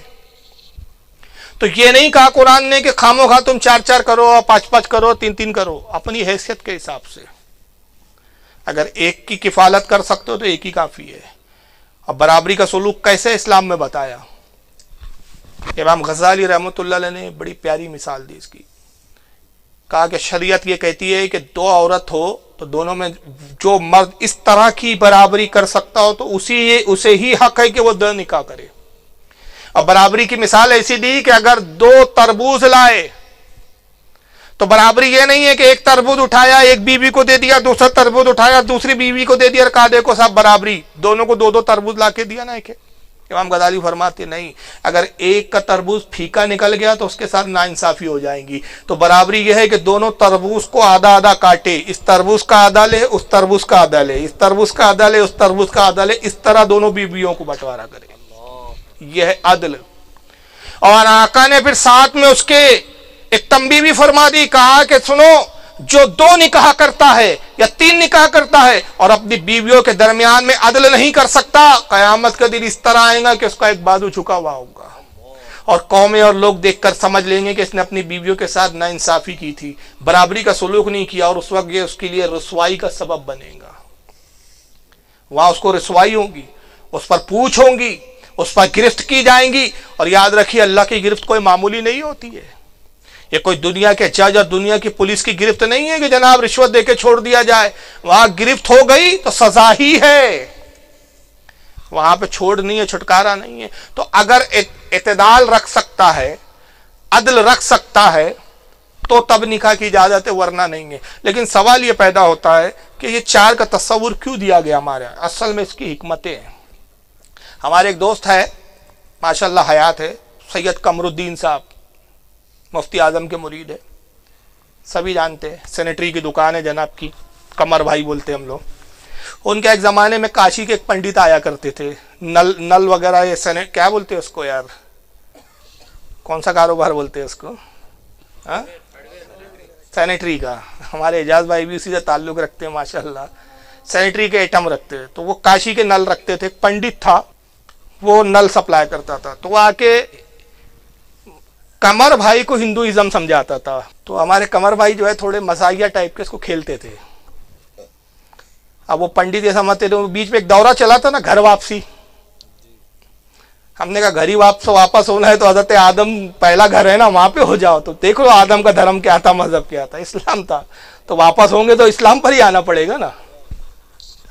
तो ये नहीं कहा कुरान ने कि खामो खा तुम चार चार करो और पाँच पाँच करो तीन तीन करो, अपनी हैसियत के हिसाब से। अगर एक की किफालत कर सकते हो तो एक ही काफ़ी है। अब बराबरी का सलूक कैसे इस्लाम में बताया? इमाम गजाली रहमत ने बड़ी प्यारी मिसाल दी इसकी। कहा कि शरीयत ये कहती है कि दो औरत हो तो दोनों में जो मर्द इस तरह की बराबरी कर सकता हो तो उसी उसे ही हक है कि वो दो निकाह करे। अब बराबरी की मिसाल ऐसी दी कि अगर दो तरबूज लाए तो बराबरी ये नहीं है कि एक तरबूज उठाया, एक बीवी को दे दिया, दूसरा तरबूज उठाया, दूसरी बीवी को दे दिया, और कहा देखो साहब बराबरी। दोनों को दो दो तरबूज ला के दिया ना एक इमाम गदाली फरमाते, नहीं, अगर एक का तरबूज फीका निकल गया तो उसके साथ नाइंसाफी हो जाएँगी। तो बराबरी यह है कि दोनों तरबूज को आधा आधा काटे। इस तरबूज का आधा ले, उस तरबूज का आधा ले। इस तरबूज का आधा ले, उस तरबूज का आधा ले। इस तरह दोनों बीबियों को बंटवारा करे। यह अदल। और आका ने फिर साथ में उसके एक तंबी भी फरमा दी, कहा कि सुनो, जो दो निकाह करता है या तीन निकाह करता है और अपनी बीवियों के दरमियान में अदल नहीं कर सकता, कयामत का दिन इस तरह आएगा कि उसका एक बाजू झुका हुआ होगा। और कौमें और लोग देखकर समझ लेंगे कि इसने अपनी बीवियों के साथ ना इंसाफी की थी, बराबरी का सलूक नहीं किया और उस वक्त ये उसके लिए रसवाई का सबब बनेगा। वहाँ उसको रसवाई होगी, उस पर पूछ होंगी, उस पर गिरफ्त की जाएँगी और याद रखिए, अल्लाह की गिरफ्त कोई मामूली नहीं होती है। ये कोई दुनिया के जज और दुनिया की पुलिस की गिरफ्त नहीं है कि जनाब रिश्वत देके छोड़ दिया जाए। वहाँ गिरफ्त हो गई तो सजा ही है। वहाँ पे छोड़ नहीं है, छुटकारा नहीं है। तो अगर इतदाल रख सकता है, अदल रख सकता है तो तब निकाह की इजाज़त है, वरना नहीं है। लेकिन सवाल यह पैदा होता है कि ये चार का तस्वुर क्यों दिया गया हमारे असल में इसकी हिकमतें हैं। हमारे एक दोस्त है, माशाल्लाह हयात है, सैयद कमरुद्दीन साहब। मुफ्ती आज़म के मुरीद है। सभी जानते हैं, सेनेटरी की दुकान है जनाब की, कमर भाई बोलते हम लोग। उनके एक ज़माने में काशी के एक पंडित आया करते थे। नल नल वगैरह ये सेनेट क्या बोलते हैं उसको यार? कौन सा कारोबार बोलते हैं उसको? हाँ? सैनिटरी का। हमारे एजाज भाई भी उसी से ताल्लुक रखते हैं, माशाल्लाह। सैनिटरी के आइटम रखते हैं। तो वो काशी के नल रखते थे। पंडित था, वो नल सप्लाई करता था। तो आके कमर भाई को हिंदुइज्म समझाता था। तो हमारे कमर भाई जो है थोड़े मसाइया टाइप के इसको खेलते थे। अब वो पंडित ये समझते थे बीच में एक दौरा चला था ना, घर वापसी। हमने कहा, घर ही वापस वापस होना है तो हज़रत आदम पहला घर है ना, वहाँ पे हो जाओ। तो देख लो आदम का धर्म क्या था, मज़हब क्या था। इस्लाम था। तो वापस होंगे तो इस्लाम पर ही आना पड़ेगा ना।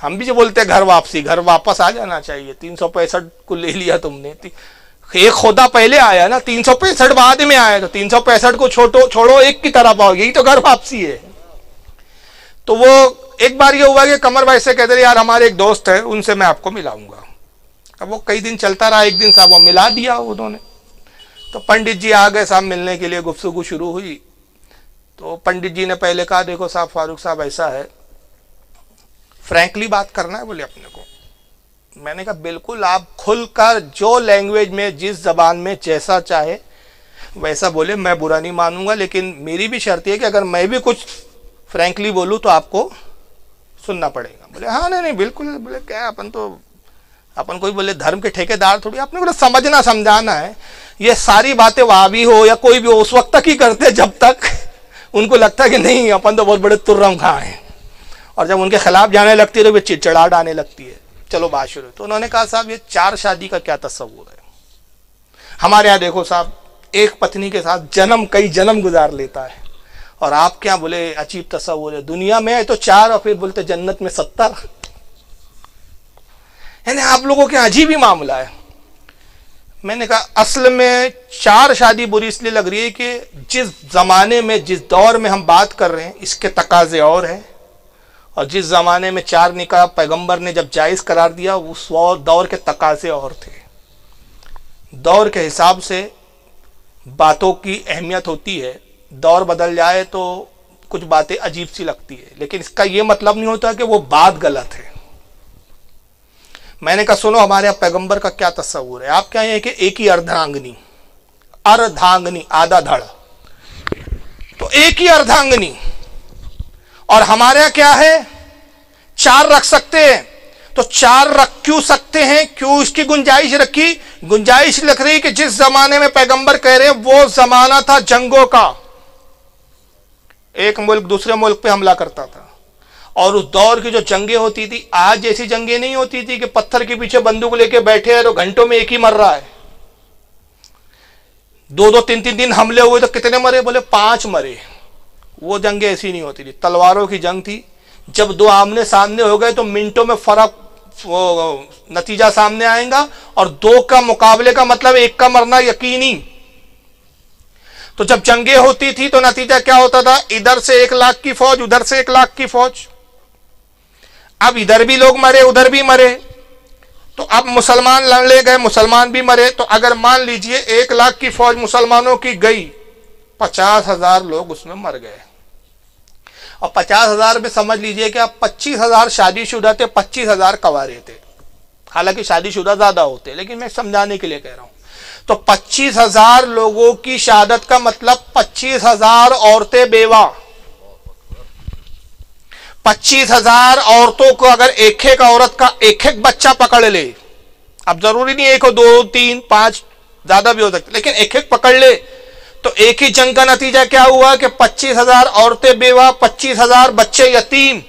हम भी जो बोलते हैं, घर वापसी, घर वापस आ जाना चाहिए। तीन सौ पैंसठ को ले लिया तुमने एक खुदा पहले आया ना, तीन सौ पैंसठ बाद में आया तो तीन सौ पैंसठ को छोटो छोड़ो, एक की तरफ़ आओ, यही तो घर वापसी है। तो वो एक बार ये हुआ कि कमर भाई से कहते यार, हमारे एक दोस्त है, उनसे मैं आपको मिलाऊँगा। अब वो कई दिन चलता रहा, एक दिन साहब वो मिला दिया उन्होंने। तो पंडित जी आ गए साहब मिलने के लिए, गुफ्तगु शुरू हुई। तो पंडित जी ने पहले कहा, देखो साहब, फारूक साहब ऐसा है, फ्रैंकली बात करना है बोले अपने को। मैंने कहा, बिल्कुल, आप खुलकर जो लैंग्वेज में, जिस जबान में जैसा चाहे, वैसा बोले, मैं बुरा नहीं मानूँगा, लेकिन मेरी भी शर्त है कि अगर मैं भी कुछ फ्रैंकली बोलूँ तो आपको सुनना पड़ेगा। बोले हाँ नहीं नहीं, बिल्कुल, बोले, क्या अपन तो अपन कोई बोले, धर्म के ठेकेदार थोड़ी, आपने बोले, समझना, समझाना है। ये सारी बातें भी हो, या कोई भी हो, उस वक्त तक ही करते जब तक उनको लगता है कि नहीं, अपन तो बहुत बड़े तुर्रम खां हैं। और जब उनके खिलाफ जाने लगती है तो वे चिड़चिड़ाहट आने लगती है। चलो बात शुरू। तो उन्होंने कहा, साहब, ये चार शादी का क्या तस्वूर है? हमारे यहाँ देखो साहब, एक पत्नी के साथ जन्म, कई जन्म गुजार लेता है। और आप क्या बोले, अजीब तस्वूर है। दुनिया में है तो चार और फिर बोलते, जन्नत में सत्तर। यानी आप लोगों के अजीब ही मामला है। मैंने कहा, असल में चार शादी बुरी इसलिए लग रही है कि जिस ज़माने में, जिस दौर में हम बात कर रहे हैं, इसके तकाजे और हैं। और जिस ज़माने में चार निकाह पैगंबर ने जब जायज़ करार दिया उस दौर के तकाजे और थे। दौर के हिसाब से बातों की अहमियत होती है। दौर बदल जाए तो कुछ बातें अजीब सी लगती है, लेकिन इसका यह मतलब नहीं होता कि वो बात गलत है। मैंने कहा, सुनो, हमारे यहाँ पैगंबर का क्या तस्वूर है? आप क्या है कि एक ही अर्धांगनी अर्धांगनी, आधा धड़? तो एक ही अर्धांगनी और हमारे क्या है? चार रख सकते हैं। तो चार रख क्यों सकते हैं? क्यों इसकी गुंजाइश रखी? गुंजाइश लग रही कि जिस जमाने में पैगंबर कह रहे हैं, वो जमाना था जंगों का। एक मुल्क दूसरे मुल्क पे हमला करता था। और उस दौर की जो जंगे होती थी, आज जैसी जंगे नहीं होती थी कि पत्थर के पीछे बंदूक लेके बैठे हैं तो घंटों में एक ही मर रहा है। दो दो तीन तीन दिन हमले हुए तो कितने मरे? बोले, पाँच मरे। वो जंगे ऐसी नहीं होती थी। तलवारों की जंग थी। जब दो आमने सामने हो गए तो मिनटों में फ़र्क नतीजा सामने आएगा और दो का मुकाबले का मतलब एक का मरना यकीनी। तो जब जंगे होती थी तो नतीजा क्या होता था? इधर से एक लाख की फौज, उधर से एक लाख की फौज। अब इधर भी लोग मरे, उधर भी मरे। तो अब मुसलमान लड़े गए, मुसलमान भी मरे। तो अगर मान लीजिए एक लाख की फौज मुसलमानों की गई, पचास हज़ार लोग उसमें मर गए। और पचास हज़ार में समझ लीजिए कि आप पच्चीस हज़ार शादीशुदा थे, पच्चीस हज़ार कवारे थे। हालाँकि शादीशुदा ज़्यादा होते, लेकिन मैं समझाने के लिए कह रहा हूँ। तो पच्चीस हज़ार लोगों की शहादत का मतलब पच्चीस हज़ार औरतें बेवा। पच्चीस हज़ार औरतों को अगर एक एक औरत का एक एक बच्चा पकड़ ले, अब ज़रूरी नहीं एक हो, दो तीन, पाँच, ज़्यादा भी हो सकते, लेकिन एक एक पकड़ ले तो एक ही जंग का नतीजा क्या हुआ कि पच्चीस हज़ार औरतें बेवा, पच्चीस हज़ार बच्चे यतीम।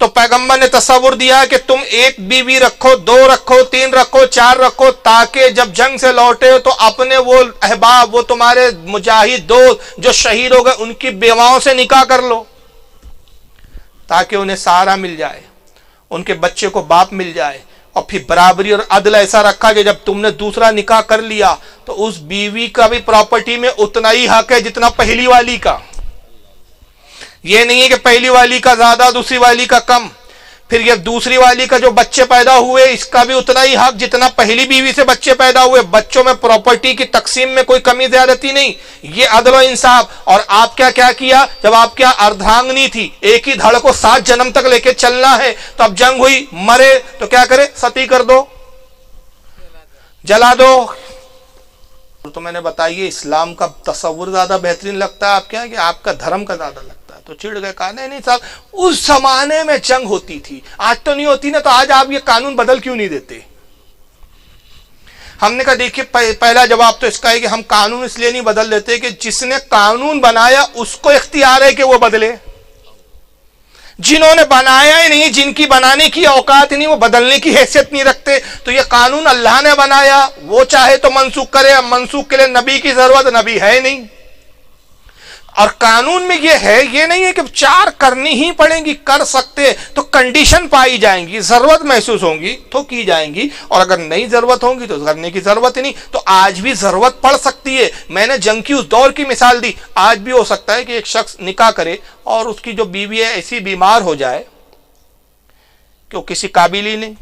तो पैगंबर ने तस्वुर दिया कि तुम एक बीवी रखो, दो रखो, तीन रखो, चार रखो, ताकि जब जंग से लौटे तो अपने वो अहबाब, वो तुम्हारे मुजाहिद दोस्त जो शहीद हो गए, उनकी बेवाओं से निकाह कर लो। ताकि उन्हें सहारा मिल जाए, उनके बच्चे को बाप मिल जाए। और फिर बराबरी और अदल ऐसा रखा कि जब तुमने दूसरा निकाह कर लिया तो उस बीवी का भी प्रॉपर्टी में उतना ही हक है जितना पहली वाली का। यह नहीं है कि पहली वाली का ज़्यादा, दूसरी वाली का कम। फिर ये दूसरी वाली का जो बच्चे पैदा हुए, इसका भी उतना ही हक जितना पहली बीवी से बच्चे पैदा हुए। बच्चों में प्रॉपर्टी की तकसीम में कोई कमी ज्यादती नहीं। ये अदलो इंसाफ। और आप क्या क्या किया? जब आप क्या अर्धांगनी थी, एक ही धड़ को सात जन्म तक लेके चलना है तो अब जंग हुई, मरे तो क्या करे? सती कर दो। जला दो। तो मैंने बताइए इस्लाम का तस्वुर ज़्यादा बेहतरीन लगता है आपके यहाँ कि आपका धर्म का ज़्यादा लगता है? तो चिड़ गए, कहा, नहीं नहीं साहब, उस जमाने में जंग होती थी। आज तो नहीं होती ना तो आज आप ये कानून बदल क्यों नहीं देते? हमने कहा, देखिए पहला जवाब तो इसका है कि हम कानून इसलिए नहीं बदल देते कि जिसने कानून बनाया, उसको इख्तियार है कि वो बदले। जिन्होंने बनाया ही नहीं, जिनकी बनाने की औकात नहीं, वो बदलने की हैसियत नहीं रखते। तो ये कानून अल्लाह ने बनाया, वो चाहे तो मनसूख करे मनसूख के लिए नबी की ज़रूरत नबी है नहीं। और कानून में ये है, ये नहीं है कि चार करनी ही पड़ेंगी, कर सकते तो कंडीशन पाई जाएँगी, ज़रूरत महसूस होगी तो की जाएँगी, और अगर नहीं ज़रूरत होगी तो करने की ज़रूरत ही नहीं तो आज भी ज़रूरत पड़ सकती है। मैंने जंग की उस दौर की मिसाल दी, आज भी हो सकता है कि एक शख्स निकाह करे और उसकी जो बीवी है, ऐसी बीमार हो जाए कि वो किसी काबिल ही नहीं,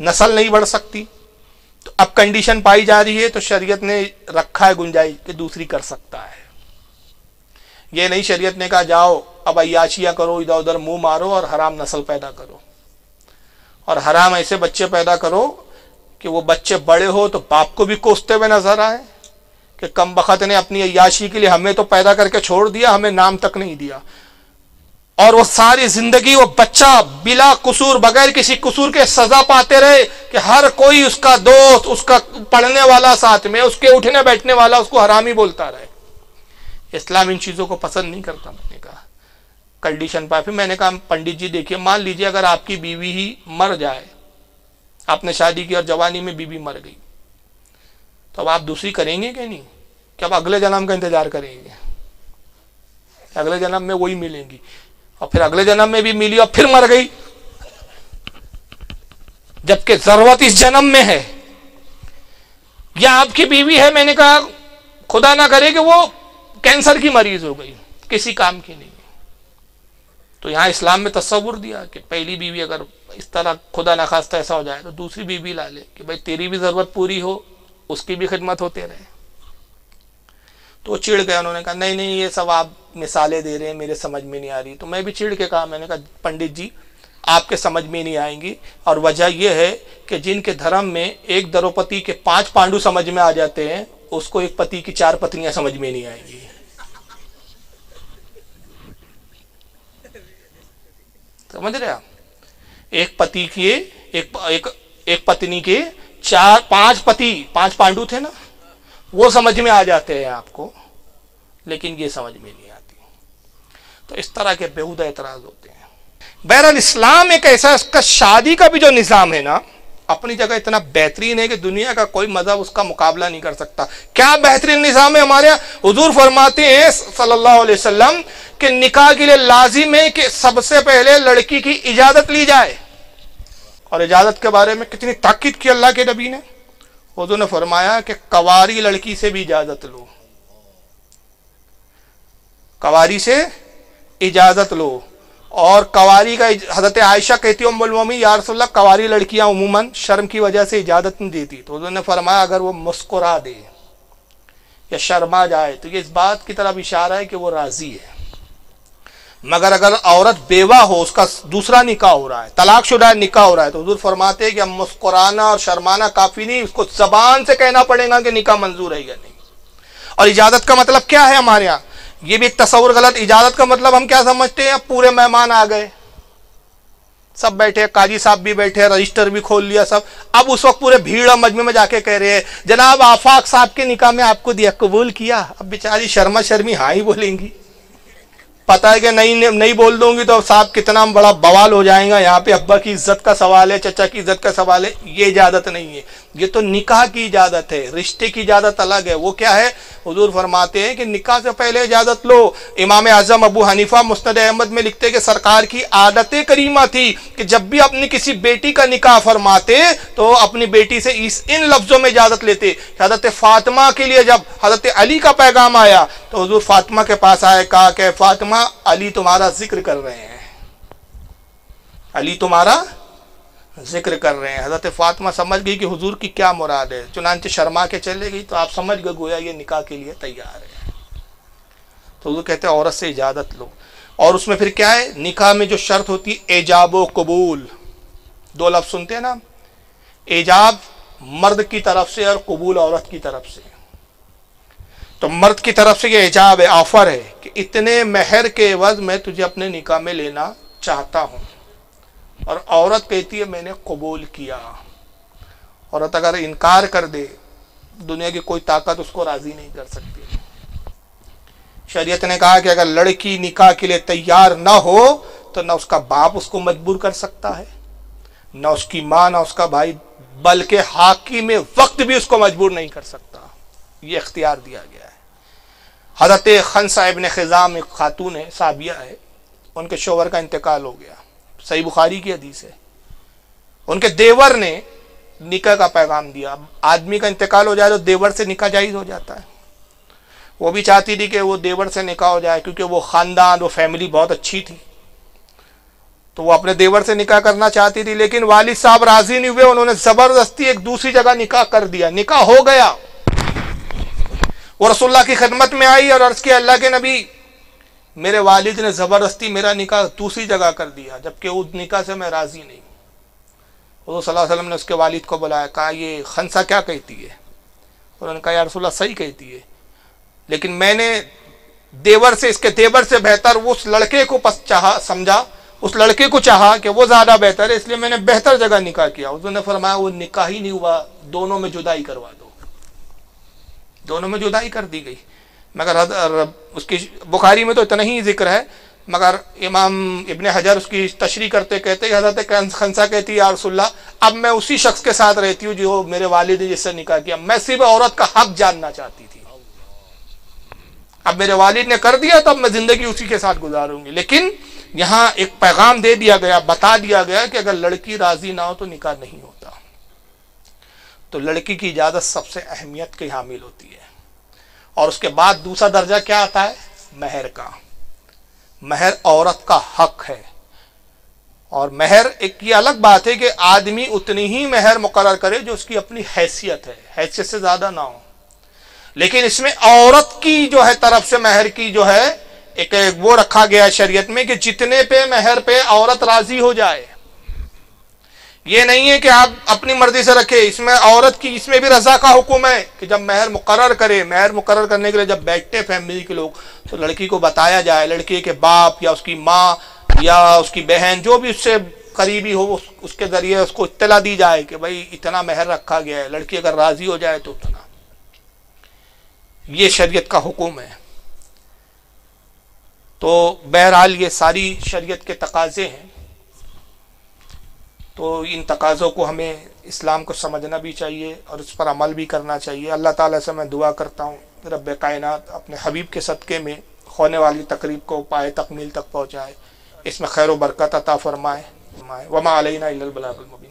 नस्ल नहीं बढ़ सकती। तो अब कंडीशन पाई जा रही है तो शरीयत ने रखा है गुंजाइश कि दूसरी कर सकता है। ये नहीं शरीयत ने कहा, जाओ, अब अयाशियाँ करो इधर उधर मुँह मारो और हराम नस्ल पैदा करो। और हराम ऐसे बच्चे पैदा करो कि वो बच्चे बड़े हो तो बाप को भी कोसते हुए नज़र आए कि कम बखत ने अपनी अयाशी के लिए हमें तो पैदा करके छोड़ दिया, हमें नाम तक नहीं दिया। और वो सारी ज़िंदगी वो बच्चा बिला कसूर बगैर किसी कसूर के सजा पाते रहे कि हर कोई उसका दोस्त, उसका पढ़ने वाला साथ में, उसके उठने बैठने वाला उसको हरामी बोलता रहे। इस्लाम इन चीज़ों को पसंद नहीं करता, मैंने कहा। कंडीशन पर फिर मैंने कहा, पंडित जी देखिए, मान लीजिए अगर आपकी बीवी ही मर जाए, आपने शादी की और जवानी में बीवी मर गई तो अब आप दूसरी करेंगे कि नहीं? क्या अब अगले जन्म का इंतज़ार करेंगे? अगले जन्म में वही मिलेंगी, और फिर अगले जन्म में भी मिली और फिर मर गई। जबकि ज़रूरत इस जन्म में है। या आपकी बीवी है, मैंने कहा, खुदा ना करे कि वो कैंसर की मरीज़ हो गई, किसी काम की नहीं। तो यहाँ इस्लाम में तस्वुर दिया कि पहली बीवी अगर इस तरह खुदा न खास्ता ऐसा हो जाए तो दूसरी बीवी ला ले कि भाई तेरी भी ज़रूरत पूरी हो, उसकी भी खिदमत होते रहे। तो चिड़ गया, उन्होंने कहा, नहीं नहीं, ये सब आप मिसालें दे रहे हैं, मेरे समझ में नहीं आ रही। तो मैं भी चिड़ के कहा, मैंने कहा, पंडित जी, आपके समझ में नहीं आएँगी। और वजह यह है कि जिनके धर्म में एक द्रौपदी के पाँच पांडु समझ में आ जाते हैं, उसको एक पति की चार पत्नियाँ समझ में नहीं आएँगी। समझ रहे आप? एक पति के, एक एक एक पत्नी के चार, पाँच पति, पाँच पांडु थे ना? वो समझ में आ जाते हैं आपको, लेकिन ये समझ में नहीं आती। तो इस तरह के बेहुदा एतराज़ होते हैं। बहरहाल, इस्लाम एक ऐसा, इसका शादी का भी जो निज़ाम है ना अपनी जगह इतना बेहतरीन है कि दुनिया का कोई मज़हब उसका मुकाबला नहीं कर सकता। क्या बेहतरीन निज़ाम है हमारे हजूर फरमाते हैं सल्लल्लाहु अलैहि वसल्लम कि निकाह के लिए लाजिम है कि सबसे पहले लड़की की इजाज़त ली जाए। और इजाज़त के बारे में कितनी ताकीद की अल्लाह के नबी ने? हजूर ने फरमाया कि कवारी लड़की से भी इजाज़त लो। कवारी से इजाज़त लो। और कवारी का हज़रत आयशा कहती उम्मी यारसोल्ला कवारी लड़कियाँ उमूमन शर्म की वजह से इजाज़त नहीं देती। तो उन्होंने फरमाया, अगर वो मुस्कुरा दे या शर्मा जाए तो ये इस बात की तरफ़ इशारा है कि वो राज़ी है। मगर अगर औरत बेवा हो, उसका दूसरा निकाह हो रहा है, तलाक शुदा निकाह हो रहा है तो हजूर फरमाते हैं कि हम मुस्कुराना और शर्माना काफ़ी नहीं, उसको जबान से कहना पड़ेगा कि निकाह मंजूर है या नहीं। और इजाज़त का मतलब क्या है हमारे यहाँ? ये भी तस्वुर गलत, इजाज़त का मतलब हम क्या समझते हैं? पूरे मेहमान आ गए। सब बैठे, काजी साहब भी बैठे, रजिस्टर भी खोल लिया सब। अब उस वक्त पूरे भीड़ और मजमे में जाके कह रहे हैं, जनाब, आफाक साहब के निकाह में आपको दिया, कबूल किया? अब बेचारी शर्मा शर्मी हाँ ही बोलेंगी। पता है कि नहीं नहीं बोल दूँगी तो साहब कितना बड़ा बवाल हो जाएगा। यहाँ पे अब्बा की इज़्ज़त का सवाल है, चचा की इज़्ज़त का सवाल है, ये इजाज़त नहीं है। ये तो निकाह की इजाज़त है, रिश्ते की इजाज़त अलग है। वो क्या है? हजूर फरमाते हैं कि निकाह से पहले इजाज़त लो। इमाम आज़म अबू हनीफा मुस्द अहमद में लिखते कि सरकार की आदत करीमा थी कि जब भी अपनी किसी बेटी का निकाह फरमाते तो अपनी बेटी से इस, इन लफ्ज़ों में इजाज़त लेते। हज़रत फातिमा के लिए जब हज़रत अली का पैगाम आया तो हजूर फातिमा के पास आए, कहा कि फातिमा, अली तुम्हारा ज़िक्र कर रहे हैं। अली तुम्हारा ज़िक्र कर रहे हैं। हज़रत फातिमा समझ गई कि हुजूर की क्या मुराद है। चुनानचे शर्मा के चले गई तो आप समझ गए गोया ये निकाह के लिए तैयार है। तो हजूर कहते हैं, औरत से इजाज़त लो। और उसमें फिर क्या है? निकाह में जो शर्त होती है, एजाब कबूल। दो लफ्ज़ सुनते हैं ना? एजाब मर्द की तरफ़ से और कबूल औरत की तरफ़ से। तो मर्द की तरफ़ से ये एजाब है, ऑफ़र है कि इतने महर के एवज मैं तुझे अपने निकाह में लेना चाहता हूँ। और औरत कहती है, मैंने कबूल किया। औरत अगर इनकार कर दे, दुनिया की कोई ताकत उसको राज़ी नहीं कर सकती। शरीयत ने कहा कि अगर लड़की निकाह के लिए तैयार ना हो तो ना उसका बाप उसको मजबूर कर सकता है, ना उसकी माँ, ना उसका भाई, बल्कि हाकी में वक्त भी उसको मजबूर नहीं कर सकता। ये इख्तियार दिया गया है। हज़रत खनसा इबन खिजाम एक खातून है, साबिया है, उनके शोवर का इंतकाल हो गया। सही बुखारी की हदीस है। उनके देवर ने निका का पैगाम दिया। आदमी का इंतकाल हो जाए तो देवर से निका जायज़ हो जाता है। वो भी चाहती थी कि वो देवर से निका हो जाए, क्योंकि वो ख़ानदान, वो फैमिली बहुत अच्छी थी। तो वो अपने देवर से निकाह करना चाहती थी, लेकिन वालिद साहब राज़ी नहीं हुए, उन्होंने ज़बरदस्ती एक दूसरी जगह निकाह कर दिया। निकाह हो गया। वो रसुल्ला की खिदमत में आई और अर्ज़ किया, अल्लाह के नबी मेरे वालिद ने ज़बरदस्ती मेरा निकाह दूसरी जगह कर दिया, जबकि उस निकाह से मैं राज़ी नहीं वो वसल्लम ने उसके वालिद को बुलाया, कहा, ये खनसा क्या कहती है? उन्होंने कहा, यार रसुल्ला सही कहती है। लेकिन मैंने देवर से, इसके देवर से बेहतर उस लड़के को चाहा, समझा, उस लड़के को चाहा कि वो ज़्यादा बेहतर है, इसलिए मैंने बेहतर जगह निकाह किया। उसने फरमाया, वो निकाह ही नहीं हुआ, दोनों में जुदाई करवा दो। दोनों में जुदाई कर दी गई। मगर उसकी बुखारी में तो इतना ही ज़िक्र है, मगर इमाम इबन हजर उसकी तशरी करते कहते, हज़रत खनसा कहती है रसुल्ला अब मैं उसी शख्स के साथ रहती हूँ जो मेरे वालिद ने जिससे निकाह किया। मैं सिर्फ़ औरत का हक जानना चाहती थी। अब मेरे वालिद ने कर दिया, तब मैं ज़िंदगी उसी के साथ गुजारूँगी। लेकिन यहाँ एक पैगाम दे दिया गया, बता दिया गया कि अगर लड़की राज़ी ना हो तो निकाह नहीं होता। तो लड़की की इजाज़त सबसे अहमियत की हामिल होती है। और उसके बाद दूसरा दर्जा क्या आता है? महर का। महर औरत का हक है। और महर एक ये अलग बात है कि आदमी उतनी ही महर मुकर करे जो उसकी अपनी हैसियत है। हैसियत से ज़्यादा ना हो। लेकिन इसमें औरत की जो है, तरफ़ से महर की जो है, एक एक वो रखा गया है शरीयत में कि जितने पे महर पे औरत राज़ी हो जाए ये नहीं है कि आप अपनी मर्ज़ी से रखे इसमें औरत की इसमें भी रजा का हुक्म है कि जब महर मुकर करे महर मुकर करने के लिए जब बैठते फैमिली के लोग तो लड़की को बताया जाए लड़की के बाप या उसकी माँ या उसकी बहन जो भी उससे करीबी हो उस, उसके ज़रिए उसको इतला दी जाए कि भाई इतना महर रखा गया है लड़की अगर राज़ी हो जाए तो उतना। ये शरीयत का हुक्म है। तो बहरहाल ये सारी शरीयत के तकाजे हैं। तो इन तकाज़ों को हमें इस्लाम को समझना भी चाहिए और उस पर अमल भी करना चाहिए। अल्लाह ताला से मैं दुआ करता हूँ, रब कायनत अपने हबीब के सदक़े में होने वाली तकरीब को पाए तकमील तक पहुँचाए। इसमें खैर बरकत अता फरमाए। वमा अलैना मुबीन।